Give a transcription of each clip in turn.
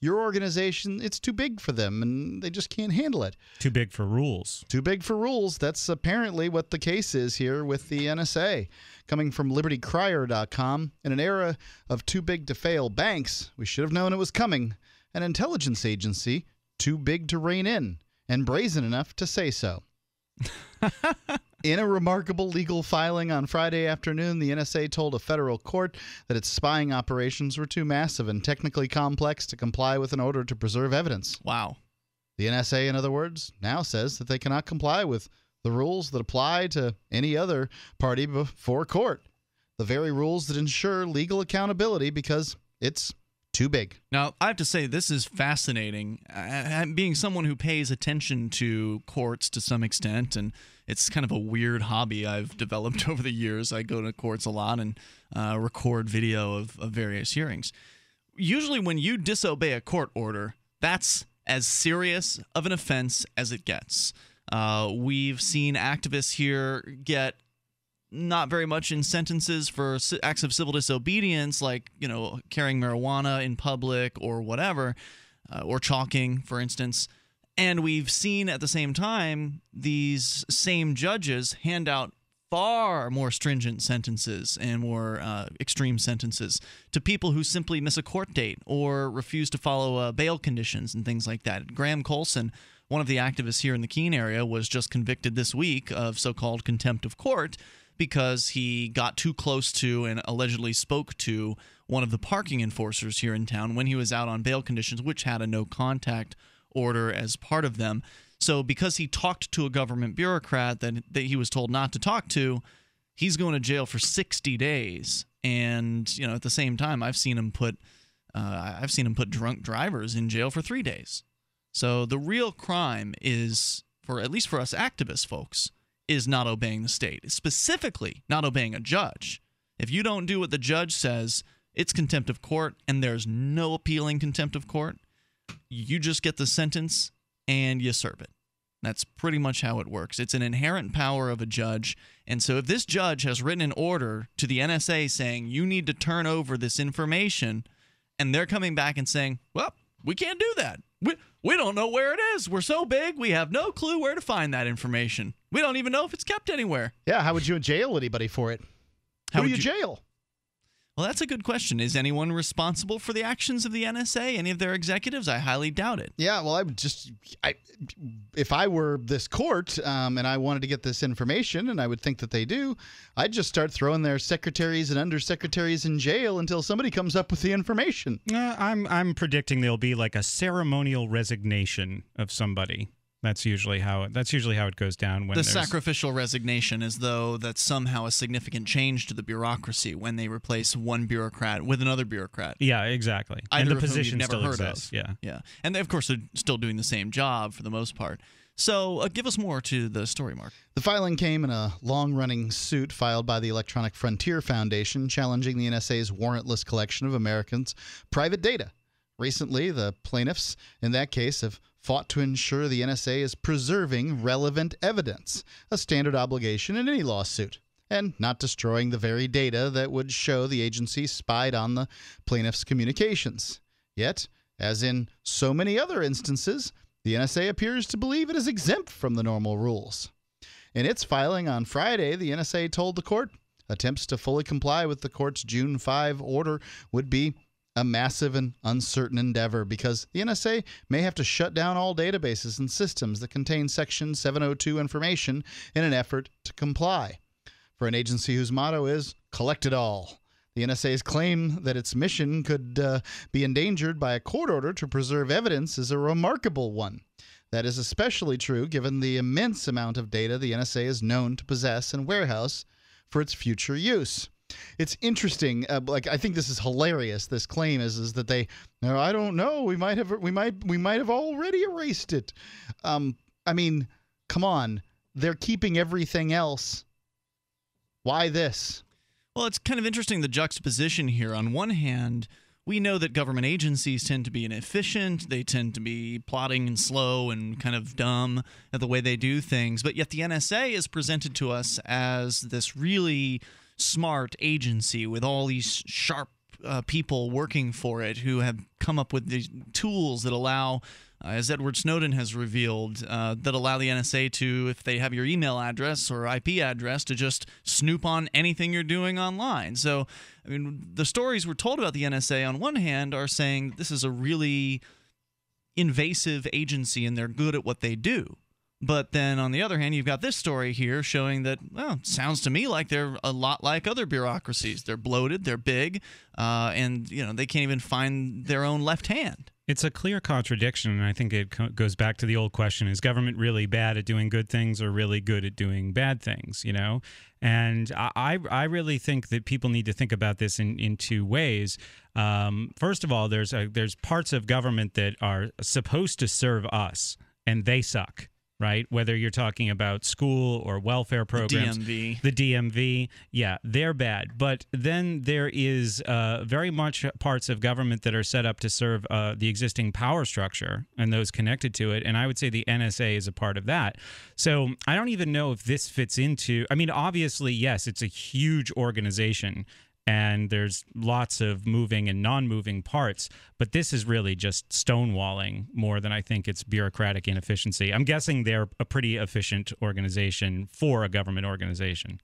your organization, it's too big for them and they just can't handle it. Too big for rules. Too big for rules. That's apparently what the case is here with the NSA. Coming from libertycrier.com, in an era of too big to fail banks, we should have known it was coming. An intelligence agency too big to rein in and brazen enough to say so. In a remarkable legal filing on Friday afternoon, the NSA told a federal court that its spying operations were too massive and technically complex to comply with an order to preserve evidence. Wow. The NSA, in other words, now says that they cannot comply with the rules that apply to any other party before court. The very rules that ensure legal accountability because it's too big. Now, I have to say, this is fascinating. Uh, being someone who pays attention to courts to some extent, and it's kind of a weird hobby I've developed over the years. I go to courts a lot and uh, record video of, of various hearings. Usually, when you disobey a court order, that's as serious of an offense as it gets. Uh, we've seen activists here get not very much in sentences for acts of civil disobedience, like you know carrying marijuana in public or whatever, uh, or chalking, for instance. And we've seen at the same time these same judges hand out far more stringent sentences and more uh, extreme sentences to people who simply miss a court date or refuse to follow uh, bail conditions and things like that. Graham Colson, one of the activists here in the Keene area, was just convicted this week of so called contempt of court because he got too close to and allegedly spoke to one of the parking enforcers here in town when he was out on bail conditions, which had a no contact order as part of them. So, because he talked to a government bureaucrat that, that he was told not to talk to, he's going to jail for 60 days. And, you know, at the same time, I've seen him put. Uh, I've seen him put drunk drivers in jail for three days. So the real crime is, for at least for us activist folks, is not obeying the state, specifically not obeying a judge. If you don't do what the judge says, it's contempt of court, and there's no appealing contempt of court. You just get the sentence and you serve it. That's pretty much how it works. It's an inherent power of a judge. And so, if this judge has written an order to the NSA saying you need to turn over this information, and they're coming back and saying, well, we can't do that. We, we don't know where it is. We're so big, we have no clue where to find that information. We don't even know if it's kept anywhere. Yeah, how would you jail anybody for it? How Who do you, you jail? Well, that's a good question. Is anyone responsible for the actions of the NSA? Any of their executives? I highly doubt it. Yeah, well, I would just, I, if I were this court um, and I wanted to get this information, and I would think that they do, I'd just start throwing their secretaries and undersecretaries in jail until somebody comes up with the information. Uh, I'm, I'm predicting there'll be like a ceremonial resignation of somebody. That's usually how that's usually how it goes down. When the sacrificial resignation, as though that's somehow a significant change to the bureaucracy when they replace one bureaucrat with another bureaucrat. Yeah, exactly. Either and the position still heard exists. Of. Yeah, yeah, and they, of course they're still doing the same job for the most part. So, uh, give us more to the story, Mark. The filing came in a long running suit filed by the Electronic Frontier Foundation challenging the NSA's warrantless collection of Americans' private data. Recently, the plaintiffs in that case have fought to ensure the NSA is preserving relevant evidence, a standard obligation in any lawsuit, and not destroying the very data that would show the agency spied on the plaintiff's communications. Yet, as in so many other instances, the NSA appears to believe it is exempt from the normal rules. In its filing on Friday, the NSA told the court attempts to fully comply with the court's June 5 order would be a massive and uncertain endeavor because the NSA may have to shut down all databases and systems that contain Section 702 information in an effort to comply. For an agency whose motto is collect it all, the NSA's claim that its mission could uh, be endangered by a court order to preserve evidence is a remarkable one. That is especially true given the immense amount of data the NSA is known to possess and warehouse for its future use it's interesting. Uh, like I think this is hilarious. This claim is is that they, no, I don't know. We might have we might we might have already erased it. Um, I mean, come on. They're keeping everything else. Why this? Well, it's kind of interesting the juxtaposition here. On one hand, we know that government agencies tend to be inefficient. They tend to be plotting and slow and kind of dumb at the way they do things. But yet the NSA is presented to us as this really smart agency with all these sharp uh, people working for it who have come up with these tools that allow uh, as Edward Snowden has revealed, uh, that allow the NSA to, if they have your email address or IP address, to just snoop on anything you're doing online. So, I mean, the stories we're told about the NSA on one hand are saying this is a really invasive agency and they're good at what they do. But then on the other hand, you've got this story here showing that, well, sounds to me like they're a lot like other bureaucracies. They're bloated, they're big, uh, and you know they can't even find their own left hand. It's a clear contradiction, and I think it co- goes back to the old question: Is government really bad at doing good things, or really good at doing bad things? You know, and I I really think that people need to think about this in in two ways. Um, first of all, there's a, there's parts of government that are supposed to serve us, and they suck right? Whether you're talking about school or welfare programs, the DMV, the DMV, yeah, they're bad. But then there is uh, very much parts of government that are set up to serve uh, the existing power structure and those connected to it. And I would say the NSA is a part of that. So I don't even know if this fits into. I mean, obviously, yes, it's a huge organization and there's lots of moving and non-moving parts but this is really just stonewalling more than i think it's bureaucratic inefficiency. I'm guessing they're a pretty efficient organization for a government organization.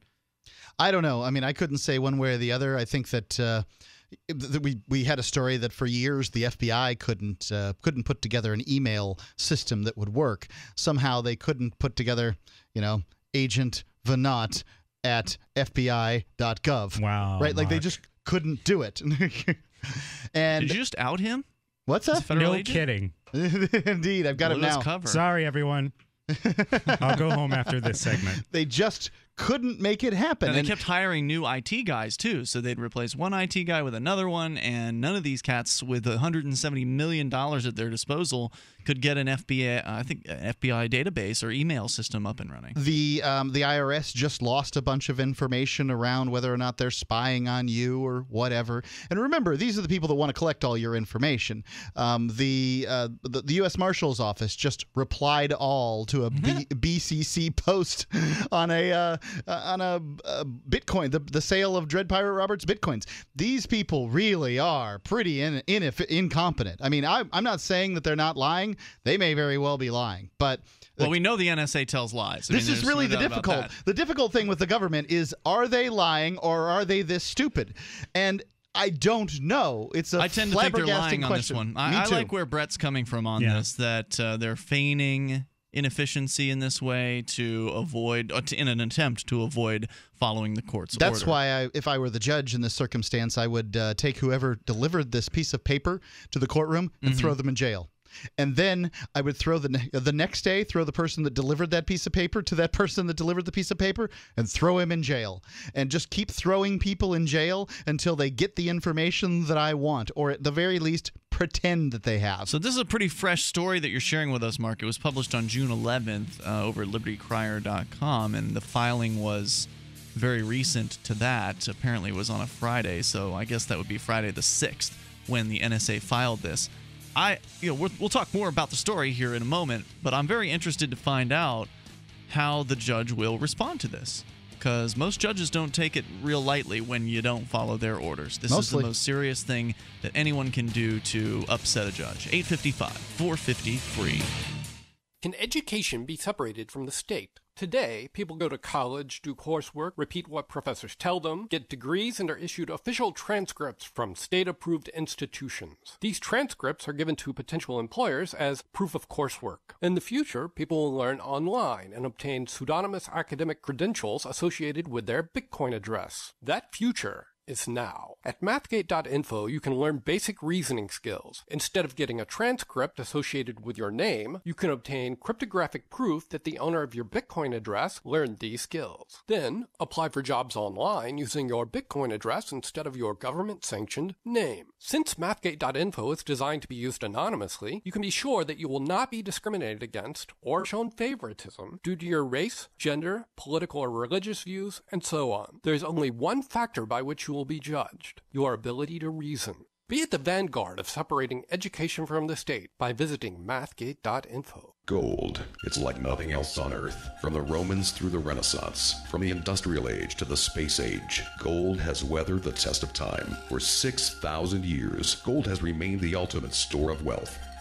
I don't know. I mean i couldn't say one way or the other. I think that uh, we we had a story that for years the FBI couldn't uh, couldn't put together an email system that would work. Somehow they couldn't put together, you know, Agent Venat at FBI.gov. Wow. Right? Like Mark. they just couldn't do it. and did you just out him? What's that? No agent? kidding. Indeed, I've got Blew him now. Cover. Sorry, everyone. I'll go home after this segment. They just couldn't make it happen. And they And- kept hiring new IT guys too, so they'd replace one IT guy with another one, and none of these cats with 170 million dollars at their disposal could get an FBI, uh, I think, FBI database or email system up and running. the um, the IRS just lost a bunch of information around whether or not they're spying on you or whatever. And remember, these are the people that want to collect all your information. Um, the, uh, the the U.S. Marshal's office just replied all to a B- BCC post on a uh, on a, uh Bitcoin, the the sale of Dread Pirate Roberts bitcoins. These people really are pretty in, ineff- incompetent. I mean, I, I'm not saying that they're not lying. They may very well be lying, but Well, we know the NSA tells lies. I this mean, is really no the difficult. The difficult thing with the government is: are they lying or are they this stupid? And I don't know. It's a I tend to think they're lying on this question. one. Me I, I like where Brett's coming from on Yeah. this. That uh, they're feigning inefficiency in this way to avoid, uh, to, in an attempt to avoid following the court's That's order. why, I, if I were the judge in this circumstance, I would uh, take whoever delivered this piece of paper to the courtroom and Mm-hmm. throw them in jail. And then I would throw the ne- the next day throw the person that delivered that piece of paper to that person that delivered the piece of paper and throw him in jail. And just keep throwing people in jail until they get the information that I want, or at the very least pretend that they have. So this is a pretty fresh story that you're sharing with us, Mark. It was published on June 11th uh, over at libertycrier.com, and the filing was very recent to that. Apparently, it was on a Friday, so I guess that would be Friday the 6th when the NSA filed this. I, you know, we'll, we'll talk more about the story here in a moment, but I'm very interested to find out how the judge will respond to this. Because most judges don't take it real lightly when you don't follow their orders. This is the most serious thing that anyone can do to upset a judge. 855 450 free. Can education be separated from the state? Today, people go to college, do coursework, repeat what professors tell them, get degrees, and are issued official transcripts from state approved institutions. These transcripts are given to potential employers as proof of coursework. In the future, people will learn online and obtain pseudonymous academic credentials associated with their Bitcoin address. That future is now. At mathgate.info, you can learn basic reasoning skills. Instead of getting a transcript associated with your name, you can obtain cryptographic proof that the owner of your Bitcoin address learned these skills. Then, apply for jobs online using your Bitcoin address instead of your government sanctioned name. Since mathgate.info is designed to be used anonymously, you can be sure that you will not be discriminated against or shown favoritism due to your race, gender, political or religious views, and so on. There is only one factor by which you will be judged your ability to reason. Be at the vanguard of separating education from the state by visiting mathgate.info. Gold. It's like nothing else on Earth. From the Romans through the Renaissance, from the Industrial Age to the Space Age, gold has weathered the test of time. For 6,000 years, gold has remained the ultimate store of wealth.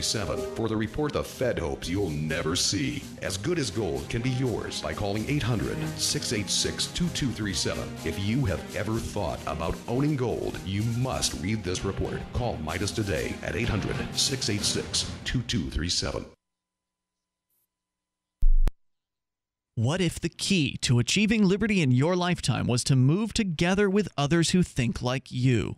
2237 for the report the Fed hopes you'll never see. As Good as Gold can be yours by calling 800 686 2237. If you have ever thought about owning gold, you must read this report. Call Midas today at 800 686 2237. What if the key to achieving liberty in your lifetime was to move together with others who think like you?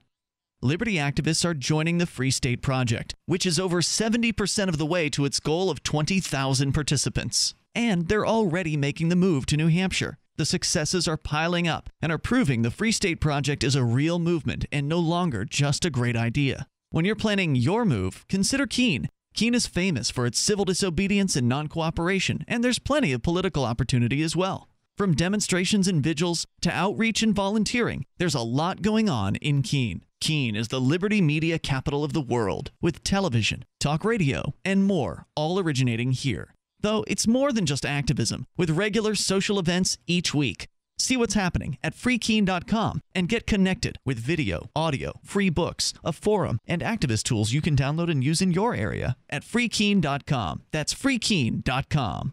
Liberty activists are joining the Free State Project, which is over 70% of the way to its goal of 20,000 participants. And they're already making the move to New Hampshire. The successes are piling up and are proving the Free State Project is a real movement and no longer just a great idea. When you're planning your move, consider Keene. Keene is famous for its civil disobedience and non cooperation, and there's plenty of political opportunity as well. From demonstrations and vigils to outreach and volunteering, there's a lot going on in Keene. Keene is the liberty media capital of the world, with television, talk radio, and more, all originating here. Though it's more than just activism, with regular social events each week. See what's happening at freekeene.com and get connected with video, audio, free books, a forum, and activist tools you can download and use in your area at freekeene.com. That's freekeene.com.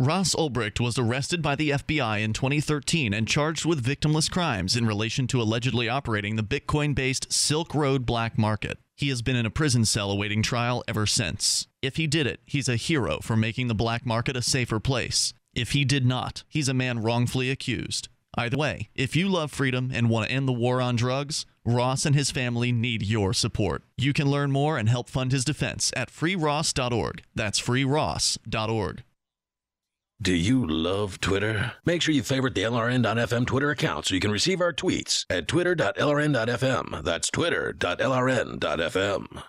Ross Ulbricht was arrested by the FBI in 2013 and charged with victimless crimes in relation to allegedly operating the Bitcoin based Silk Road black market. He has been in a prison cell awaiting trial ever since. If he did it, he's a hero for making the black market a safer place. If he did not, he's a man wrongfully accused. Either way, if you love freedom and want to end the war on drugs, Ross and his family need your support. You can learn more and help fund his defense at freeross.org. That's freeross.org. Do you love Twitter? Make sure you favorite the LRN.FM Twitter account so you can receive our tweets at twitter.lrn.fm. That's twitter.lrn.fm.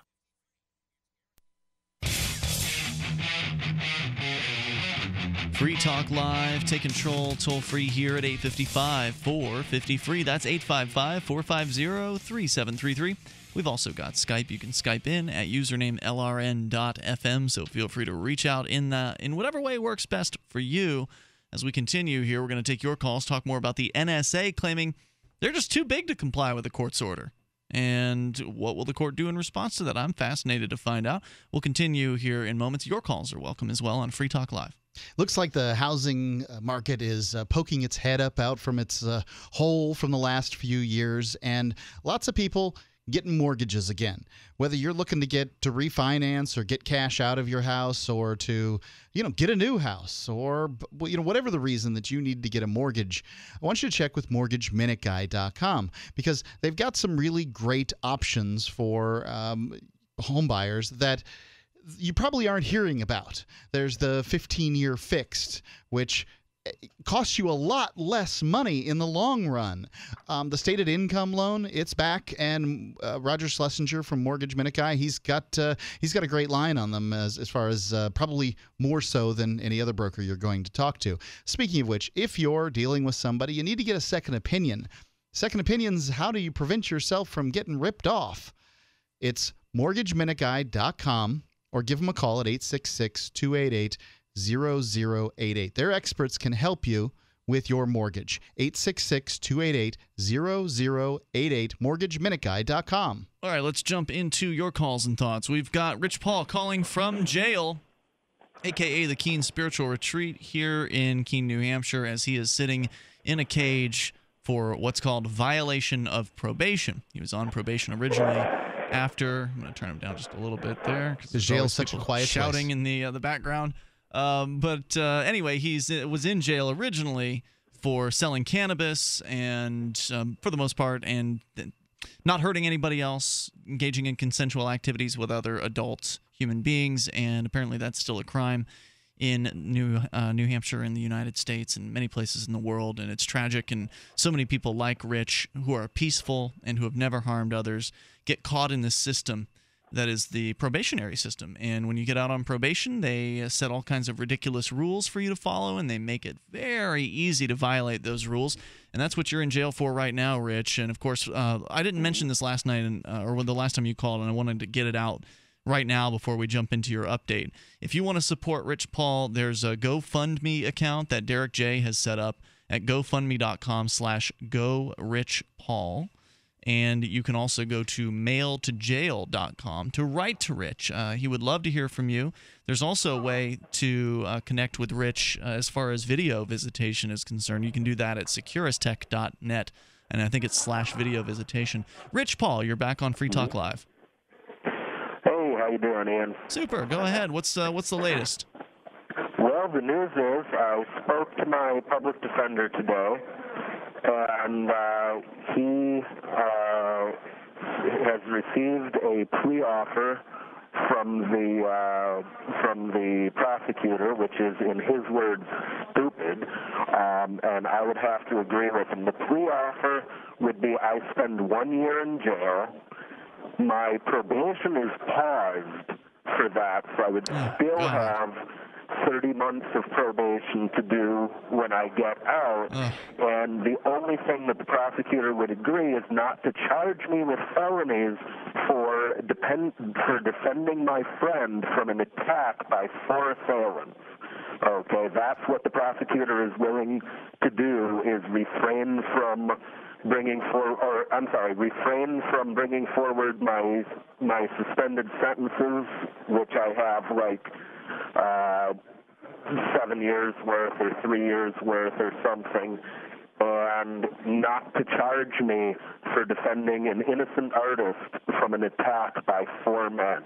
Free Talk Live. Take control toll free here at 855 450 free. That's 855 450 3733. We've also got Skype. You can Skype in at username lrn.fm. So feel free to reach out in that in whatever way works best for you. As we continue here, we're going to take your calls, talk more about the NSA claiming they're just too big to comply with the court's order. And what will the court do in response to that? I'm fascinated to find out. We'll continue here in moments. Your calls are welcome as well on Free Talk Live. Looks like the housing uh, market is uh, poking its head up out from its uh, hole from the last few years, and lots of people getting mortgages again. Whether you're looking to get to refinance or get cash out of your house or to, you know, get a new house or you know whatever the reason that you need to get a mortgage, I want you to check with mortgageminuteguy.com because they've got some really great options for um, home buyers that you probably aren't hearing about. There's the 15 year fixed, which costs you a lot less money in the long run. Um, the stated income loan, it's back, and uh, Roger Schlesinger from Mortgage Guy, he's got uh, he's got a great line on them as, as far as uh, probably more so than any other broker you're going to talk to. Speaking of which, if you're dealing with somebody, you need to get a second opinion. Second opinions, how do you prevent yourself from getting ripped off? It's mortgageminuteguy.com or give them a call at 866 288 0088. Their experts can help you with your mortgage. 866 288 0088, mortgageminuteguy.com. All right, let's jump into your calls and thoughts. We've got Rich Paul calling from jail. aka the Keene Spiritual Retreat here in Keene, New Hampshire, as he is sitting in a cage for what's called violation of probation. He was on probation originally. After I'm going to turn him down just a little bit there. 'cause The there's jail's such a quiet shouting place. in the uh, the background. Um, but uh, anyway, he's uh, was in jail originally for selling cannabis and, um, for the most part, and not hurting anybody else, engaging in consensual activities with other adult human beings, and apparently that's still a crime in New uh, New Hampshire in the United States and many places in the world, and it's tragic. And so many people like Rich, who are peaceful and who have never harmed others, get caught in this system that is the probationary system. And when you get out on probation, they set all kinds of ridiculous rules for you to follow, and they make it very easy to violate those rules. And that's what you're in jail for right now, Rich. And of course, uh, I didn't mention this last night, and, uh, or the last time you called, and I wanted to get it out right now before we jump into your update. If you want to support Rich Paul, there's a GoFundMe account that Derrick J has set up at gofundme.com slash go rich paul and you can also go to mailtojail.com to write to Rich. Uh, he would love to hear from you. There's also a way to uh, connect with Rich uh, as far as video visitation is concerned. You can do that at securustech.net, and I think it's slash video visitation. Rich Paul, you're back on Free Talk Live. Hey, how you doing, Ian? Super. Go ahead. What's uh, what's the latest? Well, the news is I spoke to my public defender today, and uh, he uh, has received a plea offer from the uh, from the prosecutor, which is, in his words, stupid. Um, and I would have to agree with him. The plea offer would be I spend one year in jail. My probation is paused for that, so I would Oh, still have 30 months of probation to do when I get out. Ugh. And the only thing that the prosecutor would agree is not to charge me with felonies for depend for defending my friend from an attack by four assailants. Okay, that's what the prosecutor is willing to do is refrain from bringing for or I'm sorry, refrain from bringing forward my my suspended sentences, which I have like uh, seven years worth or three years worth or something, and not to charge me for defending an innocent artist from an attack by four men.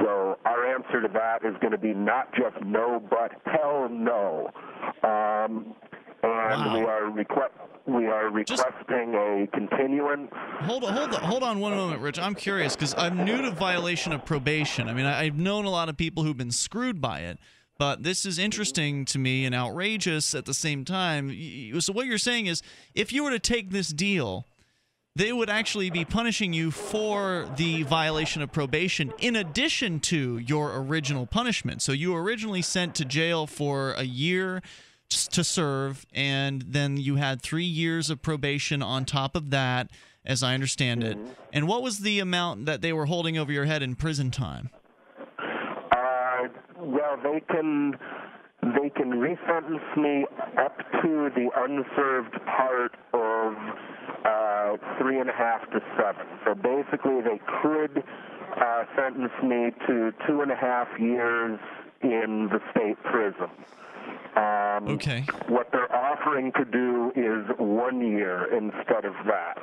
So our answer to that is going to be not just no, but hell no. Um, and Wow. we are request we are Just- requesting a continuance. Hold on, hold on, hold on one moment, Rich. I'm curious because I'm new to violation of probation. I mean, I, I've known a lot of people who've been screwed by it, but this is interesting to me and outrageous at the same time. So what you're saying is, if you were to take this deal, they would actually be punishing you for the violation of probation in addition to your original punishment. So you were originally sent to jail for a year to serve, and then you had three years of probation on top of that, as I understand it. And what was the amount that they were holding over your head in prison time? Uh, well, they can they can resentence me up to the unserved part of uh, three and a half to seven. So basically, they could uh, sentence me to two and a half years in the state prison. Um, Okay. What they're offering to do is one year instead of that.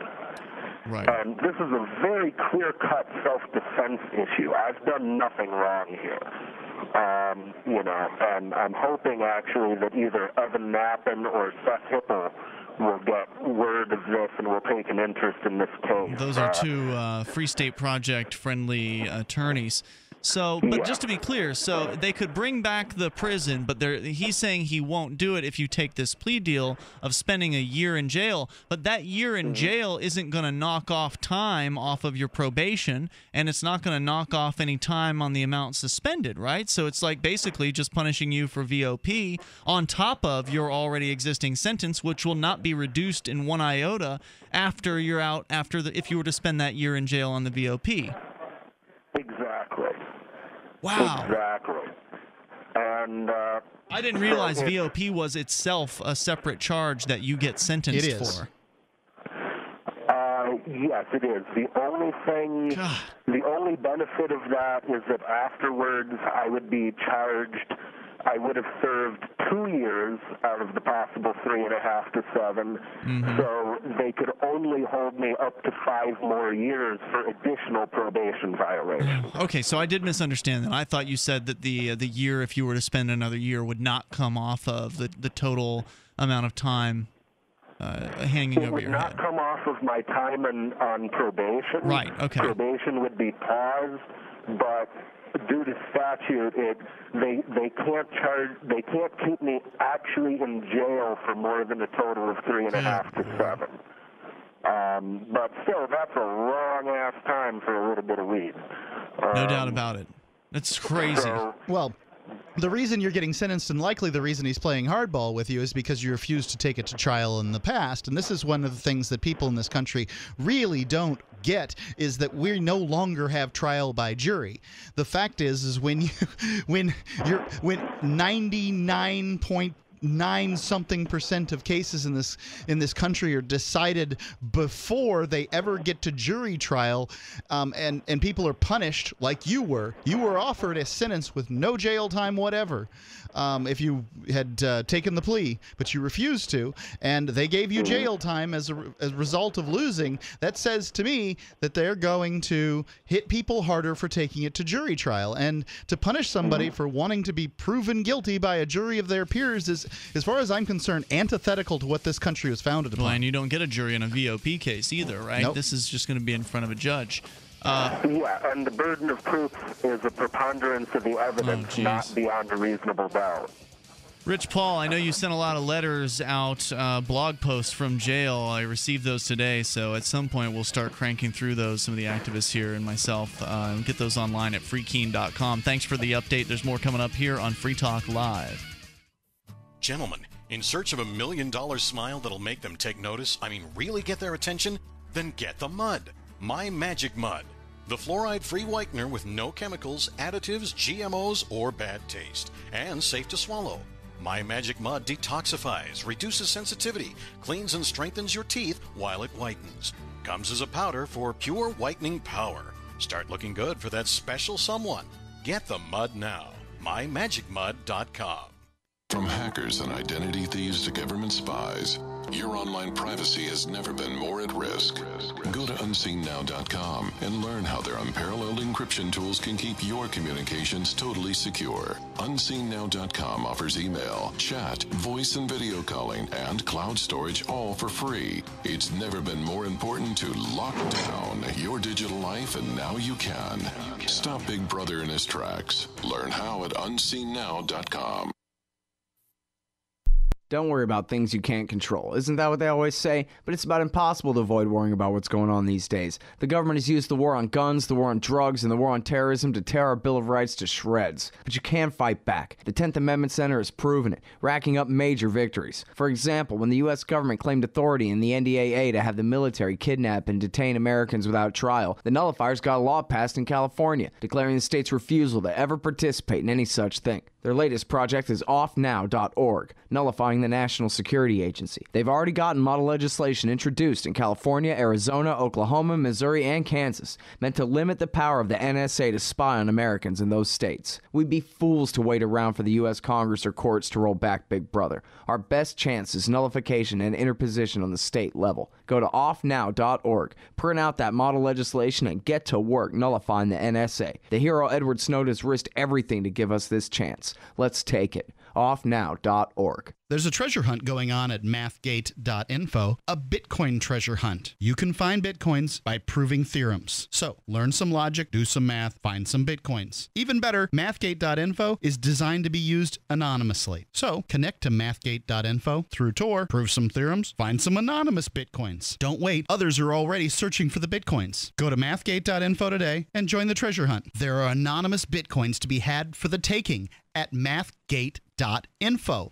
Right. And this is a very clear-cut self-defense issue. I've done nothing wrong here. Um, you know, and I'm hoping actually that either Evan Nappen or Seth Hipple will get word of this and will take an interest in this case. Those are Uh, two uh, Free State Project friendly attorneys. So, but Yeah. just to be clear, so they could bring back the prison, but they're, he's saying he won't do it if you take this plea deal of spending a year in jail. But that year in mm-hmm. jail isn't going to knock off time off of your probation, and it's not going to knock off any time on the amount suspended, right? So it's like basically just punishing you for VOP on top of your already existing sentence, which will not be reduced in one iota after you're out. After the, if you were to spend that year in jail on the VOP. Exactly. Wow. Exactly. And uh, I didn't realize So it- VOP was itself a separate charge that you get sentenced It is. for. Uh, yes, it is. The only thing, God. the only benefit of that is that afterwards I would be charged I would have served two years out of the possible three and a half to 7 Mm-hmm. So they could only hold me up to five more years for additional probation violations. Okay, so I did misunderstand that. I thought you said that the uh, the year, if you were to spend another year, would not come off of the, the total amount of time uh, hanging It over would your not head. come off of my time on, on probation. Right, okay. Probation would be paused, but due to statute, it they they can't charge they can't keep me actually in jail for more than a total of three and a half to seven. Um, but still, that's a long ass time for a little bit of weed. No Um, doubt about it. That's crazy. So, Well, the reason you're getting sentenced, and likely the reason he's playing hardball with you, is because you refused to take it to trial in the past. And this is one of the things that people in this country really don't get is that we no longer have trial by jury. The fact is, is when you, when you're when 99 point nine something percent of cases in this in this country are decided before they ever get to jury trial um, and and people are punished like you were. You were offered a sentence with no jail time whatever um, if you had uh, taken the plea but you refused to and they gave you jail time as a, as a result of losing. That says to me that they're going to hit people harder for taking it to jury trial and to punish somebody for wanting to be proven guilty by a jury of their peers is as far as I'm concerned, antithetical to what this country was founded upon. Well, and you don't get a jury in a VOP case either, right? Nope. This is just going to be in front of a judge. yeah, and the burden of proof is a preponderance of the evidence, Oh, not beyond a reasonable doubt. Rich Paul, I know you sent a lot of letters out, uh, blog posts from jail. I received those today, so at some point we'll start cranking through those. Some of the activists here and myself uh, and get those online at freekeene.com. Thanks for the update. There's more coming up here on Free Talk Live. Gentlemen, in search of a million dollar smile that'll make them take notice, I mean, really get their attention? Then get the mud. My Magic Mud. The fluoride free whitener with no chemicals, additives, GMOs, or bad taste, and safe to swallow. My Magic Mud detoxifies, reduces sensitivity, cleans and strengthens your teeth while it whitens. Comes as a powder for pure whitening power. Start looking good for that special someone. Get the mud now. MyMagicMud.com. From hackers and identity thieves to government spies, your online privacy has never been more at risk. Go to unseennow.com and learn how their unparalleled encryption tools can keep your communications totally secure. Unseennow.com offers email, chat, voice and video calling, and cloud storage all for free. It's never been more important to lock down your digital life, and now you can. Stop Big Brother in his tracks. Learn how at unseennow.com. Don't worry about things you can't control. Isn't that what they always say? But it's about impossible to avoid worrying about what's going on these days. The government has used the war on guns, the war on drugs, and the war on terrorism to tear our Bill of Rights to shreds. But you can fight back. The 10th Amendment Center has proven it, racking up major victories. For example, when the U.S. government claimed authority in the NDAA to have the military kidnap and detain Americans without trial, the nullifiers got a law passed in California, declaring the state's refusal to ever participate in any such thing. Their latest project is offnow.org, nullifying the National Security Agency. They've already gotten model legislation introduced in California, Arizona, Oklahoma, Missouri, and Kansas, meant to limit the power of the NSA to spy on Americans in those states. We'd be fools to wait around for the U.S. Congress or courts to roll back Big Brother. Our best chance is nullification and interposition on the state level. Go to offnow.org, print out that model legislation, and get to work nullifying the NSA. The hero Edward Snowden has risked everything to give us this chance. Let's take it. Offnow.org. There's a treasure hunt going on at mathgate.info, a Bitcoin treasure hunt. You can find Bitcoins by proving theorems. So learn some logic, do some math, find some Bitcoins. Even better, mathgate.info is designed to be used anonymously. So connect to mathgate.info through Tor, prove some theorems, find some anonymous Bitcoins. Don't wait, others are already searching for the Bitcoins. Go to mathgate.info today and join the treasure hunt. There are anonymous Bitcoins to be had for the taking at mathgate.info dot info.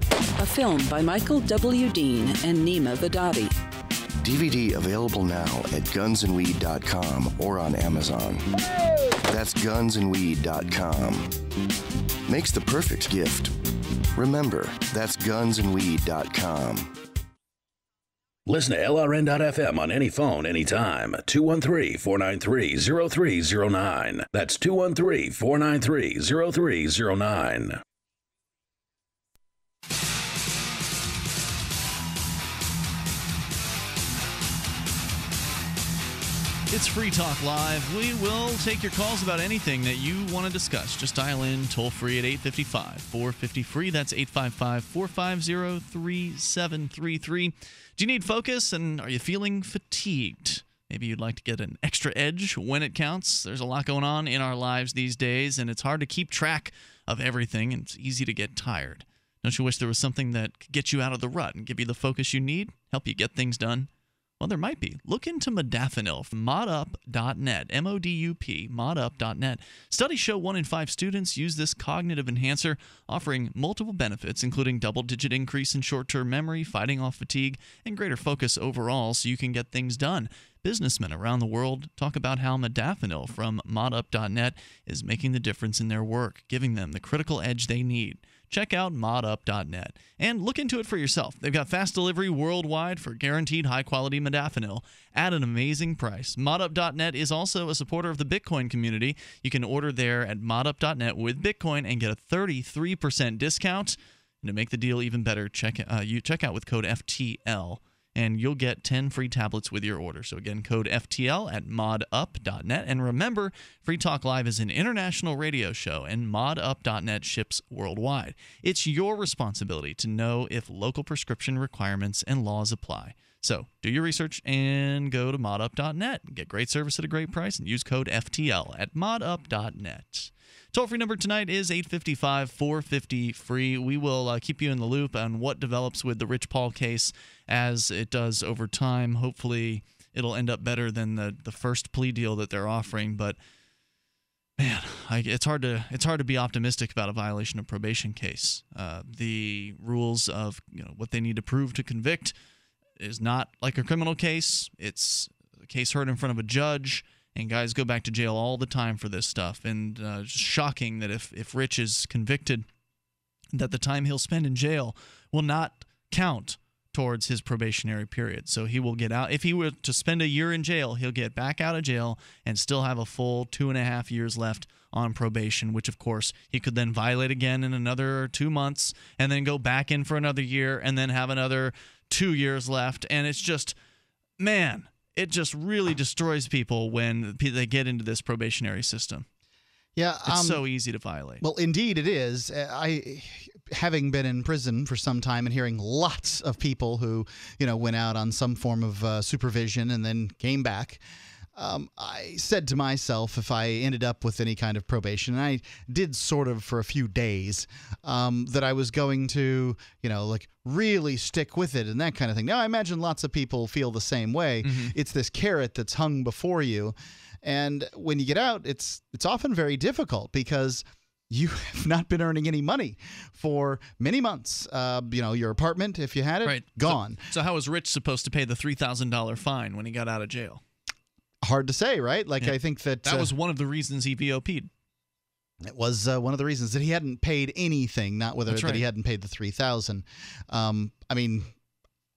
A film by Michael W. Dean and Nima Vadadi. DVD available now at gunsandweed.com or on Amazon. That's gunsandweed.com. Makes the perfect gift. Remember, that's gunsandweed.com. Listen to LRN.FM on any phone, anytime. 213 493 0309. That's 213 493 0309. It's Free Talk Live. We will take your calls about anything that you want to discuss. Just dial in toll free at 855 450 free. That's 855 450 3733. Do you need focus and are you feeling fatigued? Maybe you'd like to get an extra edge when it counts. There's a lot going on in our lives these days, and it's hard to keep track of everything, and it's easy to get tired. Don't you wish there was something that could get you out of the rut and give you the focus you need, help you get things done? Well, there might be. Look into modafinil from modup.net, M O D U P, modup.net. Studies show one in five students use this cognitive enhancer, offering multiple benefits, including double digit increase in short term memory, fighting off fatigue, and greater focus overall so you can get things done. Businessmen around the world talk about how modafinil from modup.net is making the difference in their work, giving them the critical edge they need check out modup.net and look into it for yourself. They've got fast delivery worldwide for guaranteed high quality modafinil at an amazing price. Modup.net is also a supporter of the Bitcoin community. You can order there at modup.net with Bitcoin and get a 33% discount. And to make the deal even better, check uh, you check out with code FTL and you'll get 10 free tablets with your order. So again, code FTL at modup.net. And remember, Free Talk Live is an international radio show and modup.net ships worldwide. It's your responsibility to know if local prescription requirements and laws apply. So do your research and go to modup.net. Get great service at a great price and use code FTL at modup.net. Toll free number tonight is 855 450 free. We will uh, keep you in the loop on what develops with the Rich Paul case as it does over time. Hopefully, it'll end up better than the, the first plea deal that they're offering. But man, I, it's hard to it's hard to be optimistic about a violation of probation case. Uh, the rules of you know what they need to prove to convict is not like a criminal case. It's a case heard in front of a judge and guys go back to jail all the time for this stuff. And uh, it's shocking that if if Rich is convicted, that the time he'll spend in jail will not count towards his probationary period. So he will get out. If he were to spend a year in jail, he'll get back out of jail and still have a full two and a half years left on probation, which of course he could then violate again in another two months and then go back in for another year and then have another two years left. And it's just, man, it just really destroys people when they get into this probationary system. Yeah, it's um, so easy to violate. Well, indeed it is. I, having been in prison for some time and hearing lots of people who, you know, went out on some form of uh, supervision and then came back. Um, I said to myself, if I ended up with any kind of probation, and I did sort of for a few days, um, that I was going to, you know, like really stick with it and that kind of thing. Now, I imagine lots of people feel the same way. Mm-hmm. It's this carrot that's hung before you, and when you get out, it's it's often very difficult because you have not been earning any money for many months. Uh, you know, your apartment, if you had it, Right. gone. So, so how was Rich supposed to pay the three thousand dollar fine when he got out of jail? Hard to say, right? Like Yeah. I think that That uh, was one of the reasons he VOP'd. It was uh, one of the reasons that he hadn't paid anything, not whether That's that he hadn't paid the three thousand. Um, I mean,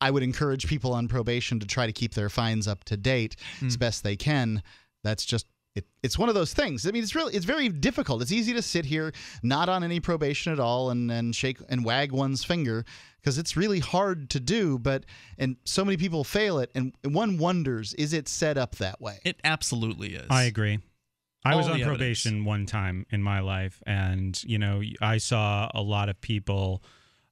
I would encourage people on probation to try to keep their fines up to date Hmm. as best they can. That's just it, it's one of those things. I mean, it's really it's very difficult. It's easy to sit here not on any probation at all and and shake and wag one's finger because it's really hard to do. But and so many people fail it, and one wonders is it set up that way? It absolutely is. I agree. I was on the evidence. probation one time in my life, and you know, I saw a lot of people,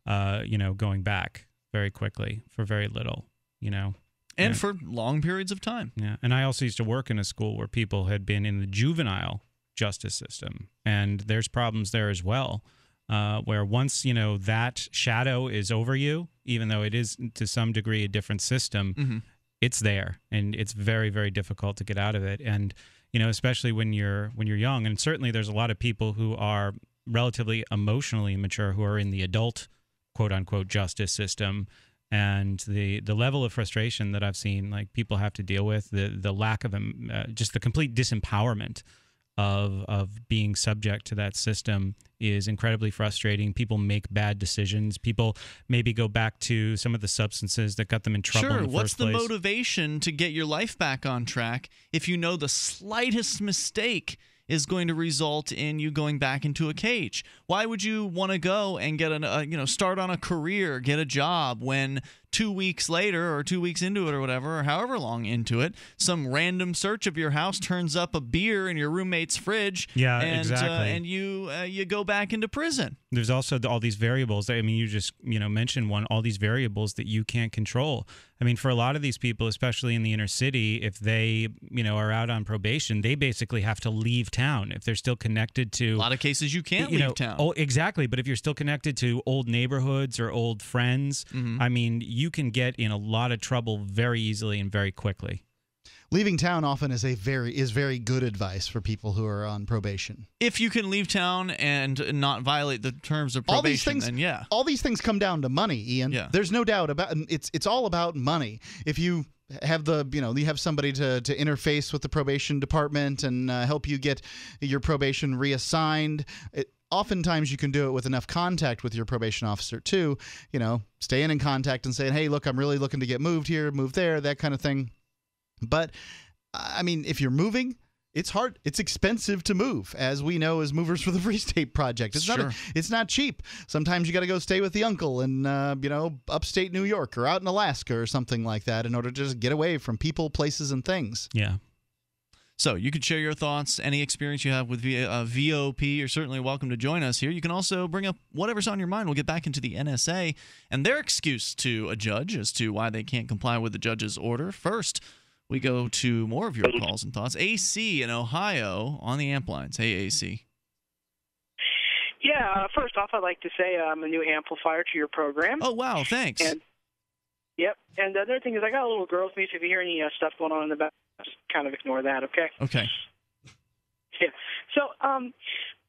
uh, you know, going back very quickly for very little. You know, and Yeah. for long periods of time. yeah. And I also used to work in a school where people had been in the juvenile justice system, and there's problems there as well. Uh, where once you know that shadow is over you, even though it is to some degree a different system, Mhm. it's there and it's very very difficult to get out of it and you know especially when you're when you're young and certainly there's a lot of people who are relatively emotionally mature who are in the adult quote unquote justice system and the the level of frustration that I've seen like people have to deal with the the lack of um, uh, just the complete disempowerment of of being subject to that system is incredibly frustrating. People make bad decisions. People maybe go back to some of the substances that got them in trouble Sure. in the What's the place. motivation to get your life back on track if you know the slightest mistake is going to result in you going back into a cage? Why would you want to go and get an, uh, you know, start on a career, get a job when two weeks later or two weeks into it or whatever, or however long into it, some random search of your house turns up a beer in your roommate's fridge. Yeah, and, exactly. Uh, and you uh, you go back into prison. There's also all these variables. I mean, you just you know mentioned one. All these variables that you can't control. I mean, for a lot of these people, especially in the inner city, if they you know are out on probation, they basically have to leave town if they're still connected to. A lot of cases you can't you leave know, town. Oh, exactly. But if you're still connected to old neighborhoods or old friends, Mm-hmm. I mean, you can get in a lot of trouble very easily and very quickly. Leaving town often is a very is very good advice for people who are on probation. If you can leave town and not violate the terms of all probation, these things then yeah. all these things come down to money ian Yeah. there's no doubt about it's it's all about money if you have the you know you have somebody to, to interface with the probation department and uh, help you get your probation reassigned it, oftentimes you can do it with enough contact with your probation officer too you know staying in contact and saying hey look i'm really looking to get moved here move there that kind of thing but i mean if you're moving it's hard it's expensive to move as we know as movers for the free state project it's not a, Sure. it's not cheap sometimes you got to go stay with the uncle in uh, you know upstate new york or out in alaska or something like that in order to just get away from people places and things Yeah. So you could share your thoughts, any experience you have with v- uh, VOP. You're certainly welcome to join us here. You can also bring up whatever's on your mind. We'll get back into the NSA and their excuse to a judge as to why they can't comply with the judge's order. First, we go to more of your calls and thoughts. AC in Ohio on the amp lines. Hey, AC. Yeah, uh, first off, I'd like to say I'm a new amplifier to your program. Oh, wow, thanks. And Yep. And the other thing is, I got a little girls' music. If you hear any uh, stuff going on in the back, just kind of ignore that, okay? Okay. Yeah. So, um,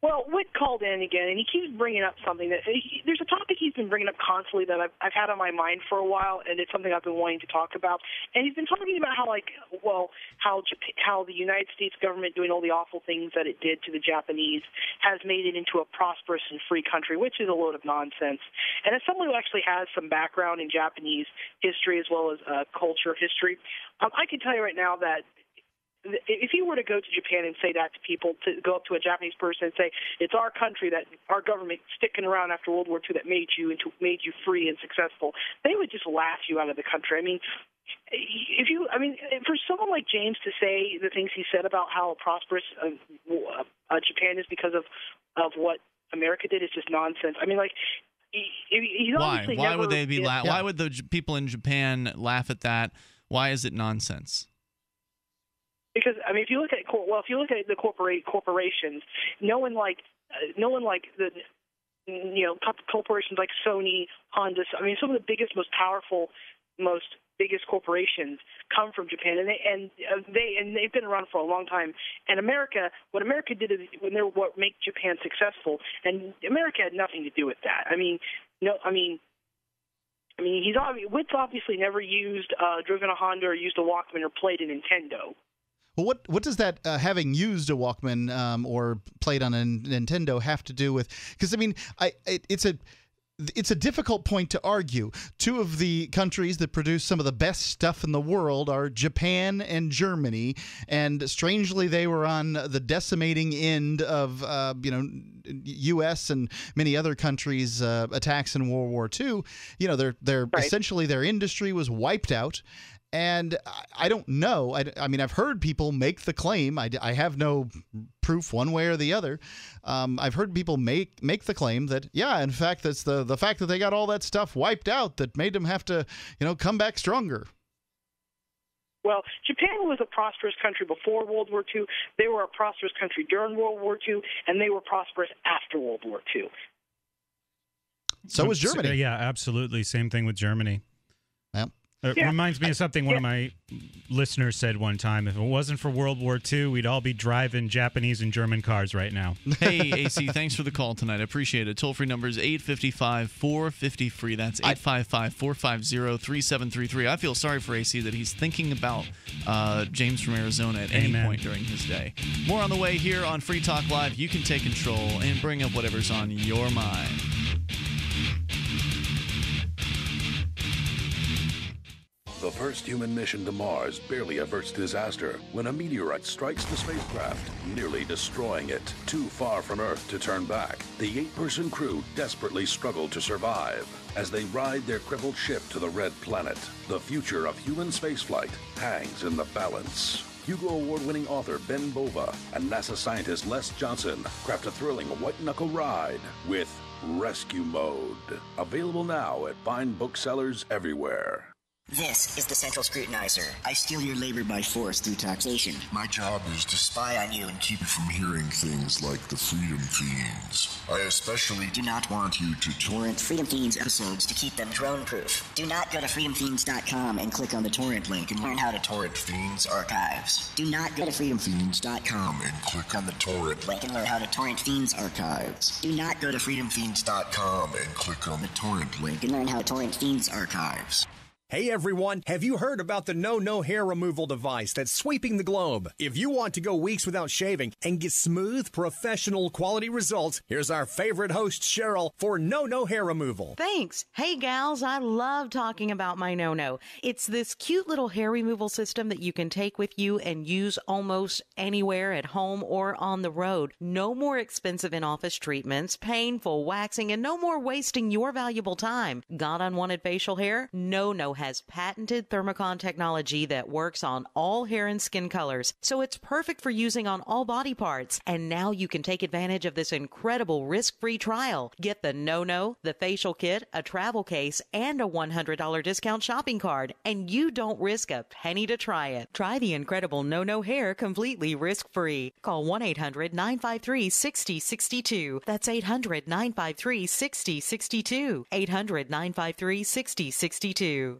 well, Whit called in again, and he keeps bringing up something that he, there's a topic he's been bringing up constantly that I've, I've had on my mind for a while, and it's something I've been wanting to talk about. And he's been talking about how, like, well, how Jap- how the United States government doing all the awful things that it did to the Japanese has made it into a prosperous and free country, which is a load of nonsense. And as someone who actually has some background in Japanese history as well as uh, culture history, um, I can tell you right now that if you were to go to Japan and say that to people, to go up to a Japanese person and say it's our country that our government sticking around after World War II that made you into made you free and successful, they would just laugh you out of the country. I mean, if you, I mean, for someone like James to say the things he said about how prosperous uh, uh, Japan is because of of what America did is just nonsense. I mean, like. He, Why? Why never would they be? La- Why would the J- people in Japan laugh at that? Why is it nonsense? Because I mean, if you look at well, if you look at the corporate corporations, no one like uh, no one like the you know corporations like Sony, Honda. I mean, some of the biggest, most powerful, most biggest corporations come from Japan, and they and uh, they and they've been around for a long time. And America, what America did is when they're what make Japan successful, and America had nothing to do with that. I mean, no, I mean. I mean, he's obvi- Witt's obviously never used, uh, driven a Honda, or used a Walkman, or played a Nintendo. Well, what what does that uh, having used a Walkman um, or played on a Nintendo have to do with? Because I mean, I it, it's a it's a difficult point to argue. Two of the countries that produce some of the best stuff in the world are Japan and Germany, and strangely, they were on the decimating end of uh, you know U.S. and many other countries' uh, attacks in World War II. You know, their their right. essentially their industry was wiped out, and I don't know. I, I, mean, I've heard people make the claim. I, I have no proof one way or the other. Um, I've heard people make make the claim that yeah, in fact, that's the the fact that they got all that stuff wiped out that made them have to you know come back stronger. Well, Japan was a prosperous country before World War II. They were a prosperous country during World War II, and they were prosperous after World War II. So was Germany. yeah, absolutely. Same thing with Germany. Yep. It yeah. reminds me of something one yeah. of my listeners said one time. If it wasn't for World War II, we'd all be driving Japanese and German cars right now. hey, AC, thanks for the call tonight. I appreciate it. Toll free number is 855 450 free. That's 855 450 3733. I feel sorry for AC that he's thinking about uh, James from Arizona at Amen. any point during his day. More on the way here on Free Talk Live. You can take control and bring up whatever's on your mind. The first human mission to Mars barely averts disaster when a meteorite strikes the spacecraft, nearly destroying it. Too far from Earth to turn back, the eight person crew desperately struggle to survive. As they ride their crippled ship to the Red Planet, the future of human spaceflight hangs in the balance. Hugo Award winning author Ben Bova and NASA scientist Les Johnson craft a thrilling white knuckle ride with Rescue Mode. Available now at fine booksellers everywhere. This is the Central Scrutinizer. I steal your labor by force through taxation. My job is to spy on you and keep you from hearing things like the Freedom Feens. I especially do not want you to torrent Freedom Feens episodes to keep them drone proof. Do not go to freedomfeens.com and click on the torrent link and learn how to torrent Feens archives. Do not go to freedomfeens.com and click on the torrent link and learn how to torrent Feens archives. Do not go to freedomfeens.com and click on the torrent link and learn how to torrent Feens archives. Hey everyone, have you heard about the No No hair removal device that's sweeping the globe? If you want to go weeks without shaving and get smooth, professional quality results, here's our favorite host, Cheryl, for No No hair removal. Thanks. Hey gals, I love talking about my No No. It's this cute little hair removal system that you can take with you and use almost anywhere at home or on the road. No more expensive in office treatments, painful waxing, and no more wasting your valuable time. Got unwanted facial hair? No No has patented Thermicon technology that works on all hair and skin colors, so it's perfect for using on all body parts. And now you can take advantage of this incredible risk-free trial. Get the no-no, the facial kit, a travel case, and a $100 discount shopping card, and you don't risk a penny to try it. Try the incredible no-no hair completely risk-free. Call 1-800-953-6062. That's 800-953-6062. 800-953-6062.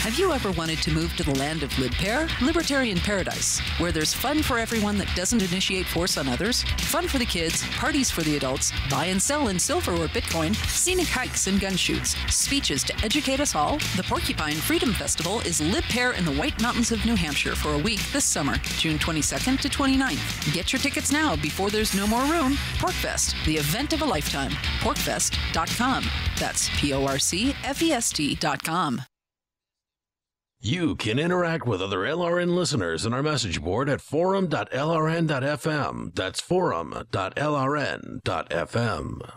Have you ever wanted to move to the land of Libpair? Libertarian paradise, where there's fun for everyone that doesn't initiate force on others, fun for the kids, parties for the adults, buy and sell in silver or Bitcoin, scenic hikes and gun shoots, speeches to educate us all. The Porcupine Freedom Festival is Libpair in the White Mountains of New Hampshire for a week this summer, June 22nd to 29th. Get your tickets now before there's no more room. PorcFest, the event of a lifetime. PorcFest.com. That's P O R C F E S T.com. You can interact with other LRN listeners in our message board at forum.lrn.fm. That's forum.lrn.fm.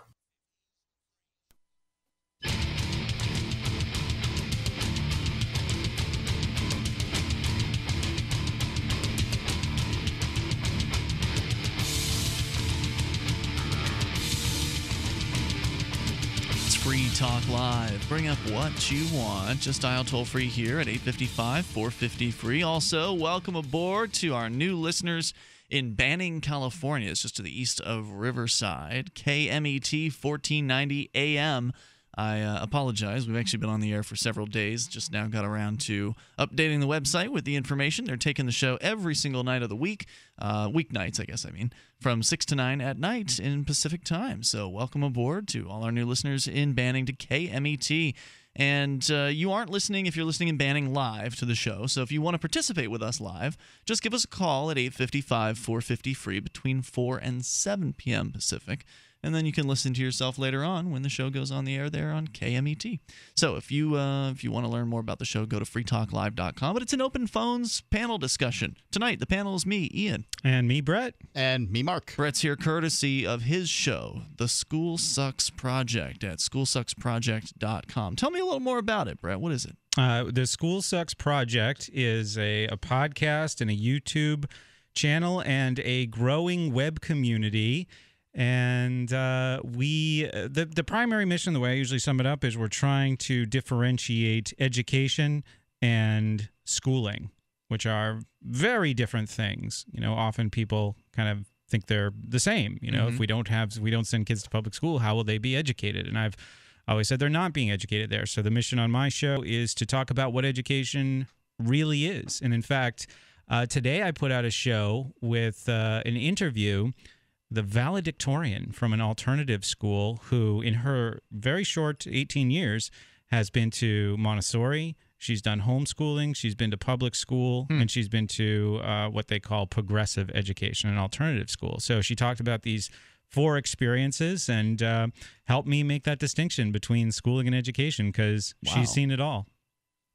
Free Talk Live. Bring up what you want. Just dial toll free here at 855 450 free. Also, welcome aboard to our new listeners in Banning, California. It's just to the east of Riverside. KMET 1490 AM. I uh, apologize. We've actually been on the air for several days. Just now got around to updating the website with the information. They're taking the show every single night of the week, uh, weeknights, I guess I mean, from 6 to 9 at night in Pacific time. So, welcome aboard to all our new listeners in Banning to KMET. And uh, you aren't listening if you're listening in Banning live to the show. So if you want to participate with us live, just give us a call at 855 450 free between 4 and 7 p.m. Pacific and then you can listen to yourself later on when the show goes on the air there on KMET. So if you uh, if you want to learn more about the show, go to freetalklive.com. But it's an open phones panel discussion tonight. The panel is me, Ian, and me, Brett, and me, Mark. Brett's here courtesy of his show, The School Sucks Project, at schoolsucksproject.com. Tell me a little more about it, Brett. What is it? Uh, the School Sucks Project is a, a podcast and a YouTube channel and a growing web community and uh, we the the primary mission the way i usually sum it up is we're trying to differentiate education and schooling which are very different things. You know often people kind of think they're the same you know Mhm. if we don't have we don't send kids to public school how will they be educated? And i've always said they're not being educated there. So the mission on my show is to talk about what education really is. And in fact uh, today i put out a show with uh, an interview the valedictorian from an alternative school who, in her very short 18 years, has been to Montessori. She's done homeschooling. She's been to public school, and she's been to uh, what they call progressive education, and alternative school. So she talked about these four experiences and uh, helped me make that distinction between schooling and education because Wow. she's seen it all.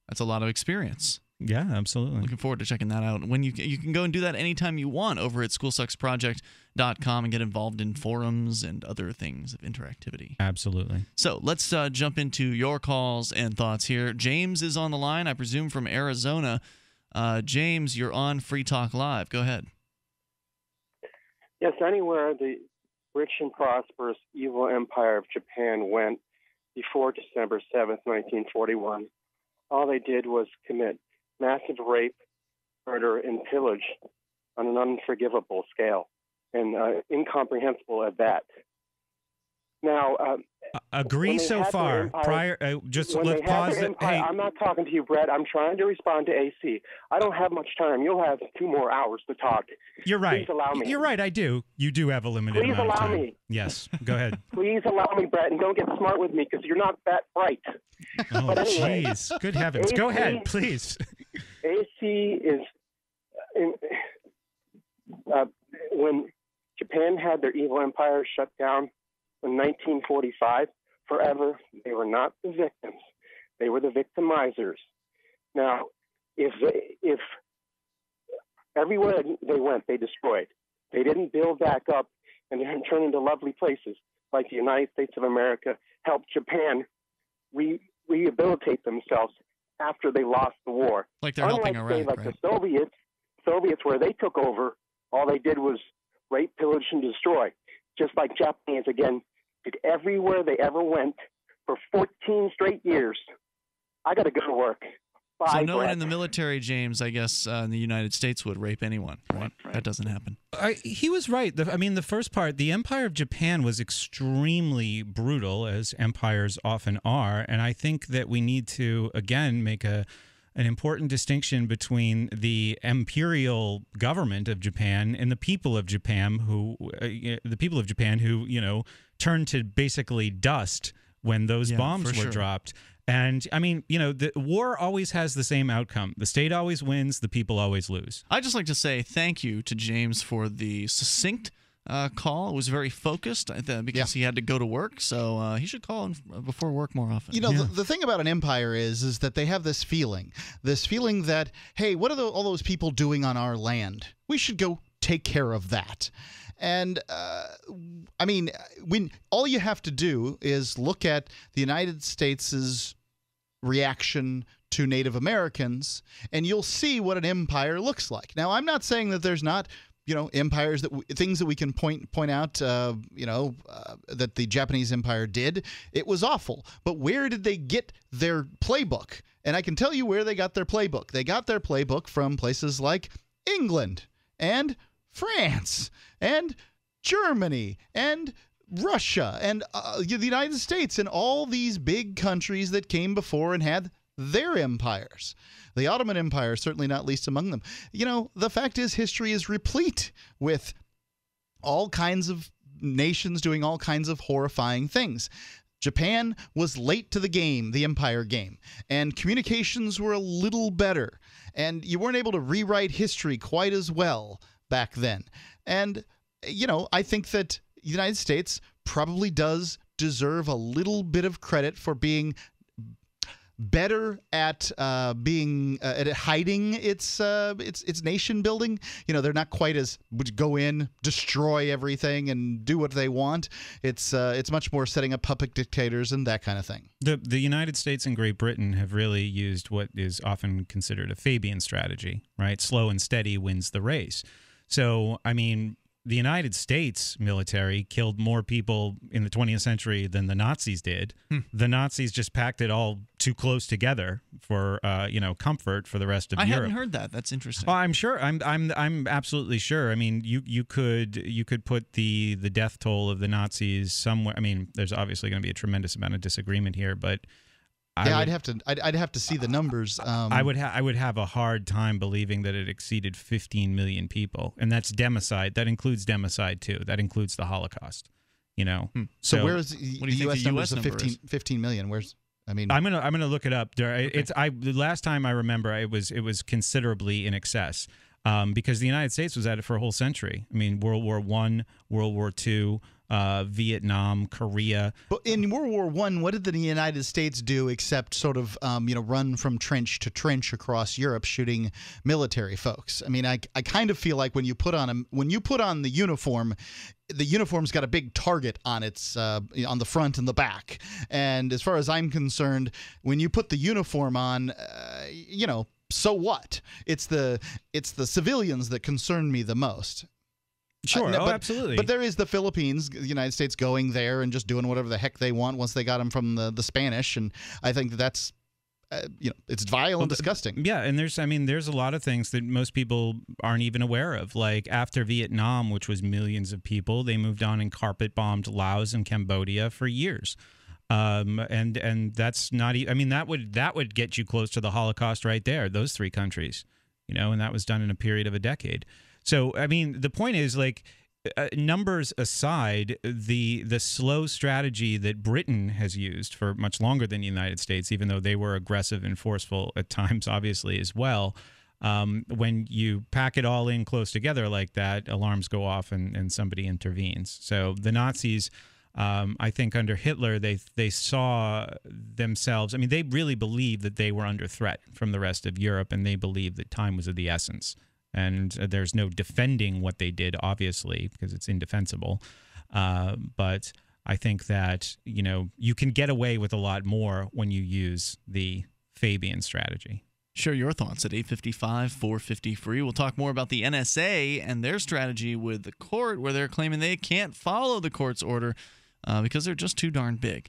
That's a lot of experience. Yeah, absolutely. Looking forward to checking that out. When you you can go and do that anytime you want over at schoolsucksproject.com and get involved in forums and other things of interactivity. Absolutely. So let's uh, jump into your calls and thoughts here. James is on the line, I presume from Arizona. Uh, James, you're on Free Talk Live. Go ahead. Yes, anywhere the rich and prosperous evil empire of Japan went before December 7th, 1941, all they did was commit massive rape, murder, and pillage on an unforgivable scale and uh, incomprehensible at that. Now, um, Agree so far. empire- Prior, uh, just let's pause. empire- Hey, I'm not talking to you, Brett. I'm trying to respond to AC. I don't have much time. You'll have two more hours to talk. You're right. Please allow me. You're right. I do. You do have a limited Please amount of allow time. me. Yes. Go ahead. Please allow me, Brett, and don't get smart with me because you're not that bright. Oh, But anyway, jeez. Good heavens. Go ahead, please. AC is in, uh, when Japan had their evil empire shut down in 1945. Forever, they were not the victims; they were the victimizers. Now, if they, if everywhere they went, they destroyed. They didn't build back up and turn into lovely places like the United States of America. Help Japan re- rehabilitate themselves after they lost the war. Like they're Unlike, helping say, Iraq, like right? the Soviets, Soviets where they took over, all they did was rape, pillage, and destroy. Just like Japanese, again, did everywhere they ever went for 14 straight years. I got to go to work. Bye, so no one in the military, James, I guess, uh, in the United States would rape anyone. Right? That doesn't happen. I, he was right. The, I mean, the first part, the Empire of Japan was extremely brutal, as empires often are, and I think that we need to again make a an important distinction between the imperial government of Japan and the people of Japan, who uh, the people of Japan who you know turned to basically dust when those Yeah, bombs were sure. dropped. And I mean, you know, the war always has the same outcome. The state always wins, the people always lose. I'd just like to say thank you to James for the succinct uh, call. It was very focused I th- because he had to go to work, so uh, he should call in before work more often. You know, the, the thing about an empire is, is that they have this feeling, this feeling that, hey, what are the, all those people doing on our land? We should go take care of that. And uh, I mean, when all you have to do is look at the United States' reaction to Native Americans, and you'll see what an empire looks like. Now, I'm not saying that there's not you know empires that things that we can point point out uh, you know uh, that the Japanese empire did it was awful. But where did they get their playbook? And I can tell you where they got their playbook. They got their playbook from places like England and France and Germany and Russia and uh, the United States and all these big countries that came before and had their empires. The Ottoman Empire, certainly not least among them. You know, the fact is, history is replete with all kinds of nations doing all kinds of horrifying things. Japan was late to the game, the empire game, and communications were a little better, and you weren't able to rewrite history quite as well back then. And, you know, I think that the United States probably does deserve a little bit of credit for being better at uh, being uh, at hiding its uh, its its nation building. You know, they're not quite as go in, destroy everything, and do what they want. It's uh, it's much more setting up puppet dictators and that kind of thing. The the United States and Great Britain have really used what is often considered a Fabian strategy, right? Slow and steady wins the race. So, I mean, the United States military killed more people in the 20th century than the Nazis did. Hmm. The Nazis just packed it all too close together for uh, you know comfort for the rest of I Europe. I hadn't heard that. That's interesting. Well, I'm sure. I'm I'm I'm absolutely sure. I mean, you you could you could put the the death toll of the Nazis somewhere. I mean, there's obviously going to be a tremendous amount of disagreement here, but I yeah, would, I'd have to I'd, I'd have to see the numbers. Um, I would ha- I would have a hard time believing that it exceeded 15 million people, and that's democide. That includes democide too. That includes the Holocaust. You know. So, where's the What do you think U.S. the numbers US of number 15, is? 15 million? Where's I mean, I'm gonna I'm gonna look it up. There, it's I the last time I remember it was it was considerably in excess um, because the United States was at it for a whole century. I mean, World War One, World War Two, uh, Vietnam, Korea. But in World War One, what did the United States do except sort of um, you know run from trench to trench across Europe shooting military folks? I mean, I, I kind of feel like when you put on a when you put on the uniform, the uniform's got a big target on its uh, on the front and the back. And as far as I'm concerned, when you put the uniform on, uh, you know, so what? It's the it's the civilians that concern me the most. Sure, no, oh, but- absolutely. But there is the Philippines, the United States going there and just doing whatever the heck they want once they got them from the, the Spanish, and I think that that's, uh, you know, it's vile and disgusting. Yeah, and there's I mean there's a lot of things that most people aren't even aware of. Like after Vietnam, which was millions of people, they moved on and carpet bombed Laos and Cambodia for years. Um, and and that's not e- I mean that would that would get you close to the Holocaust right there. Those three countries, you know, and that was done in a period of a decade. So I mean the point is like uh, numbers aside, the the slow strategy that Britain has used for much longer than the United States, even though they were aggressive and forceful at times, obviously as well. Um, when you pack it all in close together like that, alarms go off and, and somebody intervenes. So the Nazis, um, I think under Hitler, they they saw themselves. I mean, they really believed that they were under threat from the rest of Europe, and they believed that time was of the essence and uh, there's no defending what they did, obviously, because it's indefensible. Uh, but I think that you know you can get away with a lot more when you use the Fabian strategy. Share your thoughts at 855 450 free. We'll talk more about the NSA and their strategy with the court, where they're claiming they can't follow the court's order uh, because they're just too darn big.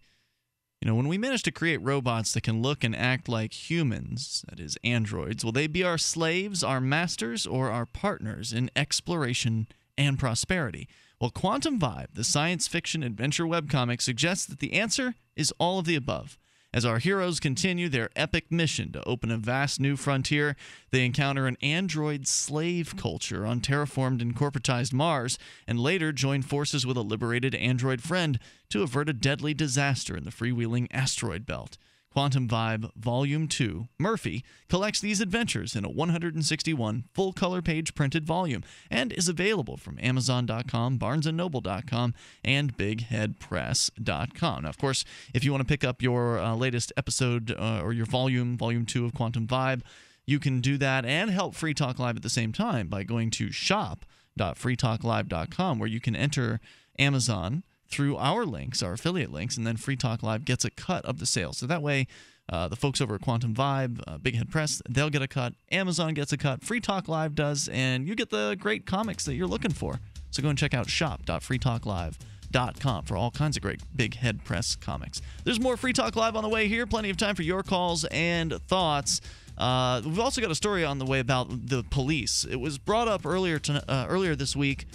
You know, when we manage to create robots that can look and act like humans, that is, androids, will they be our slaves, our masters, or our partners in exploration and prosperity? Well, Quantum Vibe, the science fiction adventure webcomic, suggests that the answer is all of the above. As our heroes continue their epic mission to open a vast new frontier, they encounter an android slave culture on terraformed and corporatized Mars, and later join forces with a liberated android friend to avert a deadly disaster in the freewheeling asteroid belt. Quantum Vibe Volume 2, Murphy, collects these adventures in a 161 full color page printed volume and is available from Amazon.com, BarnesandNoble.com, and BigHeadPress.com. Now, of course, if you want to pick up your uh, latest episode uh, or your volume, Volume 2 of Quantum Vibe, you can do that and help Free Talk Live at the same time by going to shop.freetalklive.com, where you can enter Amazon through our links, our affiliate links, and then Free Talk Live gets a cut of the sales. So that way, uh, the folks over at Quantum Vibe, uh, Big Head Press, they'll get a cut. Amazon gets a cut. Free Talk Live does, and you get the great comics that you're looking for. So go and check out shop.freetalklive.com for all kinds of great Big Head Press comics. There's more Free Talk Live on the way here. Plenty of time for your calls and thoughts. Uh, we've also got a story on the way about the police. It was brought up earlier to, uh, earlier this week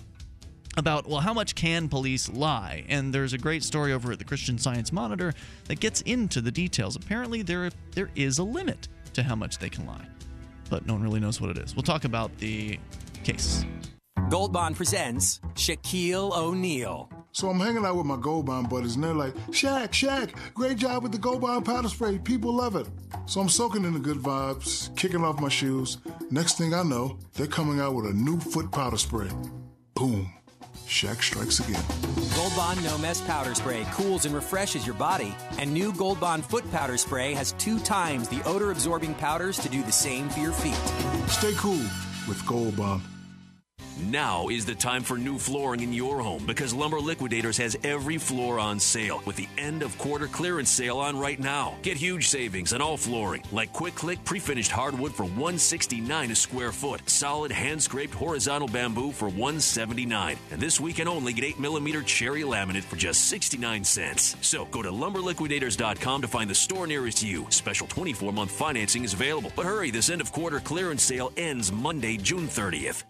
about well how much can police lie and there's a great story over at the christian science monitor that gets into the details apparently there there is a limit to how much they can lie but no one really knows what it is we'll talk about the case Gold Bond presents Shaquille O'Neal. So I'm hanging out with my Gold Bond buddies, and they're like, Shaq, Shaq, great job with the Gold Bond powder spray. People love it. So I'm soaking in the good vibes, kicking off my shoes. Next thing I know, they're coming out with a new foot powder spray. Boom. Shaq strikes again. Gold Bond No Mess Powder Spray cools and refreshes your body. And new Gold Bond Foot Powder Spray has two times the odor absorbing powders to do the same for your feet. Stay cool with Gold Bond. Now is the time for new flooring in your home because Lumber Liquidators has every floor on sale with the end of quarter clearance sale on right now. Get huge savings on all flooring, like quick click pre-finished hardwood for 169 a square foot, solid hand scraped horizontal bamboo for 179, and this weekend only get 8 millimeter cherry laminate for just 69 cents. So go to lumberliquidators.com to find the store nearest you. Special 24 month financing is available, but hurry, this end of quarter clearance sale ends Monday, June 30th.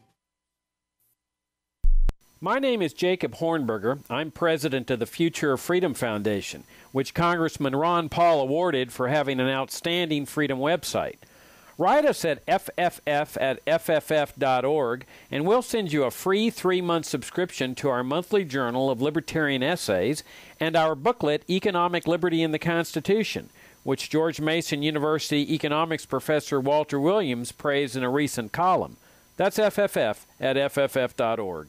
My name is Jacob Hornberger. I'm president of the Future of Freedom Foundation, which Congressman Ron Paul awarded for having an outstanding freedom website. Write us at fff at fff.org, and we'll send you a free three month subscription to our monthly journal of libertarian essays and our booklet, Economic Liberty in the Constitution, which George Mason University economics professor Walter Williams praised in a recent column. That's FFF at FFF.org.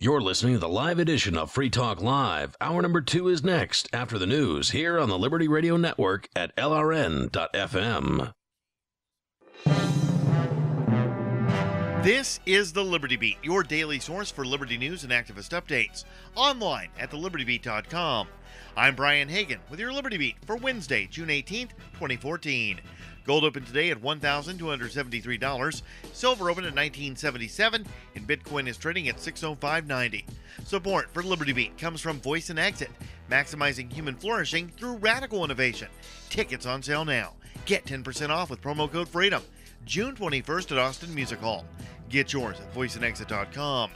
You're listening to the live edition of Free Talk Live. Hour number two is next after the news here on the Liberty Radio Network at LRN.FM. This is the Liberty Beat, your daily source for liberty news and activist updates, online at thelibertybeat.com. I'm Brian Hagan with your Liberty Beat for Wednesday, June 18th, 2014. Gold opened today at $1,273. Silver opened at 1977, and Bitcoin is trading at 605.90. Support for Liberty Beat comes from Voice and Exit, maximizing human flourishing through radical innovation. Tickets on sale now. Get 10% off with promo code FREEDOM. June 21st at Austin Music Hall. Get yours at voiceandexit.com.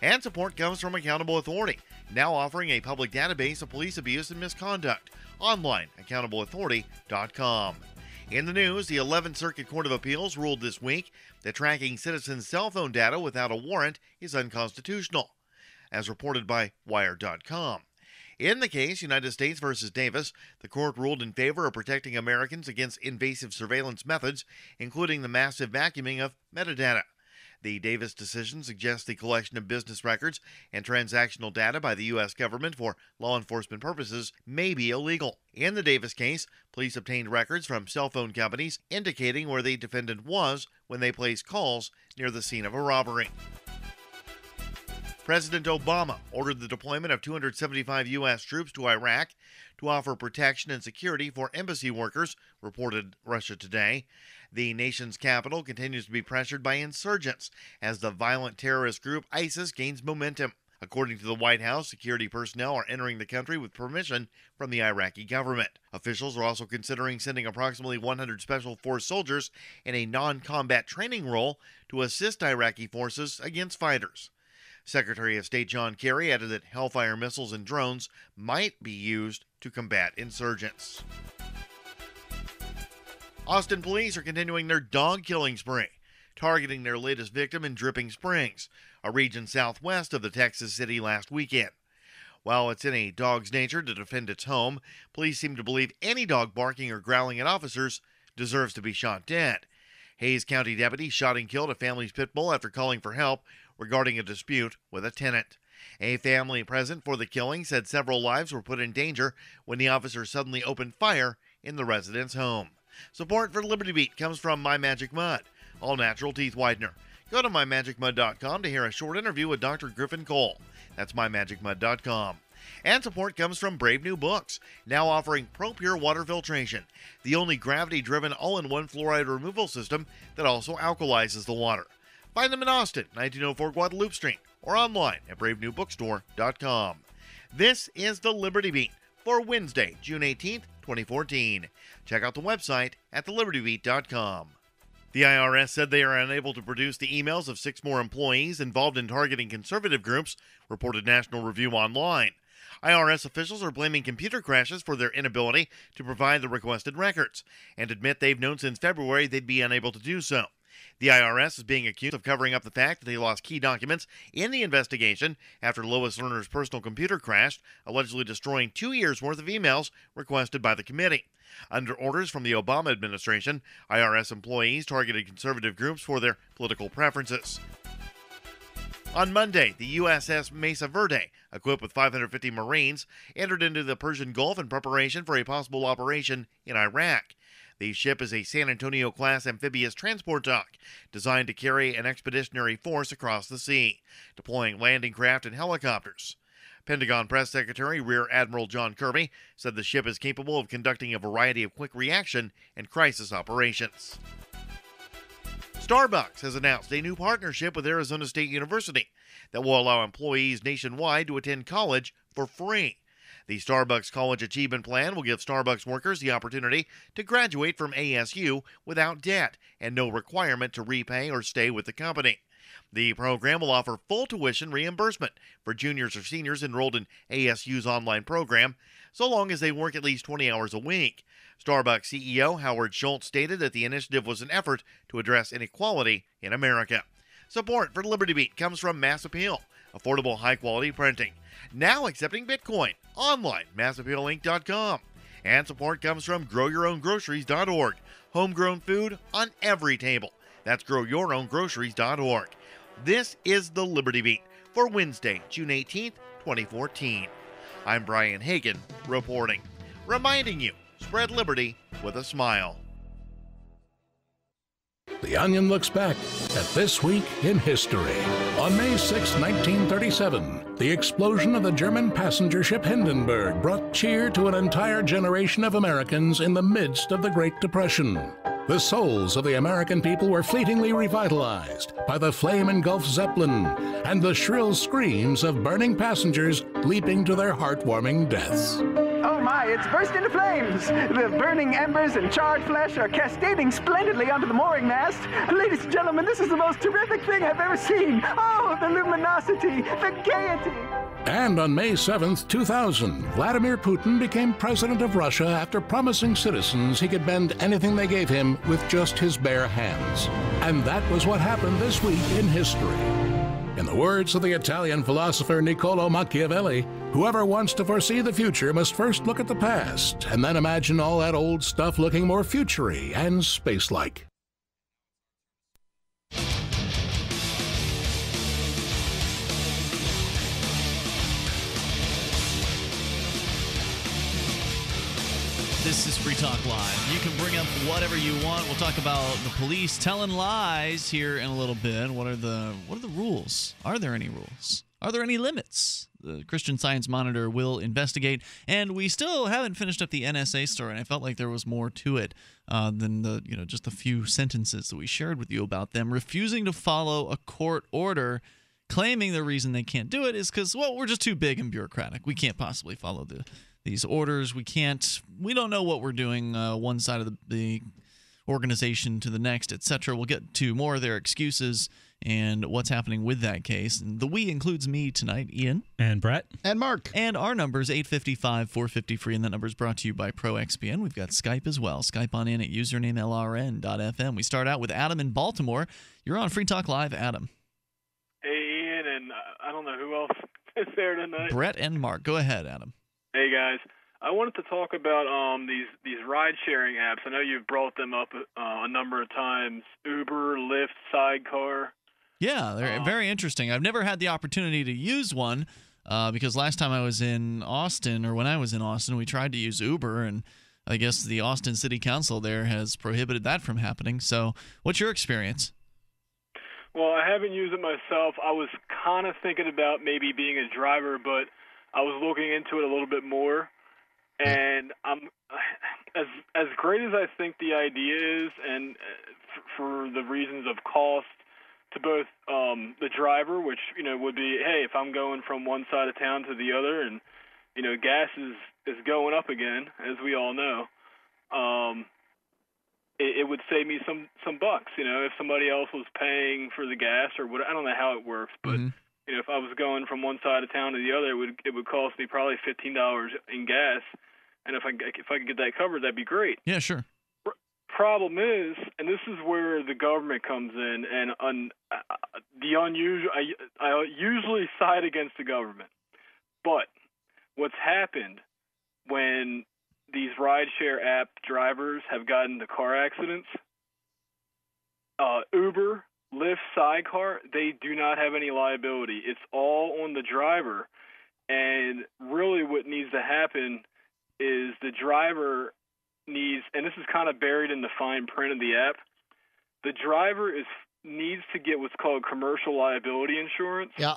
And support comes from Accountable Authority, now offering a public database of police abuse and misconduct. Online, accountableauthority.com. In the news, the 11th Circuit Court of Appeals ruled this week that tracking citizens' cell phone data without a warrant is unconstitutional, as reported by Wired.com. In the case United States versus Davis, the court ruled in favor of protecting Americans against invasive surveillance methods, including the massive vacuuming of metadata. The Davis decision suggests the collection of business records and transactional data by the U.S. government for law enforcement purposes may be illegal. In the Davis case, police obtained records from cell phone companies indicating where the defendant was when they placed calls near the scene of a robbery. President Obama ordered the deployment of 275 U.S. troops to Iraq to offer protection and security for embassy workers, reported Russia Today. The nation's capital continues to be pressured by insurgents as the violent terrorist group ISIS gains momentum. According to the White House, security personnel are entering the country with permission from the Iraqi government. Officials are also considering sending approximately 100 Special Force soldiers in a non combat training role to assist Iraqi forces against fighters. Secretary of State John Kerry added that Hellfire missiles and drones might be used to combat insurgents. Austin police are continuing their dog killing spree, targeting their latest victim in Dripping Springs, a region southwest of the Texas city last weekend. While it's in a dog's nature to defend its home, police seem to believe any dog barking or growling at officers deserves to be shot dead. Hays County deputies shot and killed a family's pit bull after calling for help regarding a dispute with a tenant. A family present for the killing said several lives were put in danger when the officer suddenly opened fire in the resident's home. Support for Liberty Beat comes from My Magic Mud, all natural teeth whitener. Go to mymagicmud.com to hear a short interview with Dr. Griffin Cole. That's mymagicmud.com. And support comes from Brave New Books, now offering ProPur water filtration, the only gravity driven all in one fluoride removal system that also alkalizes the water. Find them in Austin, 1904 Guadalupe Street, or online at bravenewbookstore.com. This is the Liberty Beat for Wednesday, June 18th, 2014. Check out the website at thelibertybeat.com. The IRS said they are unable to produce the emails of six more employees involved in targeting conservative groups, reported National Review Online. IRS officials are blaming computer crashes for their inability to provide the requested records and admit they've known since February they'd be unable to do so. The IRS is being accused of covering up the fact that they lost key documents in the investigation after Lois Lerner's personal computer crashed, allegedly destroying two years' worth of emails requested by the committee. Under orders from the Obama administration, IRS employees targeted conservative groups for their political preferences. On Monday, the USS Mesa Verde, equipped with 550 Marines, entered into the Persian Gulf in preparation for a possible operation in Iraq. The ship is a San Antonio class amphibious transport dock designed to carry an expeditionary force across the sea, deploying landing craft and helicopters. Pentagon Press Secretary Rear Admiral John Kirby said the ship is capable of conducting a variety of quick reaction and crisis operations. Starbucks has announced a new partnership with Arizona State University that will allow employees nationwide to attend college for free. The Starbucks College Achievement Plan will give Starbucks workers the opportunity to graduate from ASU without debt and no requirement to repay or stay with the company. The program will offer full tuition reimbursement for juniors or seniors enrolled in ASU's online program, so long as they work at least 20 hours a week. Starbucks CEO Howard Schultz stated that the initiative was an effort to address inequality in America. Support for Liberty Beat comes from Mass Appeal, affordable high quality printing. Now accepting Bitcoin online, massappealinc.com. And support comes from growyourowngroceries.org. Homegrown food on every table. That's growyourowngroceries.org. This is the Liberty Beat for Wednesday, June 18th, 2014. I'm Brian Hagan reporting, reminding you spread liberty with a smile. The Onion looks back at this week in history. On May 6, 1937, the explosion of the German passenger ship Hindenburg brought cheer to an entire generation of Americans in the midst of the Great Depression. The souls of the American people were fleetingly revitalized by the flame engulfed Zeppelin and the shrill screams of burning passengers leaping to their heartwarming deaths. It's burst into flames! The burning embers and charred flesh are cascading splendidly onto the mooring mast. Ladies and gentlemen, this is the most terrific thing I've ever seen. Oh, the luminosity, the gaiety. And on May 7th, 2000, Vladimir Putin became president of Russia after promising citizens he could bend anything they gave him with just his bare hands. And that was what happened this week in history. In the words of the Italian philosopher Niccolo Machiavelli, Whoever wants to foresee the future must first look at the past and then imagine all that old stuff looking more futury and space This is Free Talk Live. You can bring up whatever you want. We'll talk about the police telling lies here in a little bit. What are the what are the rules? Are there any rules? Are there any limits? The Christian Science Monitor will investigate, and we still haven't finished up the NSA story. And I felt like there was more to it uh, than the you know just a few sentences that we shared with you about them refusing to follow a court order claiming the reason they can't do it is because well we're just too big and bureaucratic we can't possibly follow the these orders. We can't we don't know what we're doing uh, one side of the, the organization to the next etc we'll get to more of their excuses and what's happening with that case. And the we includes me tonight ian. And brett. And mark. And our number is 855 450 free and that number is brought to you by proxpn we've got skype as well. Skype on in at username lrn.fm we start out with adam in baltimore. You're on free talk live adam. Hey, Ian, and uh, I don't know who else is there tonight. brett and mark. Go ahead adam Hey, guys. I wanted to talk about um these these ride sharing apps. I know you've brought them up uh, a number of times. Uber, Lyft, Sidecar. Yeah, they're very interesting. I've never had the opportunity to use one uh, because last time I was in Austin, or when I was in Austin, we tried to use Uber, and I guess the Austin City Council there has prohibited that from happening. So, what's your experience? Well, I haven't used it myself. I was kind of thinking about maybe being a driver, but I was looking into it a little bit more, and I'm as as great as I think the idea is, and uh, f- for the reasons of cost to both um, the driver, which you know would be, hey, if I'm going from one side of town to the other, and you know gas is is going up again, as we all know. Um, it, it would save me some some bucks. You know, if somebody else was paying for the gas or what, I don't know how it works, but you know, if I was going from one side of town to the other, it would it would cost me probably fifteen dollars in gas, and if I if I could get that covered, that'd be great. Yeah, sure. Problem is, and this is where the government comes in, and un, uh, the unusual. I, I usually side against the government, but what's happened when these rideshare app drivers have gotten into car accidents, uh, Uber, Lyft, Sidecar, they do not have any liability. It's all on the driver. And really, what needs to happen is the driver needs, and this is kind of buried in the fine print of the app. The driver is needs to get what's called commercial liability insurance, Yeah.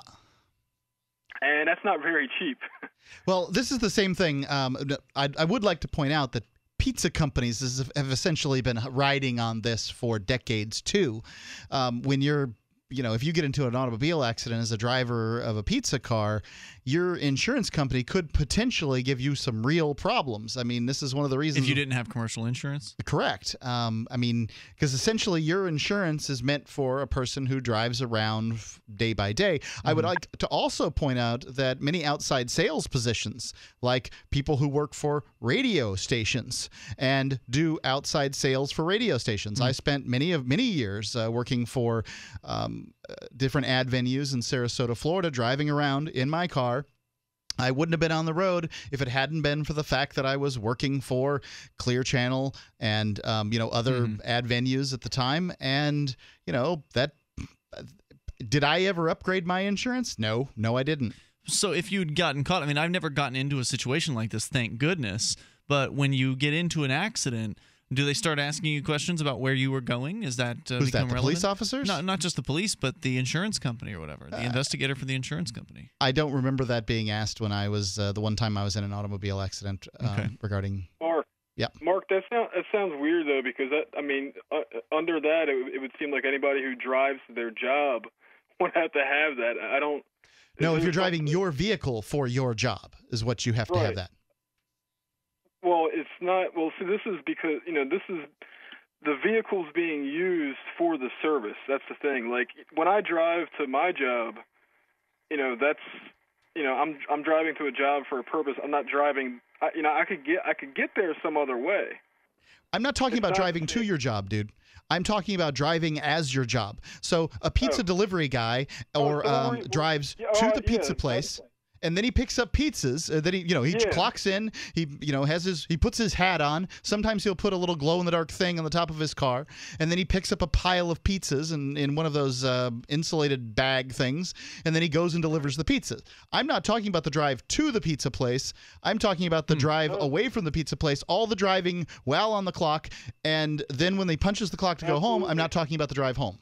and that's not very cheap. Well, this is the same thing. Um, I, I would like to point out that pizza companies have essentially been riding on this for decades too. Um, when you're you know, if you get into an automobile accident as a driver of a pizza car, your insurance company could potentially give you some real problems. I mean, this is one of the reasons If you didn't have commercial insurance, Correct. Um, I mean, because essentially your insurance is meant for a person who drives around day by day. I would like to also point out that many outside sales positions, like people who work for radio stations and do outside sales for radio stations. I spent many of many years uh, working for um, different ad venues in Sarasota, Florida, driving around in my car. I wouldn't have been on the road if it hadn't been for the fact that I was working for Clear Channel and um, you know other ad venues at the time, and you know that. Did I ever upgrade my insurance? No, no, I didn't. So if you'd gotten caught, I mean, I've never gotten into a situation like this, thank goodness. But when you get into an accident, do they start asking you questions about where you were going? Is that uh, Who's that, the relevant? police officers? Not not just the police, but the insurance company or whatever, Uh, the investigator for the insurance company. I don't remember that being asked when I was uh, the one time I was in an automobile accident um, Okay. regarding. Mark. Yeah. Mark, that sounds that sounds weird though because that I mean uh, under that it, would- it would seem like anybody who drives their job would have to have that. I don't. No, if you're driving your vehicle for your job, is what you have to have that. Well, it's not. Well, see, this is because you know this is the vehicle's being used for the service. That's the thing. Like when I drive to my job, you know, that's you know, I'm I'm driving to a job for a purpose. I'm not driving. I, you know, I could get I could get there some other way. I'm not talking It's about not- driving to your job, dude. I'm talking about driving as your job. So a pizza delivery guy or Oh, um, drives yeah, to oh, the yeah, pizza place and then he picks up pizzas. Uh, then he, you know, he Yeah. clocks in. He, you know, has his he puts his hat on. Sometimes he'll put a little glow in the dark thing on the top of his car, and then he picks up a pile of pizzas in, in one of those uh, insulated bag things, and then he goes and delivers the pizzas. I'm not talking about the drive to the pizza place. I'm talking about the drive away from the pizza place. All the driving while on the clock, and then when he punches the clock to go home, I'm not talking about the drive home.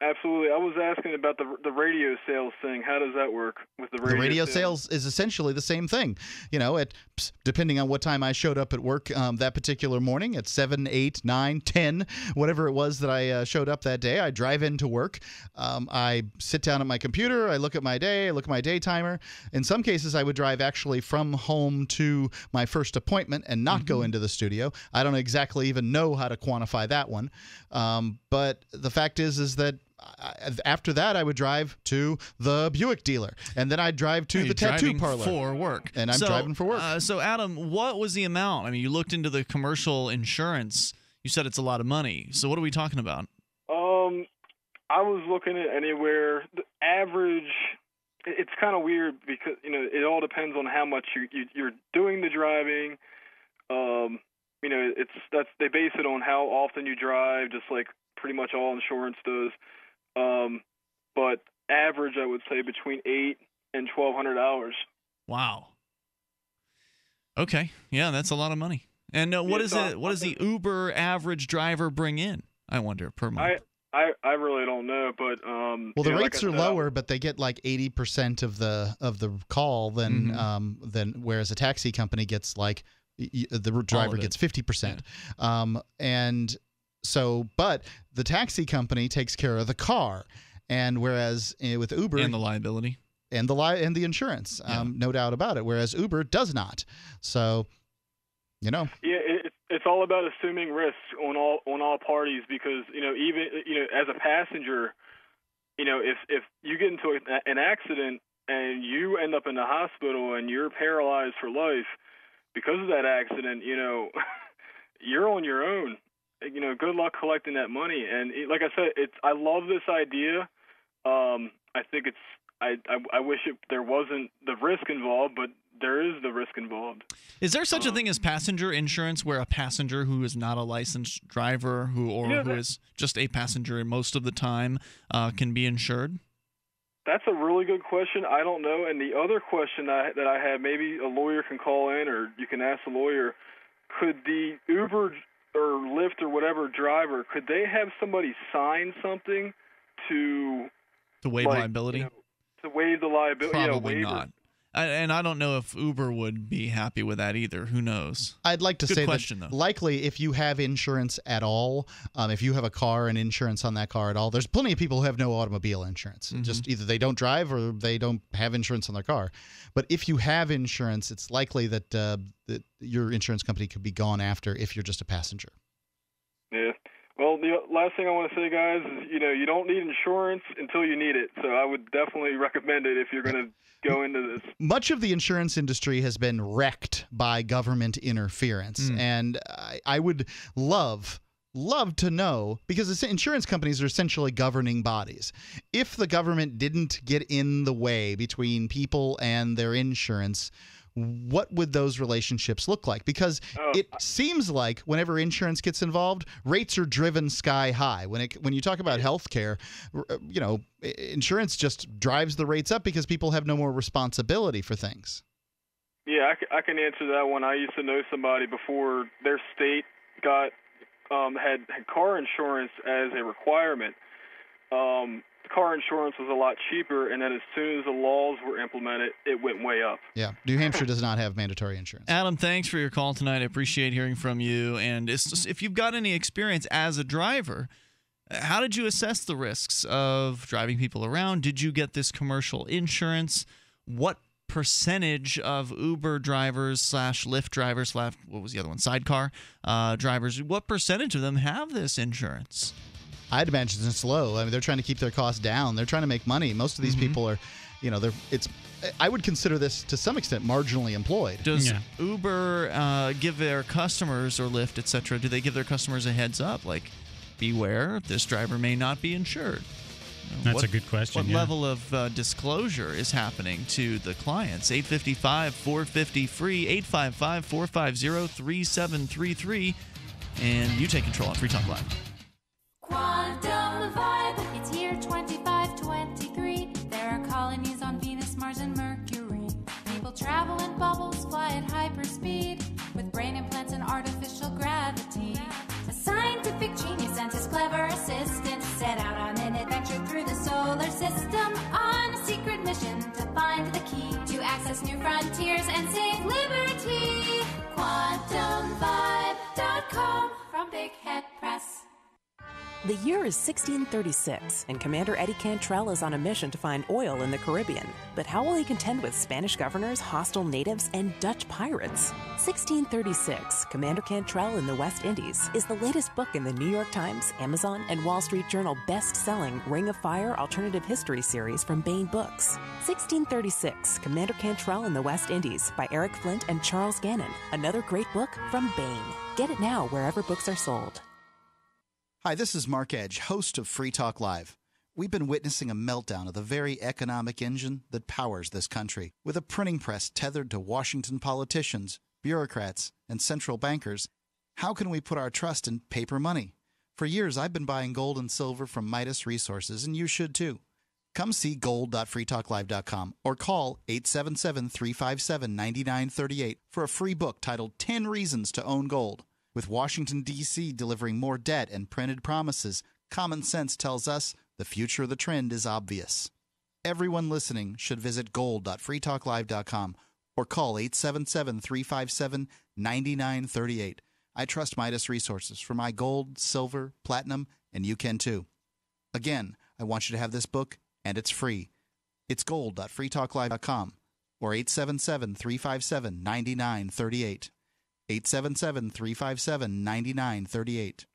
Absolutely. I was asking about the the radio sales thing. How does that work with the radio? the radio sales is essentially the same thing. You know, at depending on what time I showed up at work um, that particular morning, at seven, eight, nine, ten, whatever it was that I uh, showed up that day, I drive into work. Um, I sit down at my computer. I look at my day. I look at my day timer. In some cases, I would drive actually from home to my first appointment and not go into the studio. I don't exactly even know how to quantify that one, um, but the fact is, is that. I- After that, I would drive to the Buick dealer, and then I'd drive to You're the tattoo parlor for work, and I'm So, driving for work. Uh, so, Adam, what was the amount? I mean, you looked into the commercial insurance. You said it's a lot of money. So, what are we talking about? Um, I was looking at anywhere. The average. It's kind of weird because you know it all depends on how much you, you you're doing the driving. Um, you know, it's that's they base it on how often you drive, just like pretty much all insurance does. Um, but average, I would say between eight and twelve hundred hours. Wow. Okay, yeah, that's a lot of money. And uh, what Yeah, is so it? What does the Uber average driver bring in? I wonder per month. I, I I really don't know, but um. well, the you know, like rates I are said, lower, but they get like eighty percent of the of the call than Mhm. um, than whereas a taxi company gets like y- y- the driver gets fifty percent, um, and so but the taxi company takes care of the car, and whereas uh, with Uber and the liability and the li- and the insurance, um, no doubt about it. Whereas Uber does not, so you know. Yeah, it, it's- it's all about assuming risk on all on all parties because you know even you know as a passenger, you know if if you get into a, an accident and you end up in the hospital and you're paralyzed for life because of that accident, you know you're on your own. You know, good luck collecting that money. And it, like I said, it's I love this idea. Um, I think it's I I, I wish it, there wasn't the risk involved, but there is the risk involved. Is there such a thing as passenger insurance where a passenger who is not a licensed driver who or Yeah, who that- is just a passenger most of the time uh, can be insured? That's a really good question. I don't know. And the other question I, that I have, maybe a lawyer can call in, or you can ask a lawyer. Could the Uber or Lyft or whatever driver could they have somebody sign something to To waive like, liability? you know, to waive the liability? Probably waiver. not. I, and I don't know if Uber would be happy with that either. Who knows? I'd like to Good say question, that though. likely if you have insurance at all, um, if you have a car and insurance on that car at all, there's plenty of people who have no automobile insurance. Mm-hmm. Just either they don't drive or they don't have insurance on their car. But if you have insurance, it's likely that uh, that your insurance company could be gone after if you're just a passenger. Yeah. Well, the last thing I want to say, guys, is you know you don't need insurance until you need it. So I would definitely recommend it if you're going to go into this. much of the insurance industry has been wrecked by government interference hmm. and I, I would love love to know because it's- insurance companies are essentially governing bodies if the government didn't get in the way between people and their insurance what would those relationships look like because it seems like whenever insurance gets involved rates are driven sky high when it when you talk about healthcare r- uh, you know insurance just drives the rates up because people have no more responsibility for things Yeah, I can answer that one. I used to know somebody before their state got um, had, had car insurance as a requirement. Um, car insurance was a lot cheaper, and then as soon as the laws were implemented, it went way up. yeah new hampshire does not have mandatory insurance Adam, thanks for your call tonight. I appreciate hearing from you. And it's just, if you've got any experience as a driver, how did you assess the risks of driving people around? Did you get this commercial insurance? What percentage of Uber drivers slash Lyft drivers slash what was the other one sidecar uh, drivers? What percentage of them have this insurance? I'd imagine it's low. I mean, they're trying to keep their costs down. They're trying to make money. Most of these Mhm. people are, you know, they're. It's. I would consider this to some extent marginally employed. Does Uber uh, give their customers or Lyft, etc., do they give their customers a heads up, like, beware, this driver may not be insured? That's what- a good question, What yeah. level of uh, disclosure is happening to the clients? 855 450 free, 855 450 3733. And you take control on Free Talk Live. Quantum vibe, it's year 2523. There are colonies on Venus, Mars, and Mercury. People travel in bubbles, fly at hyperspeed, with brain implants and artificial gravity. A scientific genius and his clever assistant set out on an adventure through the solar system on a secret mission to find the key to access new frontiers and save liberty. QuantumVibe.com from Big Head Press. The year is 1636, and Commander Eddie Cantrell is on a mission to find oil in the Caribbean. But how will he contend with Spanish governors, hostile natives, and Dutch pirates? 1636, Commander Cantrell in the West Indies is the latest book in the New York Times, Amazon, and Wall Street Journal best selling Ring of Fire Alternative History series from Baen Books. 1636, Commander Cantrell in the West Indies by Eric Flint and Charles Gannon. Another great book from Baen. Get it now wherever books are sold. Hi, this is Mark Edge, host of Free Talk Live. We've been witnessing a meltdown of the very economic engine that powers this country. With a printing press tethered to Washington politicians, bureaucrats, and central bankers, how can we put our trust in paper money? For years, I've been buying gold and silver from Midas Resources, and you should too. Come see gold.freetalklive.com or call 877 357 9938 for a free book titled 10 Reasons to Own Gold. With Washington, D.C. delivering more debt and printed promises, common sense tells us the future of the trend is obvious. Everyone listening should visit gold.freetalklive.com or call 877 357 9938. I trust Midas Resources for my gold, silver, platinum, and you can too. Again, I want you to have this book, and it's free. It's gold.freetalklive.com or 877 357 9938. 877 357 9938.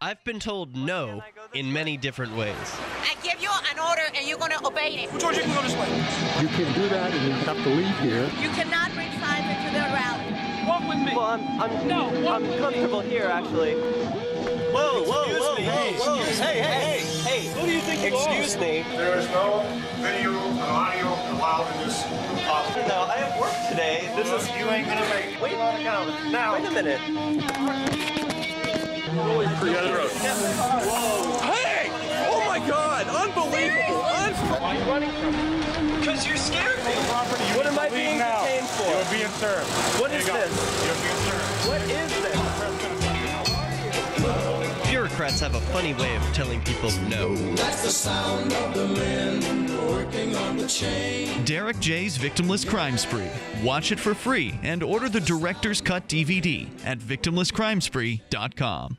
I've been told no in many different ways. I give you an order and you're going to obey it. George, you can go this way. You can do that and you have to leave here. You cannot bring signs into the rally. Walk with me. Well, I'm, I'm, No, I'm with me. comfortable here, actually. Whoa, whoa, whoa, Hey, whoa, whoa. Hey, me. hey, hey, hey. Who do you think you Excuse are? me. There is no video and audio allowed in this office. No, I have work today. This is. You ain't gonna make it. Wait, Now. wait a minute. Holy crud! Whoa! Hey! Oh my God! Unbelievable! Un- Why are you running from me? Because you're scared me. What am I being now. detained for? You're being served. What is this? You're being served. What is this? Bureaucrats have a funny way of telling people no. That's the sound of the men working on the chain. Derrick J's Victimless Crime Spree. Watch it for free and order the Director's Cut DVD at victimlesscrimespree.com.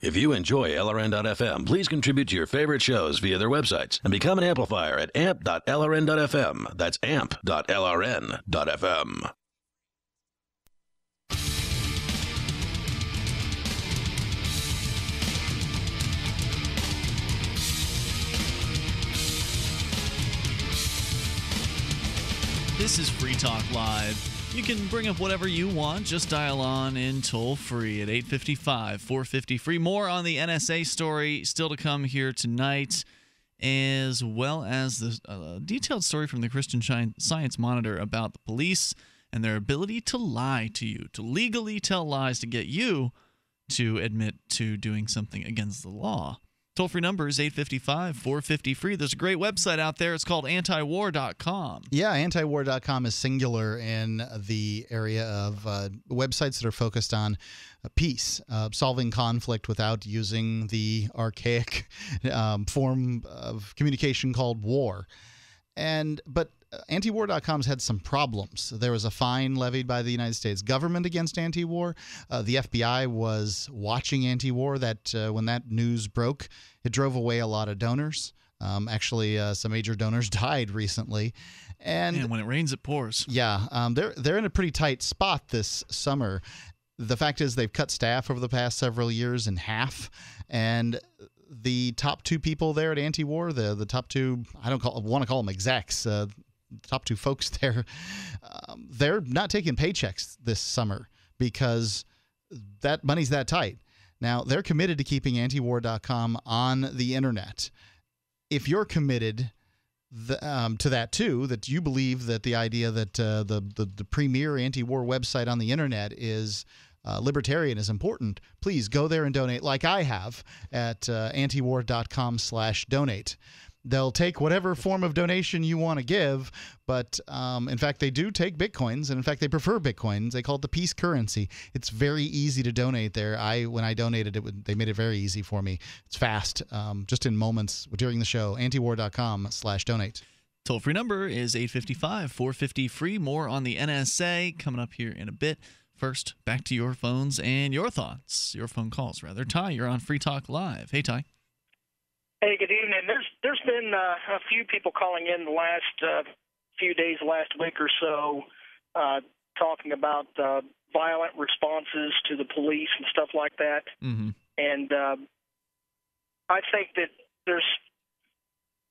If you enjoy LRN.FM, please contribute to your favorite shows via their websites and become an amplifier at amp.lrn.fm. That's amp.lrn.fm. This is Free Talk Live. You can bring up whatever you want. Just dial on in toll free at 855 450 free. More on the NSA story still to come here tonight, as well as the uh, detailed story from the Christian Science Monitor about the police and their ability to lie to you, to legally tell lies to get you to admit to doing something against the law. Toll free number is 855 450 free. There's a great website out there. It's called antiwar.com. Yeah, antiwar.com is singular in the area of uh, websites that are focused on uh, peace, uh, solving conflict without using the archaic um, form of communication called war. And but antiwar.com's had some problems. There was a fine levied by the United States government against anti-war. Uh, the FBI was watching anti-war. That uh, when that news broke, it drove away a lot of donors. Um, actually, uh, some major donors died recently, and And when it rains, it pours. yeah, um, they're they're in a pretty tight spot this summer. The fact is, they've cut staff over the past several years in half, and the top two people there at Anti-War, the the top two, I don't call want to call them execs, uh, top two folks there, um, they're not taking paychecks this summer because that money's that tight. Now they're committed to keeping antiwar.com on the internet. If you're committed the, um, to that too, that you believe that the idea that uh, the, the the premier anti-war website on the internet is uh, libertarian is important, please go there and donate, like I have at uh, antiwar.com/donate. They'll take whatever form of donation you want to give, but um, in fact, they do take bitcoins, and in fact, they prefer bitcoins. They call it the peace currency. It's very easy to donate there. I when I donated it, would- they made it very easy for me. It's fast, um, just in moments during the show. Antiwar.com/donate. Toll free number is 855 450 free. More on the NSA coming up here in a bit. First, back to your phones and your thoughts, your phone calls, rather. Ty, you're on Free Talk Live. Hey, Ty. Hey, good evening. There's there's been uh, a few people calling in the last uh, few days, last week or so, uh, talking about uh, violent responses to the police and stuff like that. Mm-hmm. And uh, I think that there's,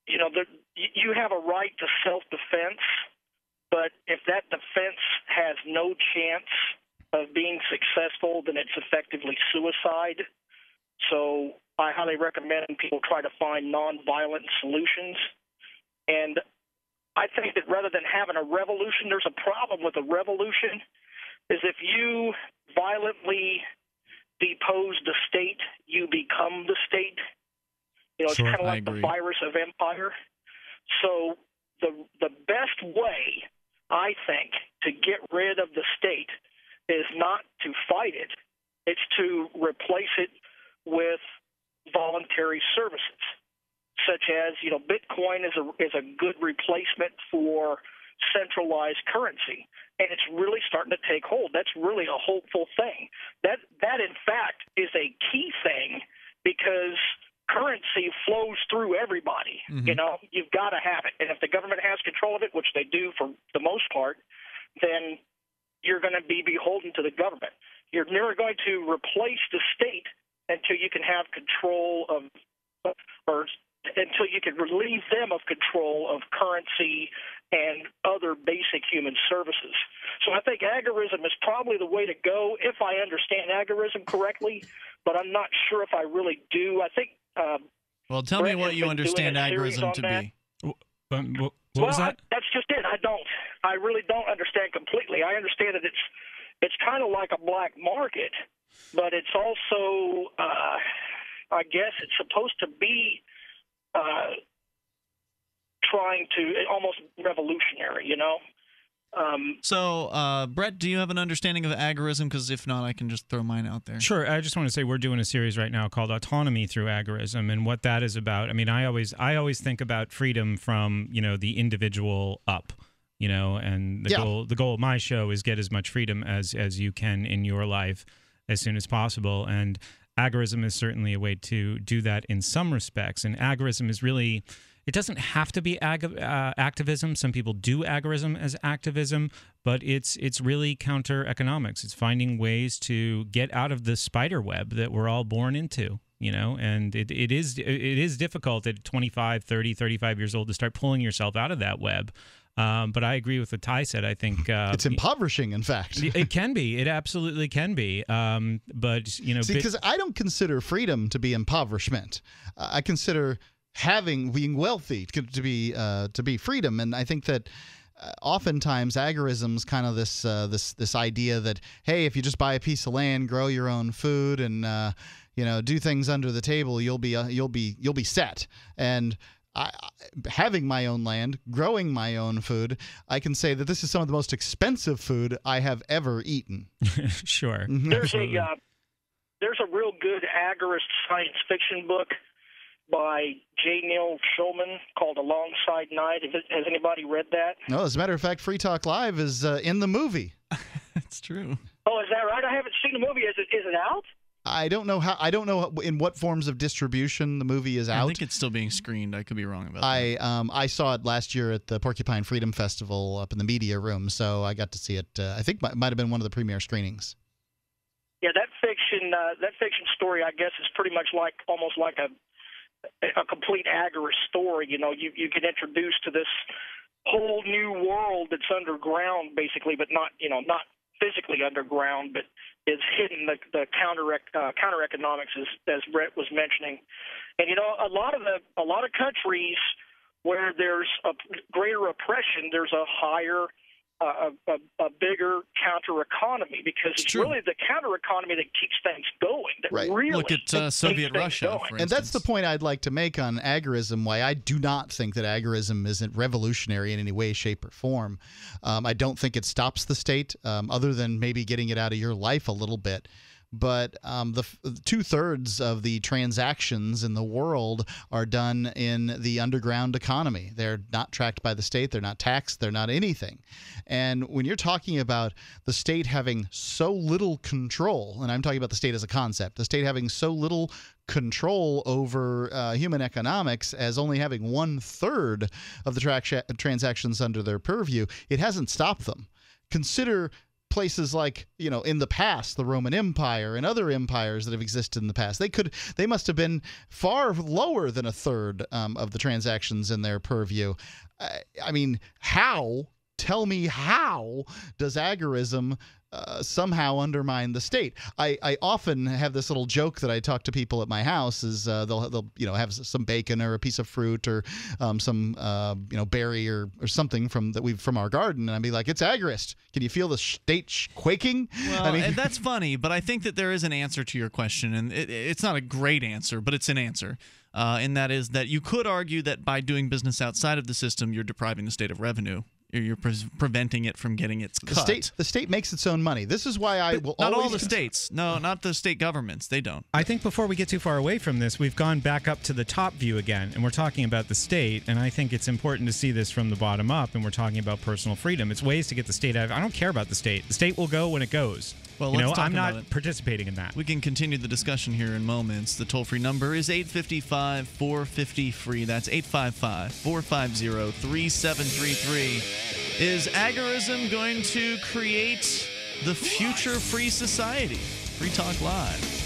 you know, there, you you have a right to self-defense, but if that defense has no chance of being successful, then it's effectively suicide. So I highly recommend people try to find nonviolent solutions. And I think that rather than having a revolution, there's a problem with a revolution. Is if you violently depose the state, you become the state. You know, Sure, it's kind of like the virus of empire. So the the best way, I think, to get rid of the state is not to fight it. It's to replace it with voluntary services, such as you know, Bitcoin is a is a good replacement for centralized currency, and it's really starting to take hold. That's really a hopeful thing. That that in fact is a key thing because currency flows through everybody. Mhm. You know, you've got to have it, and if the government has control of it, which they do for the most part, then you're going to be beholden to the government. You're never going to replace the state until you can have control of, or until you can relieve them of control of currency and other basic human services. So I think agorism is probably the way to go if I understand agorism correctly, but I'm not sure if I really do. I think. Uh, Well, tell me what you understand doing agorism to that. be. Um, what, what well, was that? I, that's just it. I don't. I really don't understand completely. I understand that it's it's kind of like a black market, but it's also, uh, I guess, it's supposed to be uh, trying to almost revolutionary. You know. Um, So, uh, Brett, do you have an understanding of agorism? Because if not, I can just throw mine out there. Sure. I just want to say we're doing a series right now called Autonomy Through Agorism and what that is about. I mean, I always I always think about freedom from, you know, the individual up, you know, and the Yeah. goal the goal of my show is get as much freedom as as you can in your life as soon as possible and agorism is certainly a way to do that in some respects and agorism is really it doesn't have to be ag- uh, activism. Some people do agorism as activism, but it's it's really counter economics. It's finding ways to get out of the spider web that we're all born into, you know, and it, it is it is difficult at 25, 30, 35 years old to start pulling yourself out of that web. Um, but I agree with what Ty said. I think uh, It's impoverishing, in fact. it can be. It absolutely can be. Um, but you know, See, because I don't consider freedom to be impoverishment. Uh, I consider having being wealthy to be uh, to be freedom, and I think that. Uh, oftentimes, agorism's kind of this uh, this this idea that hey, if you just buy a piece of land, grow your own food, and uh, you know, do things under the table, you'll be uh, you'll be you'll be set. And I, having my own land, growing my own food, I can say that this is some of the most expensive food I have ever eaten. sure. There's a uh, there's a real good agorist science fiction book by J. Neil Schulman called Alongside Night. Has has anybody read that? No, as a matter of fact, Free Talk Live is uh, in the movie. That's true. Oh, is that right? I haven't seen the movie. Is it is it out? I don't know how. I don't know in what forms of distribution the movie is out. I think it's still being screened. I could be wrong about that. I um I saw it last year at the Porcupine Freedom Festival up in the media room, so I got to see it. Uh, I think might might have been one of the premiere screenings. Yeah, that fiction uh, that fiction story, I guess, is pretty much like almost like a a complete agorist story. You know, you you get introduced to this whole new world that's underground, basically, but not you know not physically underground, but is hitting The the counter uh, counter economics, as as Brett was mentioning, and you know a lot of the a lot of countries where there's a greater oppression, there's a higher a, a, a bigger counter economy because it's, really the counter economy that keeps things going. That Right. really Look at uh, Soviet Russia, going. for and that's the point I'd like to make on agorism. Why I do not think that agorism isn't revolutionary in any way, shape, or form. Um, I don't think it stops the state, um, other than maybe getting it out of your life a little bit. But um, the two thirds of the transactions in the world are done in the underground economy. They're not tracked by the state. They're not taxed. They're not anything. And when you're talking about the state having so little control, and I'm talking about the state as a concept, the state having so little control over uh, human economics as only having one third of the tra- transactions under their purview, it hasn't stopped them. Consider places like you know in the past the roman empire and other empires that have existed in the past they could they must have been far lower than a third um, of the transactions in their purview. I, I mean how tell me how does agorism uh, somehow undermine the state. I, I often have this little joke that I talk to people at my house is uh, they'll they'll you know have some bacon or a piece of fruit or um, some uh, you know berry or, or something from that we've from our garden and I'd be like it's agorist. Can you feel the state sh- quaking? Well, I mean, that's funny, but I think that there is an answer to your question, and it, it's not a great answer, but it's an answer. Uh, and that is that you could argue that by doing business outside of the system, you're depriving the state of revenue. You're, you're pre- preventing it from getting its cut. the state the state makes its own money. This is why I will not all always the states. No, not the state governments. They don't. I think before we get too far away from this, we've gone back up to the top view again, and we're talking about the state. And I think it's important to see this from the bottom up, and we're talking about personal freedom. It's ways to get the state out of. I don't care about the state. The state will go when it goes. Well, you let's know, talk I'm not it. participating in that. We can continue the discussion here in moments. The toll free number is 855 450 free. That's 855 450 3733. Is agorism going to create the future free society? Free Talk Live.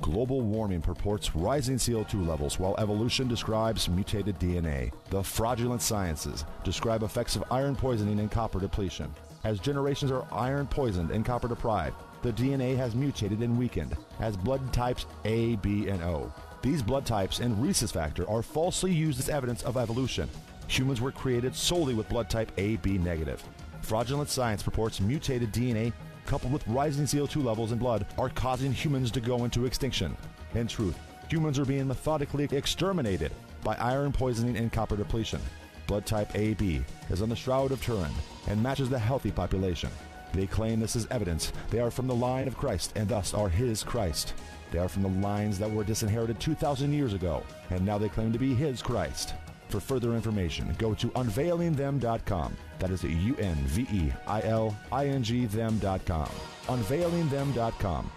Global warming purports rising CO2 levels, while evolution describes mutated DNA. The fraudulent sciences describe effects of iron poisoning and copper depletion. As generations are iron poisoned and copper deprived, the DNA has mutated and weakened as blood types A, B, and O. These blood types and rhesus factor are falsely used as evidence of evolution. Humans were created solely with blood type AB negative. Fraudulent science purports mutated DNA coupled with rising CO2 levels in blood are causing humans to go into extinction. In truth, humans are being methodically exterminated by iron poisoning and copper depletion. Blood type AB is on the Shroud of Turin and matches the healthy population. They claim this is evidence they are from the line of Christ and thus are His Christ. They are from the lines that were disinherited 2,000 years ago, and now they claim to be His Christ. For further information, go to unveilingthem.com. That is U N V E I L I N G them.com. Unveilingthem.com.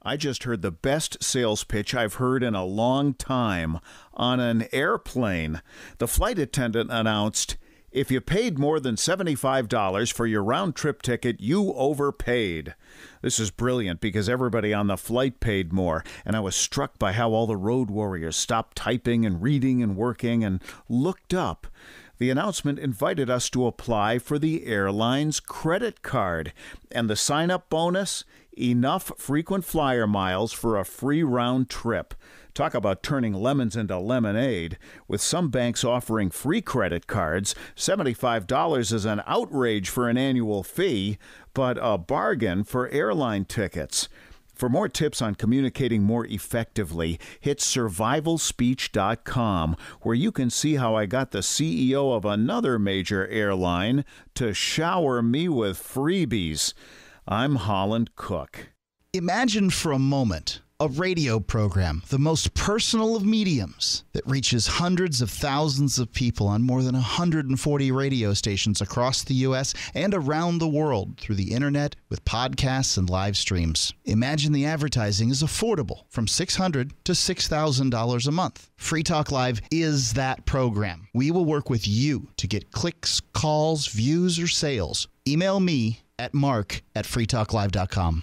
I just heard the best sales pitch I've heard in a long time on an airplane. The flight attendant announced, if you paid more than $75 for your round trip ticket, you overpaid. This is brilliant because everybody on the flight paid more, and I was struck by how all the road warriors stopped typing and reading and working and looked up. The announcement invited us to apply for the airline's credit card, and the sign up bonus enough frequent flyer miles for a free round trip. Talk about turning lemons into lemonade. With some banks offering free credit cards, $75 is an outrage for an annual fee, but a bargain for airline tickets. For more tips on communicating more effectively, hit survivalspeech.com, where you can see how I got the CEO of another major airline to shower me with freebies. I'm Holland Cooke. Imagine for a moment a radio program, the most personal of mediums, that reaches hundreds of thousands of people on more than 140 radio stations across the U.S. and around the world through the internet with podcasts and live streams. Imagine the advertising is affordable from $600 to $6,000 a month. Free Talk Live is that program. We will work with you to get clicks, calls, views, or sales. Email me at mark at freetalklive.com.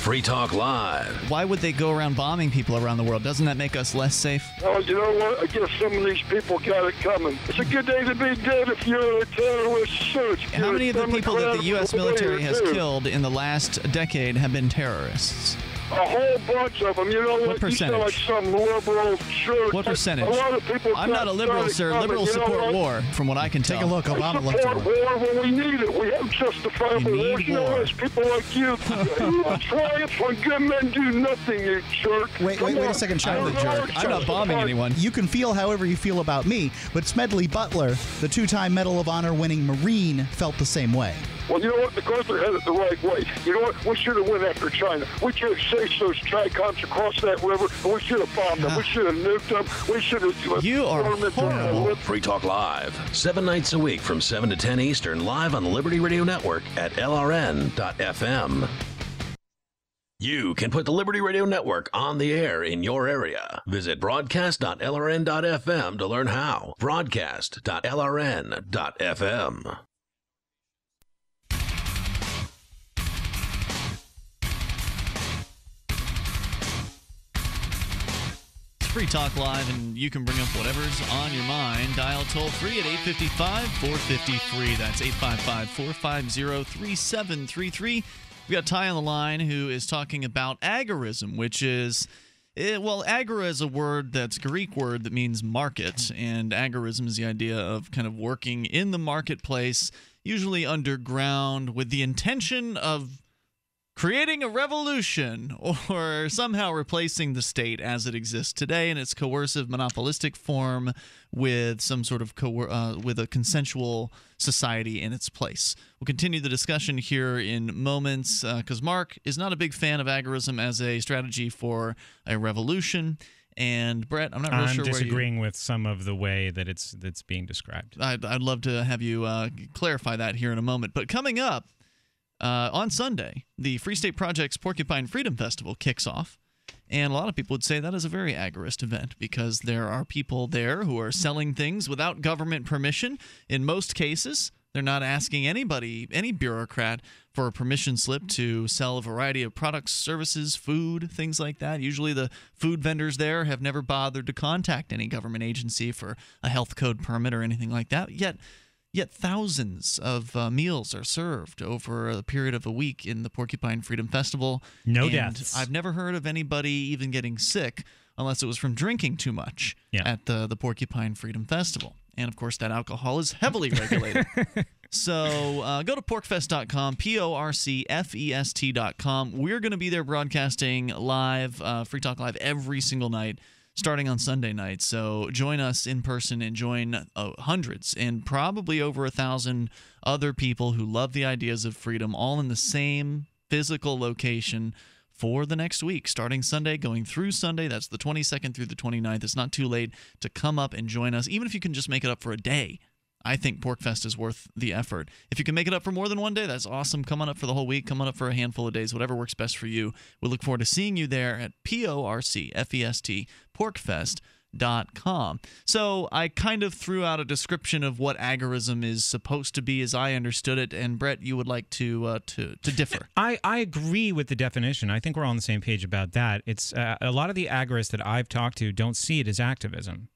Free Talk Live. Why would they go around bombing people around the world? Doesn't that make us less safe? Oh, you know what? I guess some of these people got it coming. It's a good day to be dead if you're a terrorist suit. How many of the people that the U.S. military has killed in the last decade have been terrorists? A whole bunch of them. You know what? What percentage? You sound like some liberal church. What percentage? A lot of people I'm not a liberal, sir. coming, Liberals you know support what? war, from what I can tell. Take a look. Obama we support war when we need it. We have justifiable You war. need You know, war. it's people like you. you are triumph when good men do nothing, you jerk. Wait, wait, Come wait on. a second, child I don't jerk. know it's justified. You can feel however you feel about me, but Smedley Butler, the two-time Medal of Honor winning Marine, felt the same way. Well, you know what? The MacArthur had it the right way. You know what? We should have went after China. We should have chased those ChiComs across that river, and we should have bombed them. We ah. should have nuked them. We should have. Uh, you are horrible. Free Talk Live, seven nights a week from 7 to 10 Eastern, live on the Liberty Radio Network at LRN.FM. You can put the Liberty Radio Network on the air in your area. Visit broadcast.lrn.fm to learn how. Broadcast.lrn.fm. Free Talk Live, and you can bring up whatever's on your mind. Dial toll free at 855 450 free. That's 855 450 3733. We got Ty on the line who is talking about agorism, which is. eh, well, agora is a word that's a Greek word that means market, and agorism is the idea of kind of working in the marketplace, usually underground, with the intention of creating a revolution or somehow replacing the state as it exists today in its coercive monopolistic form with some sort of uh, with a consensual society in its place. We'll continue the discussion here in moments because Mark is not a big fan of agorism as a strategy for a revolution. And Brett, I'm not really I'm sure where you disagreeing with some of the way that it's that's being described. I'd, I'd love to have you uh, clarify that here in a moment. But coming up uh, on Sunday, the Free State Project's Porcupine Freedom Festival kicks off. And a lot of people would say that is a very agorist event because there are people there who are selling things without government permission. In most cases, they're not asking anybody, any bureaucrat, for a permission slip to sell a variety of products, services, food, things like that. Usually, the food vendors there have never bothered to contact any government agency for a health code permit or anything like that. Yet, Yet thousands of uh, meals are served over a period of a week in the Porcupine Freedom Festival. No and deaths. I've never heard of anybody even getting sick unless it was from drinking too much Yeah. at the, the Porcupine Freedom Festival. And of course, that alcohol is heavily regulated. so uh, go to porcfest.com, P O R C F E S T.com. We're going to be there broadcasting live, uh, Free Talk Live, every single night starting on Sunday night. So join us in person and join uh, hundreds and probably over a thousand other people who love the ideas of freedom, all in the same physical location for the next week, starting Sunday, going through Sunday. That's the 22nd through the 29th. It's not too late to come up and join us, even if you can just make it up for a day. I think PorcFest is worth the effort. If you can make it up for more than one day, that's awesome. Come on up for the whole week. Come on up for a handful of days, whatever works best for you. We look forward to seeing you there at P O R C F E S T, porcfest.com. So I kind of threw out a description of what agorism is supposed to be as I understood it. And Brett, you would like to uh, to, to differ. I, I agree with the definition. I think we're all on the same page about that. It's uh, a lot of the agorists that I've talked to don't see it as activism.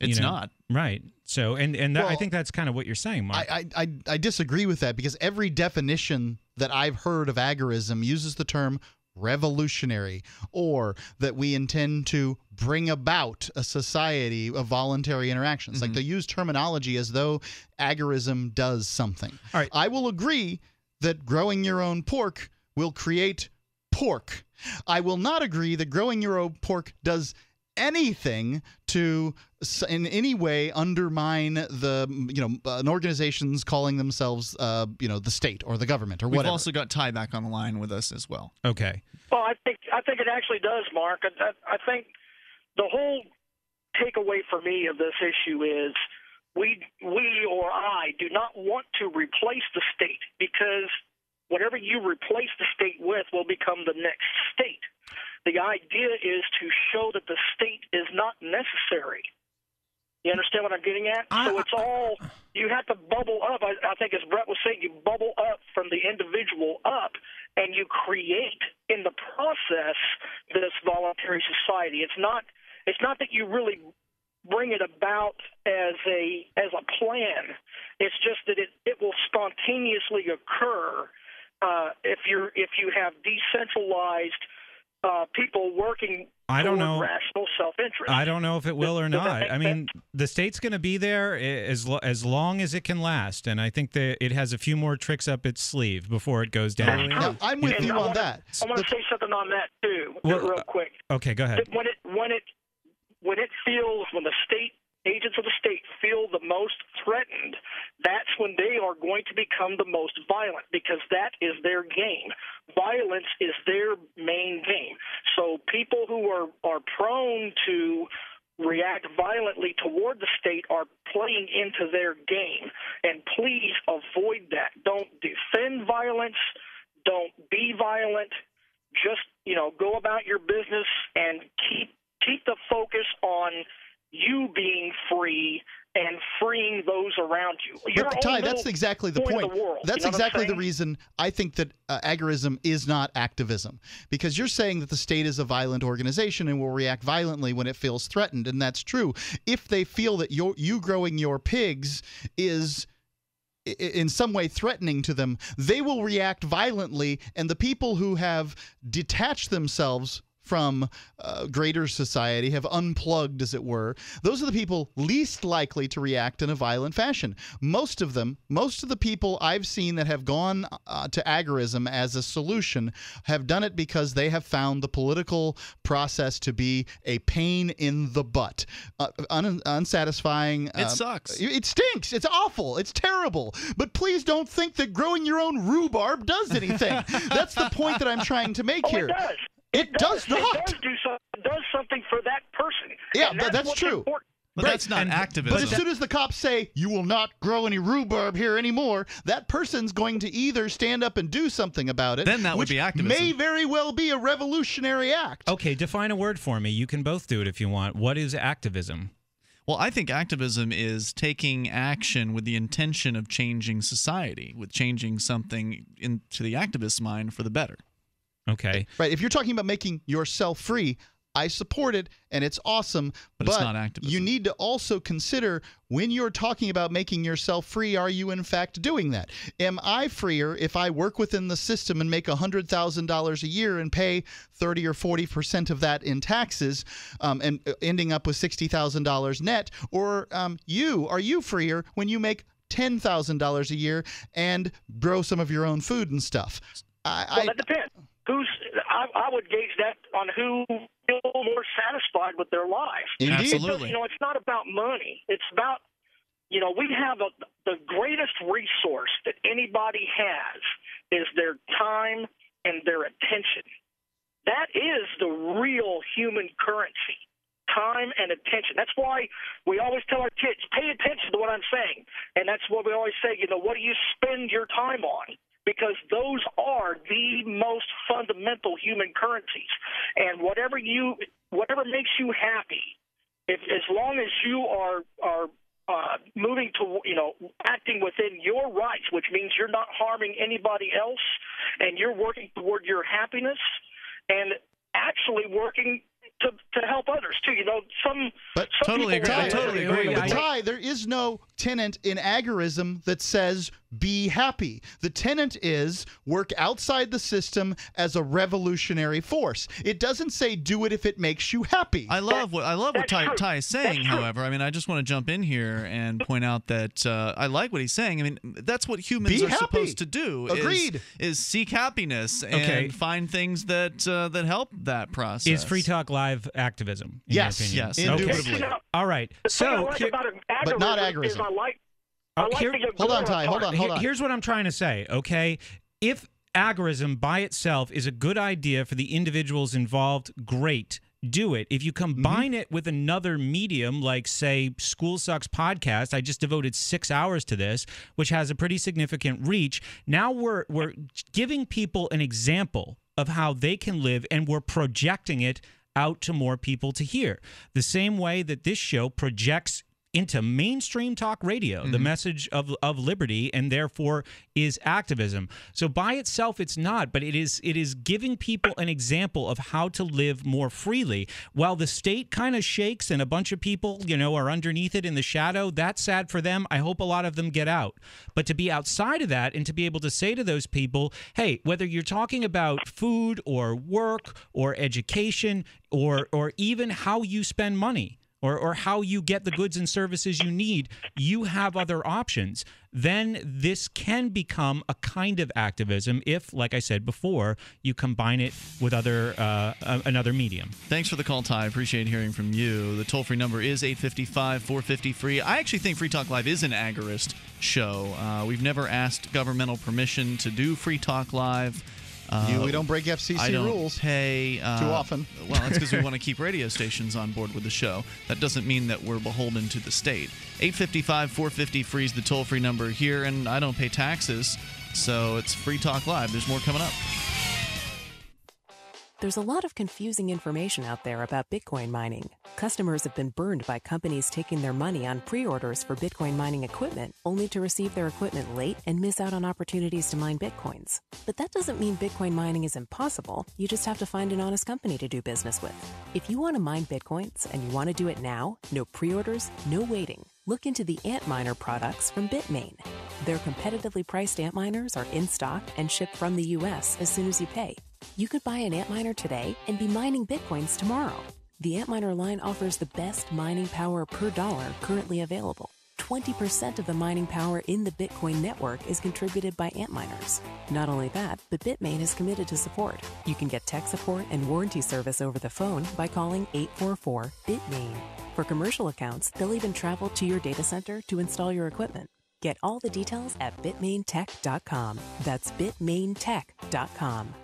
It's know? not. right. So, and and that, I think that's kind of what you're saying, Mark. I, I, I, I disagree with that because every definition that I've heard of agorism uses the term revolutionary or that we intend to bring about a society of voluntary interactions. Like mm-hmm. they use terminology as though agorism does something. All right. I will agree that growing your own pork will create pork. I will not agree that growing your own pork does anything to s- in any way undermine the you know an organization's calling themselves uh, you know the state or the government or We've whatever. also got Ty back on the line with us as well. okay. Well, I think I think it actually does, Mark. I, I I think the whole takeaway for me of this issue is we we or I do not want to replace the state because whatever you replace the state with will become the next state. The idea is to show that the state is not necessary. You understand what I'm getting at? so it's all you have to bubble up. I, I think, as Brett was saying, you bubble up from the individual up, and you create in the process this voluntary society. It's not. It's not that you really bring it about as a as a plan. It's just that it it will spontaneously occur uh, if you're if you have decentralized uh, people working I don't know. rational self-interest. I don't know if it will or not. I mean, the state's going to be there as lo- as long as it can last, and I think that it has a few more tricks up its sleeve before it goes down. Yeah, I'm with And you I on wanna- that. I want to say something on that too, Well, real uh, quick. Okay, go ahead. When it when it when it feels when the state agents of the state feel the most threatened, that's when they are going to become the most violent because that is their game. Violence is their main game. So people who are are prone to react violently toward the state are playing into their game. And please avoid that. Don't defend violence. Don't be violent. Just, you know, go about your business and keep keep the focus on you being free and freeing those around you. Your But Ty, that's exactly the point. point. the world, That's you know exactly the reason I think that uh, agorism is not activism. Because you're saying that the state is a violent organization and will react violently when it feels threatened, and that's true. If they feel that your, you growing your pigs is in some way threatening to them, they will react violently, and the people who have detached themselves from uh, greater society, have unplugged, as it were, those are the people least likely to react in a violent fashion. Most of them, most of the people I've seen that have gone uh, to agorism as a solution have done it because they have found the political process to be a pain in the butt, uh, un- unsatisfying. It uh, sucks. It stinks. It's awful. It's terrible. But please don't think that growing your own rhubarb does anything. That's the point that I'm trying to make Oh, here. It does. It does It does do some, it does something for that person. Yeah, And but that's true. important. But that's not activism. But as soon as the cops say you will not grow any rhubarb here anymore, that person's going to either stand up and do something about it. Then that would which be activism. May very well be a revolutionary act. Okay, define a word for me. You can both do it if you want. What is activism? Well, I think activism is taking action with the intention of changing society, with changing something into the activist's mind for the better. Okay. Right. If you're talking about making yourself free, I support it and it's awesome. But it's not activism. You need to also consider when you're talking about making yourself free, are you in fact doing that? Am I freer if I work within the system and make $100,000 a year and pay 30 or 40% of that in taxes um, and uh, ending up with $60,000 net? Or um, you, are you freer when you make $10,000 a year and grow some of your own food and stuff? I, Well, I, that depends. Who's I, I would gauge that on who feel more satisfied with their life. Indeed. Absolutely. you know, it's not about money. It's about you know we have a, the greatest resource that anybody has is their time and their attention. That is the real human currency. time and attention. That's why we always tell our kids, pay attention to what I'm saying. And that's what we always say, you know, what do you spend your time on? Because those are the most fundamental human currencies. And whatever you whatever makes you happy, if as long as you are are uh, moving to you know acting within your rights, which means you're not harming anybody else, and you're working toward your happiness, and actually working to, to help others too. You know, some But some people Ty, totally agree. But Ty, there is no tenant in agorism that says be happy. The tenant is work outside the system as a revolutionary force. It doesn't say do it if it makes you happy. I love what I love what Ty, Ty is saying. However, I mean, I just want to jump in here and point out that uh, I like what he's saying. I mean, that's what humans Be are happy. supposed to do. Agreed. Is, seek happiness and Okay. find things that uh, that help that process. Is Free Talk Live activism? in your Yes, opinion? yes, Okay. indubitably. All right. The thing I So, like here- about an But not agorism is agorism. I like Uh, I like here- the agora part. Here- Here's what I'm trying to say, okay? If agorism by itself is a good idea for the individuals involved, great. Do it. If you combine it with another medium, like, say, School Sucks podcast, I just devoted six hours to this, which has a pretty significant reach. Now we're, we're giving people an example of how they can live, and we're projecting it out to more people to hear. The same way that this show projects into mainstream talk radio the mm-hmm. message of of liberty and therefore is activism. So by itself it's not but it is it is giving people an example of how to live more freely. While the state kind of shakes and a bunch of people you know are underneath it in the shadow that's sad for them. I hope a lot of them get out. But to be outside of that and to be able to say to those people hey whether you're talking about food or work or education or or even how you spend money or, or how you get the goods and services you need, you have other options. Then this can become a kind of activism if, like I said before, you combine it with other uh, another medium. Thanks for the call, Ty. Appreciate hearing from you. The toll free number is 855 450 free. I actually think Free Talk Live is an agorist show. Uh, we've never asked governmental permission to do Free Talk Live. Uh, You- we don't break FCC I don't rules Pay uh, too often. Well, that's because we want to keep radio stations on board with the show. That doesn't mean that we're beholden to the state. 855 450 free is the toll free number here, and I don't pay taxes, so it's Free Talk Live. There's more coming up. There's a lot of confusing information out there about Bitcoin mining. Customers have been burned by companies taking their money on pre orders for Bitcoin mining equipment, only to receive their equipment late and miss out on opportunities to mine Bitcoins. But that doesn't mean Bitcoin mining is impossible. You just have to find an honest company to do business with. If you want to mine Bitcoins and you want to do it now, no pre orders, no waiting. Look into the Antminer products from Bitmain. Their competitively priced Antminers are in stock and shipped from the US as soon as you pay. You could buy an Antminer today and be mining Bitcoins tomorrow. The Antminer line offers the best mining power per dollar currently available. 20% of the mining power in the Bitcoin network is contributed by Antminers. Not only that, but Bitmain is committed to support. You can get tech support and warranty service over the phone by calling 844 Bitmain. For commercial accounts, they'll even travel to your data center to install your equipment. Get all the details at bitmaintech.com. That's bitmaintech.com.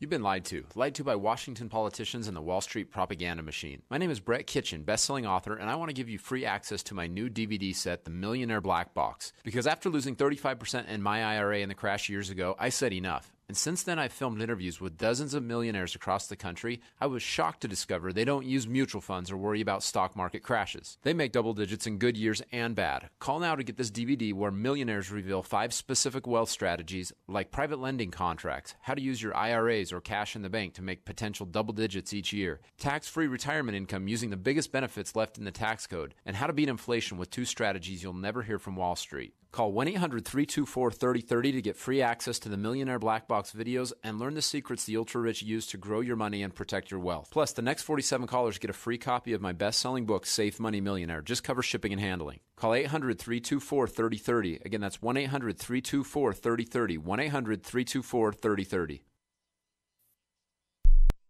You've been lied to. Lied to by Washington politicians and the Wall Street propaganda machine. My name is Brett Kitchen, best-selling author, and I want to give you free access to my new DVD set, The Millionaire Black Box. Because after losing 35% in my IRA in the crash years ago, I said enough. And since then, I've filmed interviews with dozens of millionaires across the country. I was shocked to discover they don't use mutual funds or worry about stock market crashes. They make double digits in good years and bad. Call now to get this DVD where millionaires reveal five specific wealth strategies like private lending contracts, how to use your IRAs or cash in the bank to make potential double digits each year, tax free retirement income using the biggest benefits left in the tax code, and how to beat inflation with two strategies you'll never hear from Wall Street. Call 1 800 324 3030 to get free access to the Millionaire Black Box videos and learn the secrets the ultra rich use to grow your money and protect your wealth. Plus, the next 47 callers get a free copy of my best selling book, Safe Money Millionaire. Just cover shipping and handling. Call 800 324 3030. Again, that's 1 800 324 3030. 1 800 324 3030.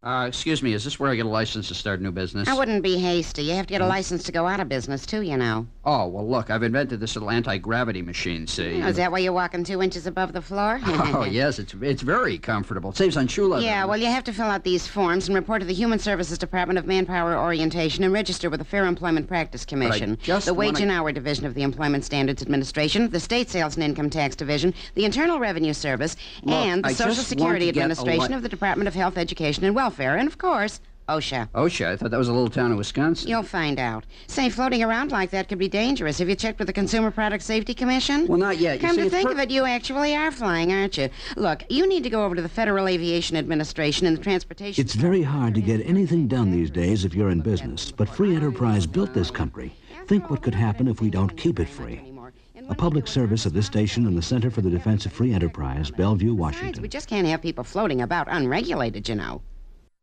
Uh, excuse me, is this where I get a license to start a new business? I wouldn't be hasty. You have to get a license to go out of business, too, you know. Oh, well, look, I've invented this little anti gravity machine, see? Oh, is that why you're walking two inches above the floor? oh, yes, it's it's very comfortable. It saves on shoe leather. Yeah, well, you have to fill out these forms and report to the Human Services Department of Manpower Orientation and register with the Fair Employment Practice Commission, just the Wage wanna- and Hour Division of the Employment Standards Administration, the State Sales and Income Tax Division, the Internal Revenue Service, Look, and the I Social Security want to get a Administration li- of the Department of Health, Education, and Welfare, and, of course, OSHA. OSHA, I thought that was a little town in Wisconsin. You'll find out. Say, floating around like that could be dangerous. Have you checked with the Consumer Product Safety Commission? Well, not yet. You Come to think per- of it, you actually are flying, aren't you? Look, you need to go over to the Federal Aviation Administration and the Transportation. It's very hard to get anything done these days if you're in business, but free enterprise built this country. Think what could happen if we don't keep it free. A public service of this station and the Center for the Defense of Free Enterprise, Bellevue, Washington. We just can't have people floating about unregulated, you know.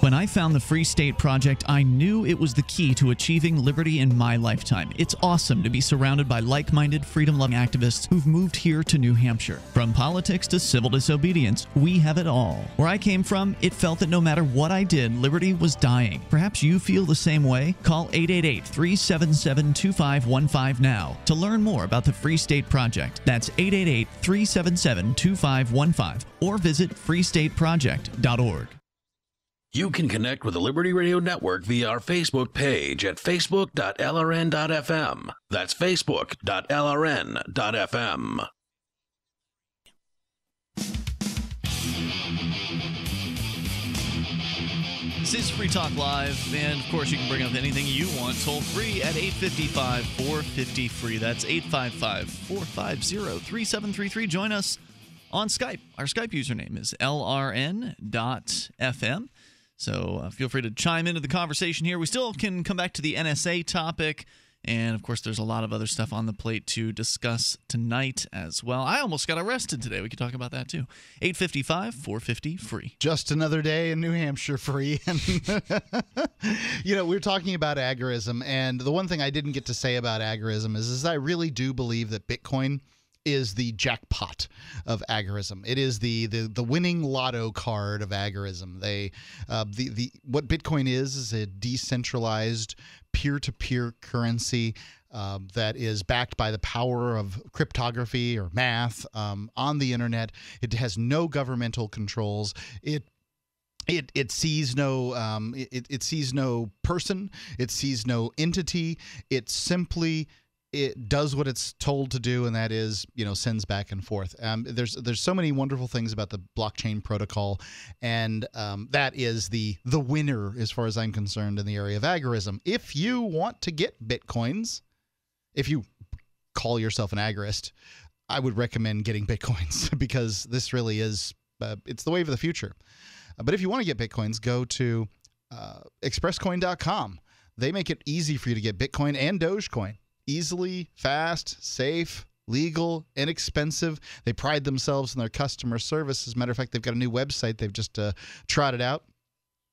When I found the Free State Project, I knew it was the key to achieving liberty in my lifetime. It's awesome to be surrounded by like minded, freedom loving activists who've moved here to New Hampshire. From politics to civil disobedience, we have it all. Where I came from, it felt that no matter what I did, liberty was dying. Perhaps you feel the same way? Call 888 377 2515 now to learn more about the Free State Project. That's 888 377 2515 or visit freestateproject.org. You can connect with the Liberty Radio Network via our Facebook page at facebook.lrn.fm. That's facebook.lrn.fm. This is Free Talk Live, and of course, you can bring up anything you want toll free at 855 450 free. That's 855 450 3733. Join us on Skype. Our Skype username is lrn.fm. So uh, feel free to chime into the conversation here. We still can come back to the NSA topic. And of course, there's a lot of other stuff on the plate to discuss tonight as well. I almost got arrested today. We could talk about that too. 855 450 free. Just another day in New Hampshire free. you know, we are talking about agorism, and the one thing I didn't get to say about agorism is, is I really do believe that Bitcoin is the jackpot of agorism. It is the the, the winning lotto card of agorism. They uh, the the what Bitcoin is is a decentralized peer-to-peer currency um, that is backed by the power of cryptography or math um, on the internet. It has no governmental controls. It it, it sees no um, it, it sees no person it sees no entity it simply it does what it's told to do, and that is, you know, sends back and forth. Um, there's there's so many wonderful things about the blockchain protocol, and um, that is the the winner as far as I'm concerned in the area of agorism. If you want to get bitcoins, if you call yourself an agorist, I would recommend getting bitcoins because this really is uh, it's the wave of the future. Uh, but if you want to get bitcoins, go to uh, expresscoin.com. They make it easy for you to get Bitcoin and Dogecoin easily, fast, safe, legal, inexpensive. They pride themselves in their customer service. As a matter of fact, they've got a new website they've just uh, trotted out.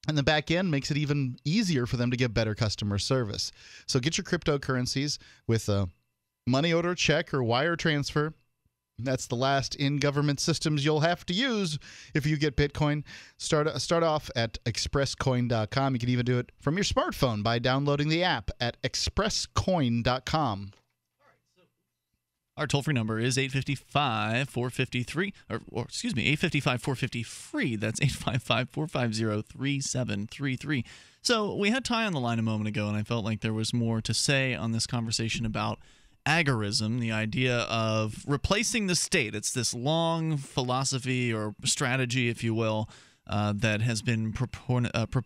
And the back end makes it even easier for them to get better customer service. So get your cryptocurrencies with a money order, check, or wire transfer. That's the last in government systems you'll have to use if you get Bitcoin. Start start off at expresscoin.com. You can even do it from your smartphone by downloading the app at expresscoin.com. Our toll free number is 855 453, or, or excuse me, 855 450 free. That's 855 450 3733. So we had Ty on the line a moment ago, and I felt like there was more to say on this conversation about agorism, the idea of replacing the state. It's this long philosophy or strategy, if you will, uh, that has been uh, pro-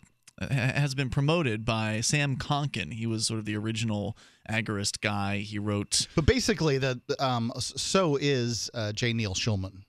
has been promoted by Sam Konkin. He was sort of the original agorist guy. He wrote. But basically, the um, so is uh, J. Neil Schulman.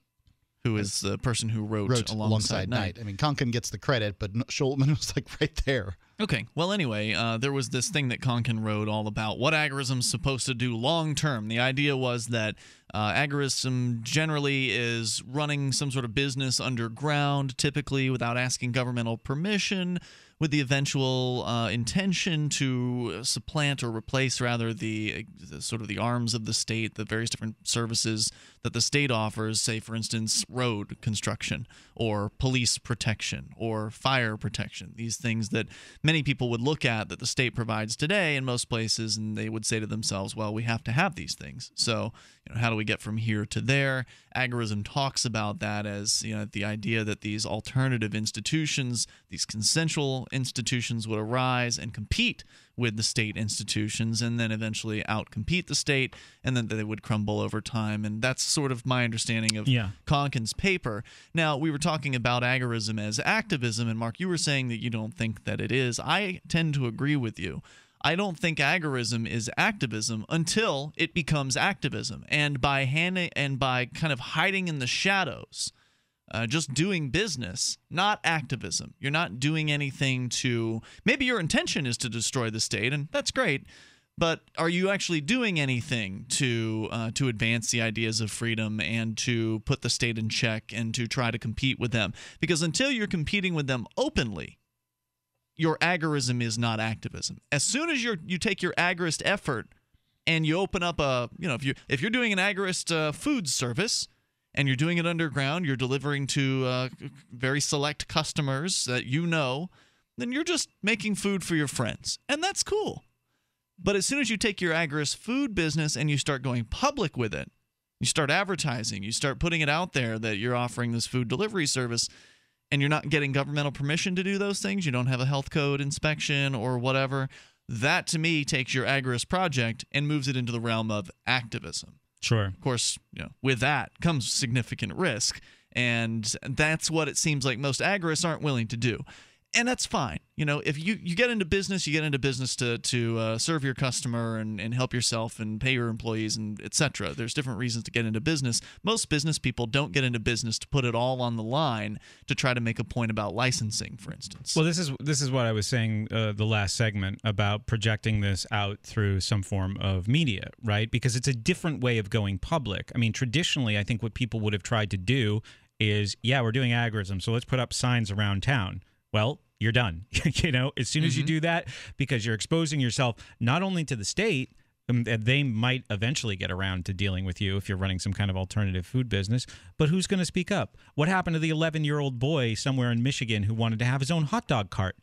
Who is the person who wrote, wrote alongside, Night. I mean, Konkin gets the credit, but Schulman was like right there. Okay. Well, anyway, uh, there was this thing that Konkin wrote all about what agorism's supposed to do long term. The idea was that uh, agorism generally is running some sort of business underground, typically without asking governmental permission, with the eventual uh, intention to supplant or replace, rather, the, the sort of the arms of the state, the various different services that the state offers. Say, for instance, road construction or police protection or fire protection. These things that many people would look at that the state provides today in most places, and they would say to themselves, "Well, we have to have these things." So, you know, how do we get from here to there? Agorism talks about that as you know the idea that these alternative institutions, these consensual institutions, would arise and compete with the state institutions, and then eventually outcompete the state, and then they would crumble over time. And that's sort of my understanding of Yeah. Konkin's paper. Now, we were talking about agorism as activism, and Mark, you were saying that you don't think that it is. I tend to agree with you. I don't think agorism is activism until it becomes activism, and by hand and by kind of hiding in the shadows, uh, just doing business, not activism. You're not doing anything to. Maybe your intention is to destroy the state, and that's great. But are you actually doing anything to uh, to advance the ideas of freedom and to put the state in check and to try to compete with them? Because until you're competing with them openly, your agorism is not activism. As soon as you you take your agorist effort and you open up a you know if you if you're doing an agorist uh, food service and you're doing it underground, you're delivering to uh, very select customers that you know, then you're just making food for your friends, and that's cool. But as soon as you take your agorist food business and you start going public with it, you start advertising, you start putting it out there that you're offering this food delivery service, and you're not getting governmental permission to do those things, you don't have a health code inspection or whatever, that to me takes your agorist project and moves it into the realm of activism. Sure. Of course, you know, with that comes significant risk, and that's what it seems like most agorists aren't willing to do. And that's fine. You know, if you, you get into business, you get into business to to uh, serve your customer and, and help yourself and pay your employees and etc. There's different reasons to get into business. Most business people don't get into business to put it all on the line to try to make a point about licensing, for instance. Well, this is this is what I was saying uh, the last segment about projecting this out through some form of media, right? Because it's a different way of going public. I mean, traditionally, I think what people would have tried to do is, yeah, we're doing agorism, so let's put up signs around town. Well, you're done. you know, as soon as you do that, because you're exposing yourself not only to the state. um, They might eventually get around to dealing with you if you're running some kind of alternative food business. But who's going to speak up? What happened to the 11 year old boy somewhere in Michigan who wanted to have his own hot dog cart?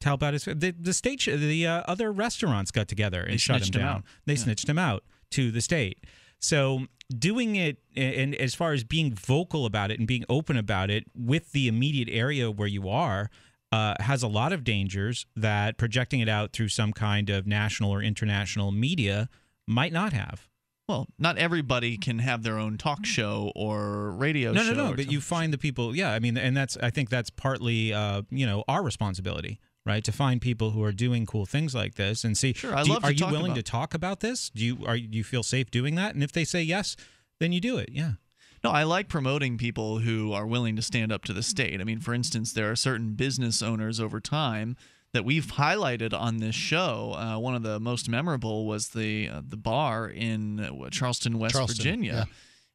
Tell about his the the state the uh, other restaurants got together and They shut him snitched him down. They Yeah. snitched him out to the state. So doing it and as far as being vocal about it and being open about it with the immediate area where you are uh, has a lot of dangers that projecting it out through some kind of national or international media might not have. Well, not everybody can have their own talk show or radio No, show. no, no. no. But you find the people. Yeah, I mean, and that's. I think that's partly, uh, you know, our responsibility, right, to find people who are doing cool things like this and see. Sure, I you- love to Are you willing about- to talk about this? Do you are do you feel safe doing that? And if they say yes, then you do it. Yeah. No, I like promoting people who are willing to stand up to the state. I mean, for instance, there are certain business owners over time that we've highlighted on this show. Uh, one of the most memorable was the uh, the bar in uh, Charleston, West Charleston, Virginia. yeah.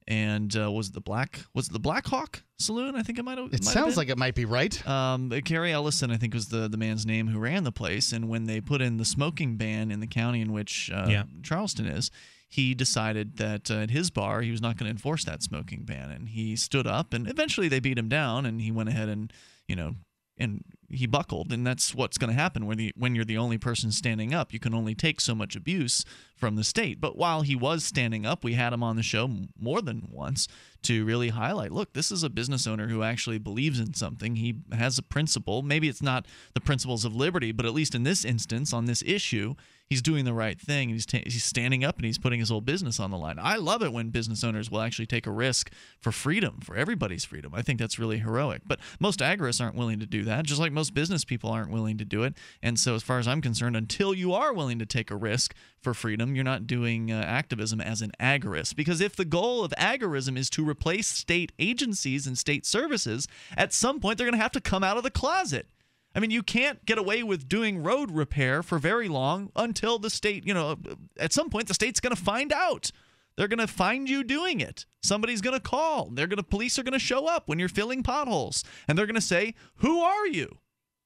And uh, was it the Black was it the Black Hawk Saloon? I think it might have. It sounds been. like it might be right. Um, uh, Ellison, I think, was the, the man's name who ran the place. And when they put in the smoking ban in the county in which uh, Yeah. Charleston is, he decided that uh, at his bar he was not going to enforce that smoking ban. And he stood up, and eventually they beat him down, and he went ahead and, you know, and he buckled. And that's what's going to happen when, the, when you're the only person standing up. You can only take so much abuse from the state. But while he was standing up, we had him on the show more than once to really highlight look, this is a business owner who actually believes in something. He has a principle. Maybe it's not the principles of liberty, but at least in this instance, on this issue, he's doing the right thing. and He's ta- he's standing up and he's putting his whole business on the line. I love it when business owners will actually take a risk for freedom, for everybody's freedom. I think that's really heroic. But most agorists aren't willing to do that, just like most business people aren't willing to do it. And so, as far as I'm concerned, until you are willing to take a risk for freedom, you're not doing uh, activism as an agorist. Because if the goal of agorism is to replace state agencies and state services, at some point they're going to have to come out of the closet. I mean, you can't get away with doing road repair for very long until the state, you know, at some point the state's going to find out. They're going to find you doing it. Somebody's going to call. They're going to police are going to show up when you're filling potholes and they're going to say, "Who are you?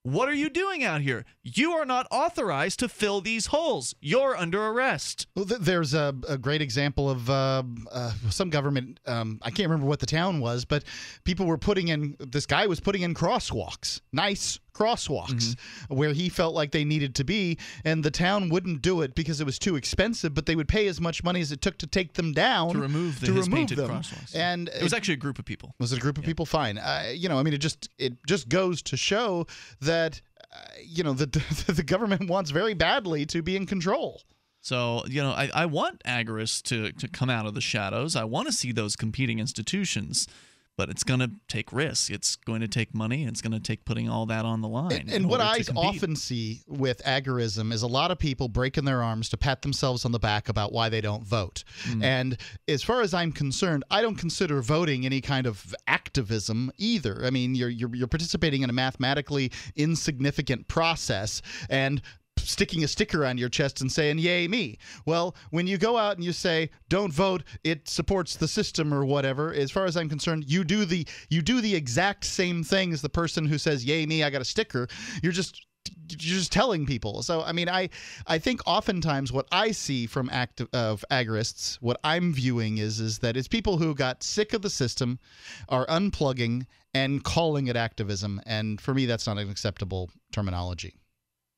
What are you doing out here? You are not authorized to fill these holes. You're under arrest." Well, there's a, a great example of uh, uh, some government. Um, I can't remember what the town was, but people were putting in. This guy was putting in crosswalks, nice crosswalks, where he felt like they needed to be, and the town wouldn't do it because it was too expensive. But they would pay as much money as it took to take them down To remove the- to remove painted them. crosswalks. And It was actually a group of people. Was it a group of people? Fine. Uh, you know, I mean, it just it just goes to show that uh, you know the the government wants very badly to be in control. So, you know, I, I want agorists to, to come out of the shadows. I want to see those competing institutions, but it's going to take risks. It's going to take money. It's going to take putting all that on the line. And, and what I often see with agorism is a lot of people breaking their arms to pat themselves on the back about why they don't vote. Mm. And as far as I'm concerned, I don't consider voting any kind of activism either. I mean, you're you're, you're participating in a mathematically insignificant process and sticking a sticker on your chest and saying yay me. Well when you go out and you say don't vote it supports the system or whatever as far as i'm concerned you do the you do the exact same thing as the person who says yay me i got a sticker. You're just you're just telling people. So i mean i i think oftentimes what i see from act of agorists what i'm viewing is is that it's people who got sick of the system are unplugging and calling it activism. And for me that's not an acceptable terminology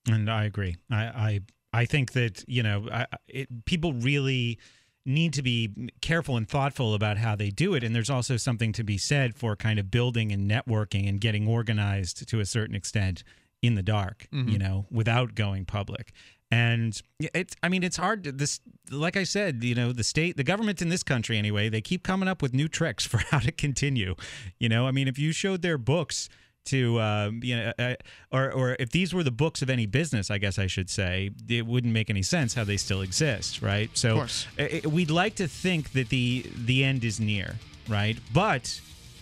And I agree. I I, I think that you know I, it, people really need to be careful and thoughtful about how they do it. And there's also something to be said for kind of building and networking and getting organized to a certain extent in the dark, Mm-hmm. you know, without going public. And it's, I mean, it's hard to this, like I said, you know, the state, the government in this country anyway, they keep coming up with new tricks for how to continue. You know, I mean, if you showed their books to, uh, you know, uh, or, or if these were the books of any business, I guess I should say, it wouldn't make any sense how they still exist, right? So course. uh, we'd like to think that the the end is near, right? But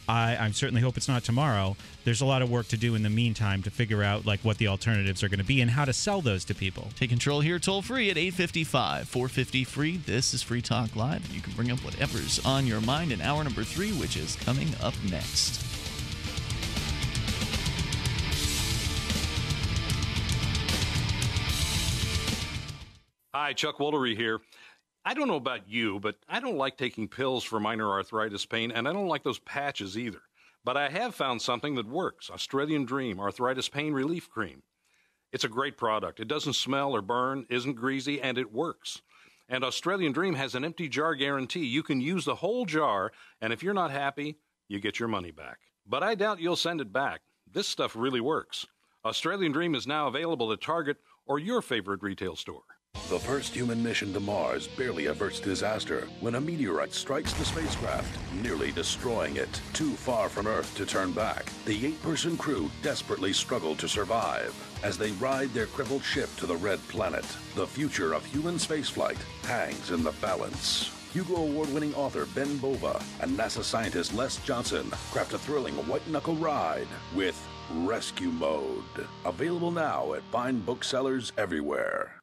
I, I certainly hope it's not tomorrow. There's a lot of work to do in the meantime to figure out like what the alternatives are going to be and how to sell those to people. Take control here toll free at 855 450 free. This is Free Talk Live. You can bring up whatever's on your mind in hour number three, which is coming up next. Hi, Chuck Woolery here. I don't know about you, but I don't like taking pills for minor arthritis pain, and I don't like those patches either. But I have found something that works Australian Dream Arthritis Pain Relief Cream. It's a great product. It doesn't smell or burn, isn't greasy, and it works. And Australian Dream has an empty jar guarantee. You can use the whole jar, and if you're not happy, you get your money back. But I doubt you'll send it back. This stuff really works. Australian Dream is now available at Target or your favorite retail store. The first human mission to Mars barely averts disaster when a meteorite strikes the spacecraft, nearly destroying it. Too far from Earth to turn back, the eight person crew desperately struggle to survive as they ride their crippled ship to the Red Planet. The future of human spaceflight hangs in the balance. Hugo Award winning author Ben Bova and NASA scientist Les Johnson craft a thrilling white knuckle ride with Rescue Mode. Available now at fine booksellers everywhere.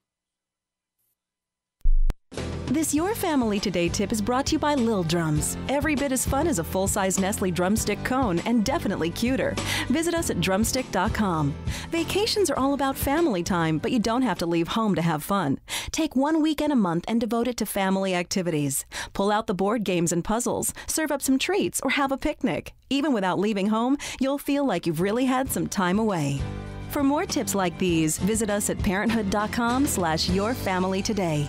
This Your Family Today tip is brought to you by Lil Drums. Every bit as fun as a full size Nestle drumstick cone and definitely cuter. Visit us at drumstick.com. Vacations are all about family time, but you don't have to leave home to have fun. Take one weekend a month and devote it to family activities. Pull out the board games and puzzles, serve up some treats, or have a picnic. Even without leaving home, you'll feel like you've really had some time away. For more tips like these, visit us at parenthood.com slash your family today.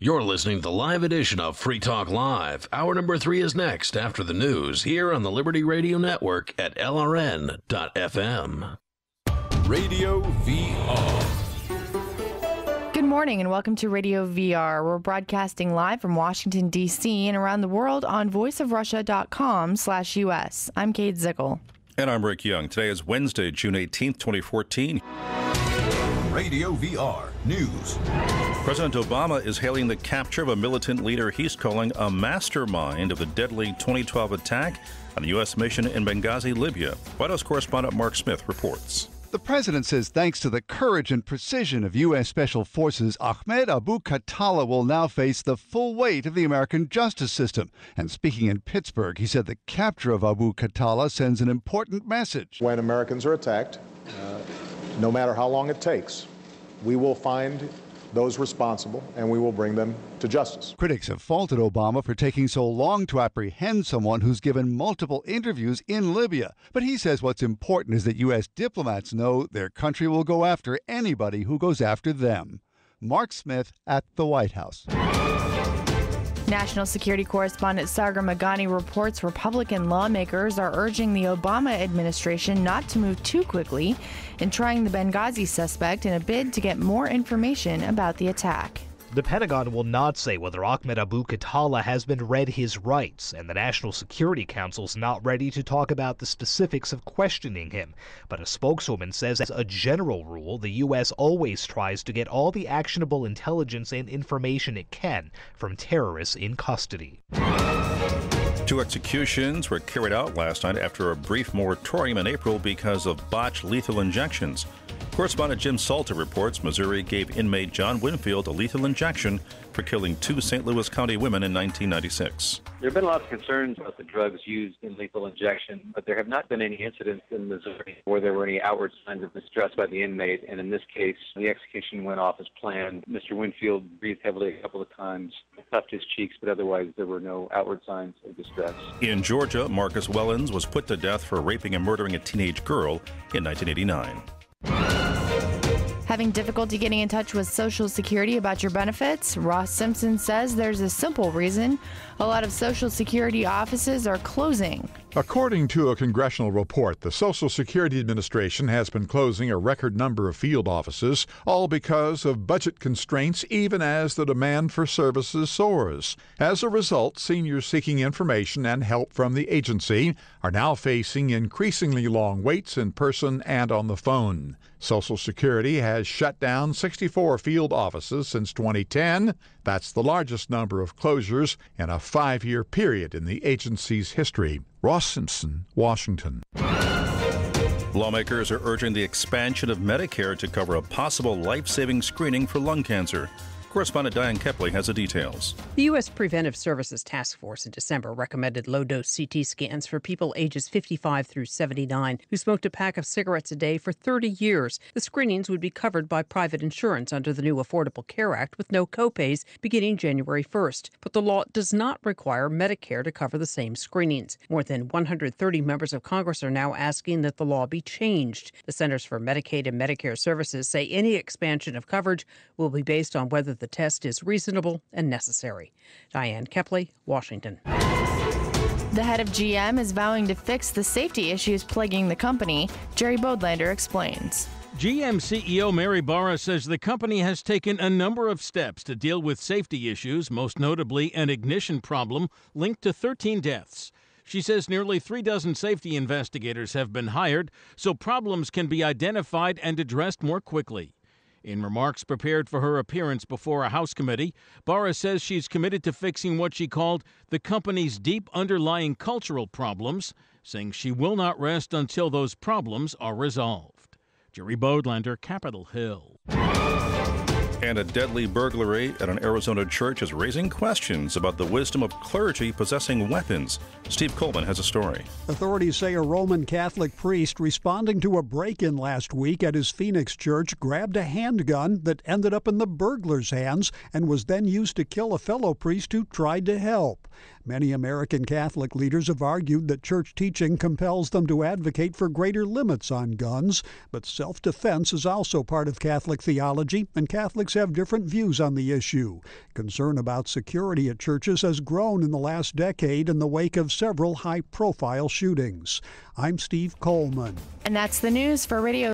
You're listening to the live edition of Free Talk Live. Hour number three is next after the news here on the Liberty Radio Network at LRN.FM. Radio VR. Good morning and welcome to Radio VR. We're broadcasting live from Washington, D.C. and around the world on voiceofrussia.com slash US. I'm Kate Zickel. And I'm Rick Young. Today is Wednesday, June 18th, 2014. Radio VR News. President Obama is hailing the capture of a militant leader he's calling a mastermind of the deadly 2012 attack on the U.S. mission in Benghazi, Libya. White House correspondent Mark Smith reports. The president says thanks to the courage and precision of U.S. Special Forces, Ahmed Abu Khatallah will now face the full weight of the American justice system. And speaking in Pittsburgh, he said the capture of Abu Khatallah sends an important message. When Americans are attacked, uh, no matter how long it takes, we will find those responsible and we will bring them to justice. Critics have faulted Obama for taking so long to apprehend someone who's given multiple interviews in Libya. But he says what's important is that U.S. diplomats know their country will go after anybody who goes after them. Mark Smith at the White House. National security correspondent Sagar Meghani reports Republican lawmakers are urging the Obama administration not to move too quickly in trying the Benghazi suspect in a bid to get more information about the attack. The Pentagon will not say whether Ahmed Abu Khatallah has been read his rights, and the National Security Council is not ready to talk about the specifics of questioning him. But a spokeswoman says, as a general rule, the U.S. always tries to get all the actionable intelligence and information it can from terrorists in custody. Two executions were carried out last night after a brief moratorium in April because of botched lethal injections. Correspondent Jim Salter reports Missouri gave inmate John Winfield a lethal injection for killing two St. Louis County women in 1996. There have been lots of concerns about the drugs used in lethal injection, but there have not been any incidents in Missouri where there were any outward signs of distress by the inmate. And in this case, the execution went off as planned. Mr. Winfield breathed heavily a couple of times, cuffed his cheeks, but otherwise there were no outward signs of distress. In Georgia, Marcus Wellons was put to death for raping and murdering a teenage girl in 1989. Having difficulty getting in touch with Social Security about your benefits? Ross Simpson says there's a simple reason. A lot of Social Security offices are closing. According to a congressional report, the Social Security Administration has been closing a record number of field offices, all because of budget constraints, even as the demand for services soars. As a result, seniors seeking information and help from the agency are now facing increasingly long waits in person and on the phone. Social Security has shut down 64 field offices since 2010. That's the largest number of closures in a five year period in the agency's history. Ross Simpson, Washington. Lawmakers are urging the expansion of Medicare to cover a possible life saving screening for lung cancer. Correspondent Diane Kepley has the details. The U.S. Preventive Services Task Force in December recommended low dose CT scans for people ages 55 through 79 who smoked a pack of cigarettes a day for 30 years. The screenings would be covered by private insurance under the new Affordable Care Act with no copays beginning January 1st. But the law does not require Medicare to cover the same screenings. More than 130 members of Congress are now asking that the law be changed. The Centers for Medicaid and Medicare Services say any expansion of coverage will be based on whether the test is reasonable and necessary. Diane Kepley, Washington. The head of GM is vowing to fix the safety issues plaguing the company. Jerry Bodlander explains. GM CEO Mary Barra says the company has taken a number of steps to deal with safety issues, most notably an ignition problem linked to 13 deaths. She says nearly three dozen safety investigators have been hired so problems can be identified and addressed more quickly. In remarks prepared for her appearance before a House committee, Barra says she's committed to fixing what she called the company's deep underlying cultural problems, saying she will not rest until those problems are resolved. Jerry Bodlander, Capitol Hill. And a deadly burglary at an Arizona church is raising questions about the wisdom of clergy possessing weapons. Steve Coleman has a story. Authorities say a Roman Catholic priest responding to a break in last week at his Phoenix church grabbed a handgun that ended up in the burglar's hands and was then used to kill a fellow priest who tried to help. Many American Catholic leaders have argued that church teaching compels them to advocate for greater limits on guns, but self defense is also part of Catholic theology, and Catholics have different views on the issue. Concern about security at churches has grown in the last decade in the wake of several high profile shootings. I'm Steve Coleman. And that's the news for Radio.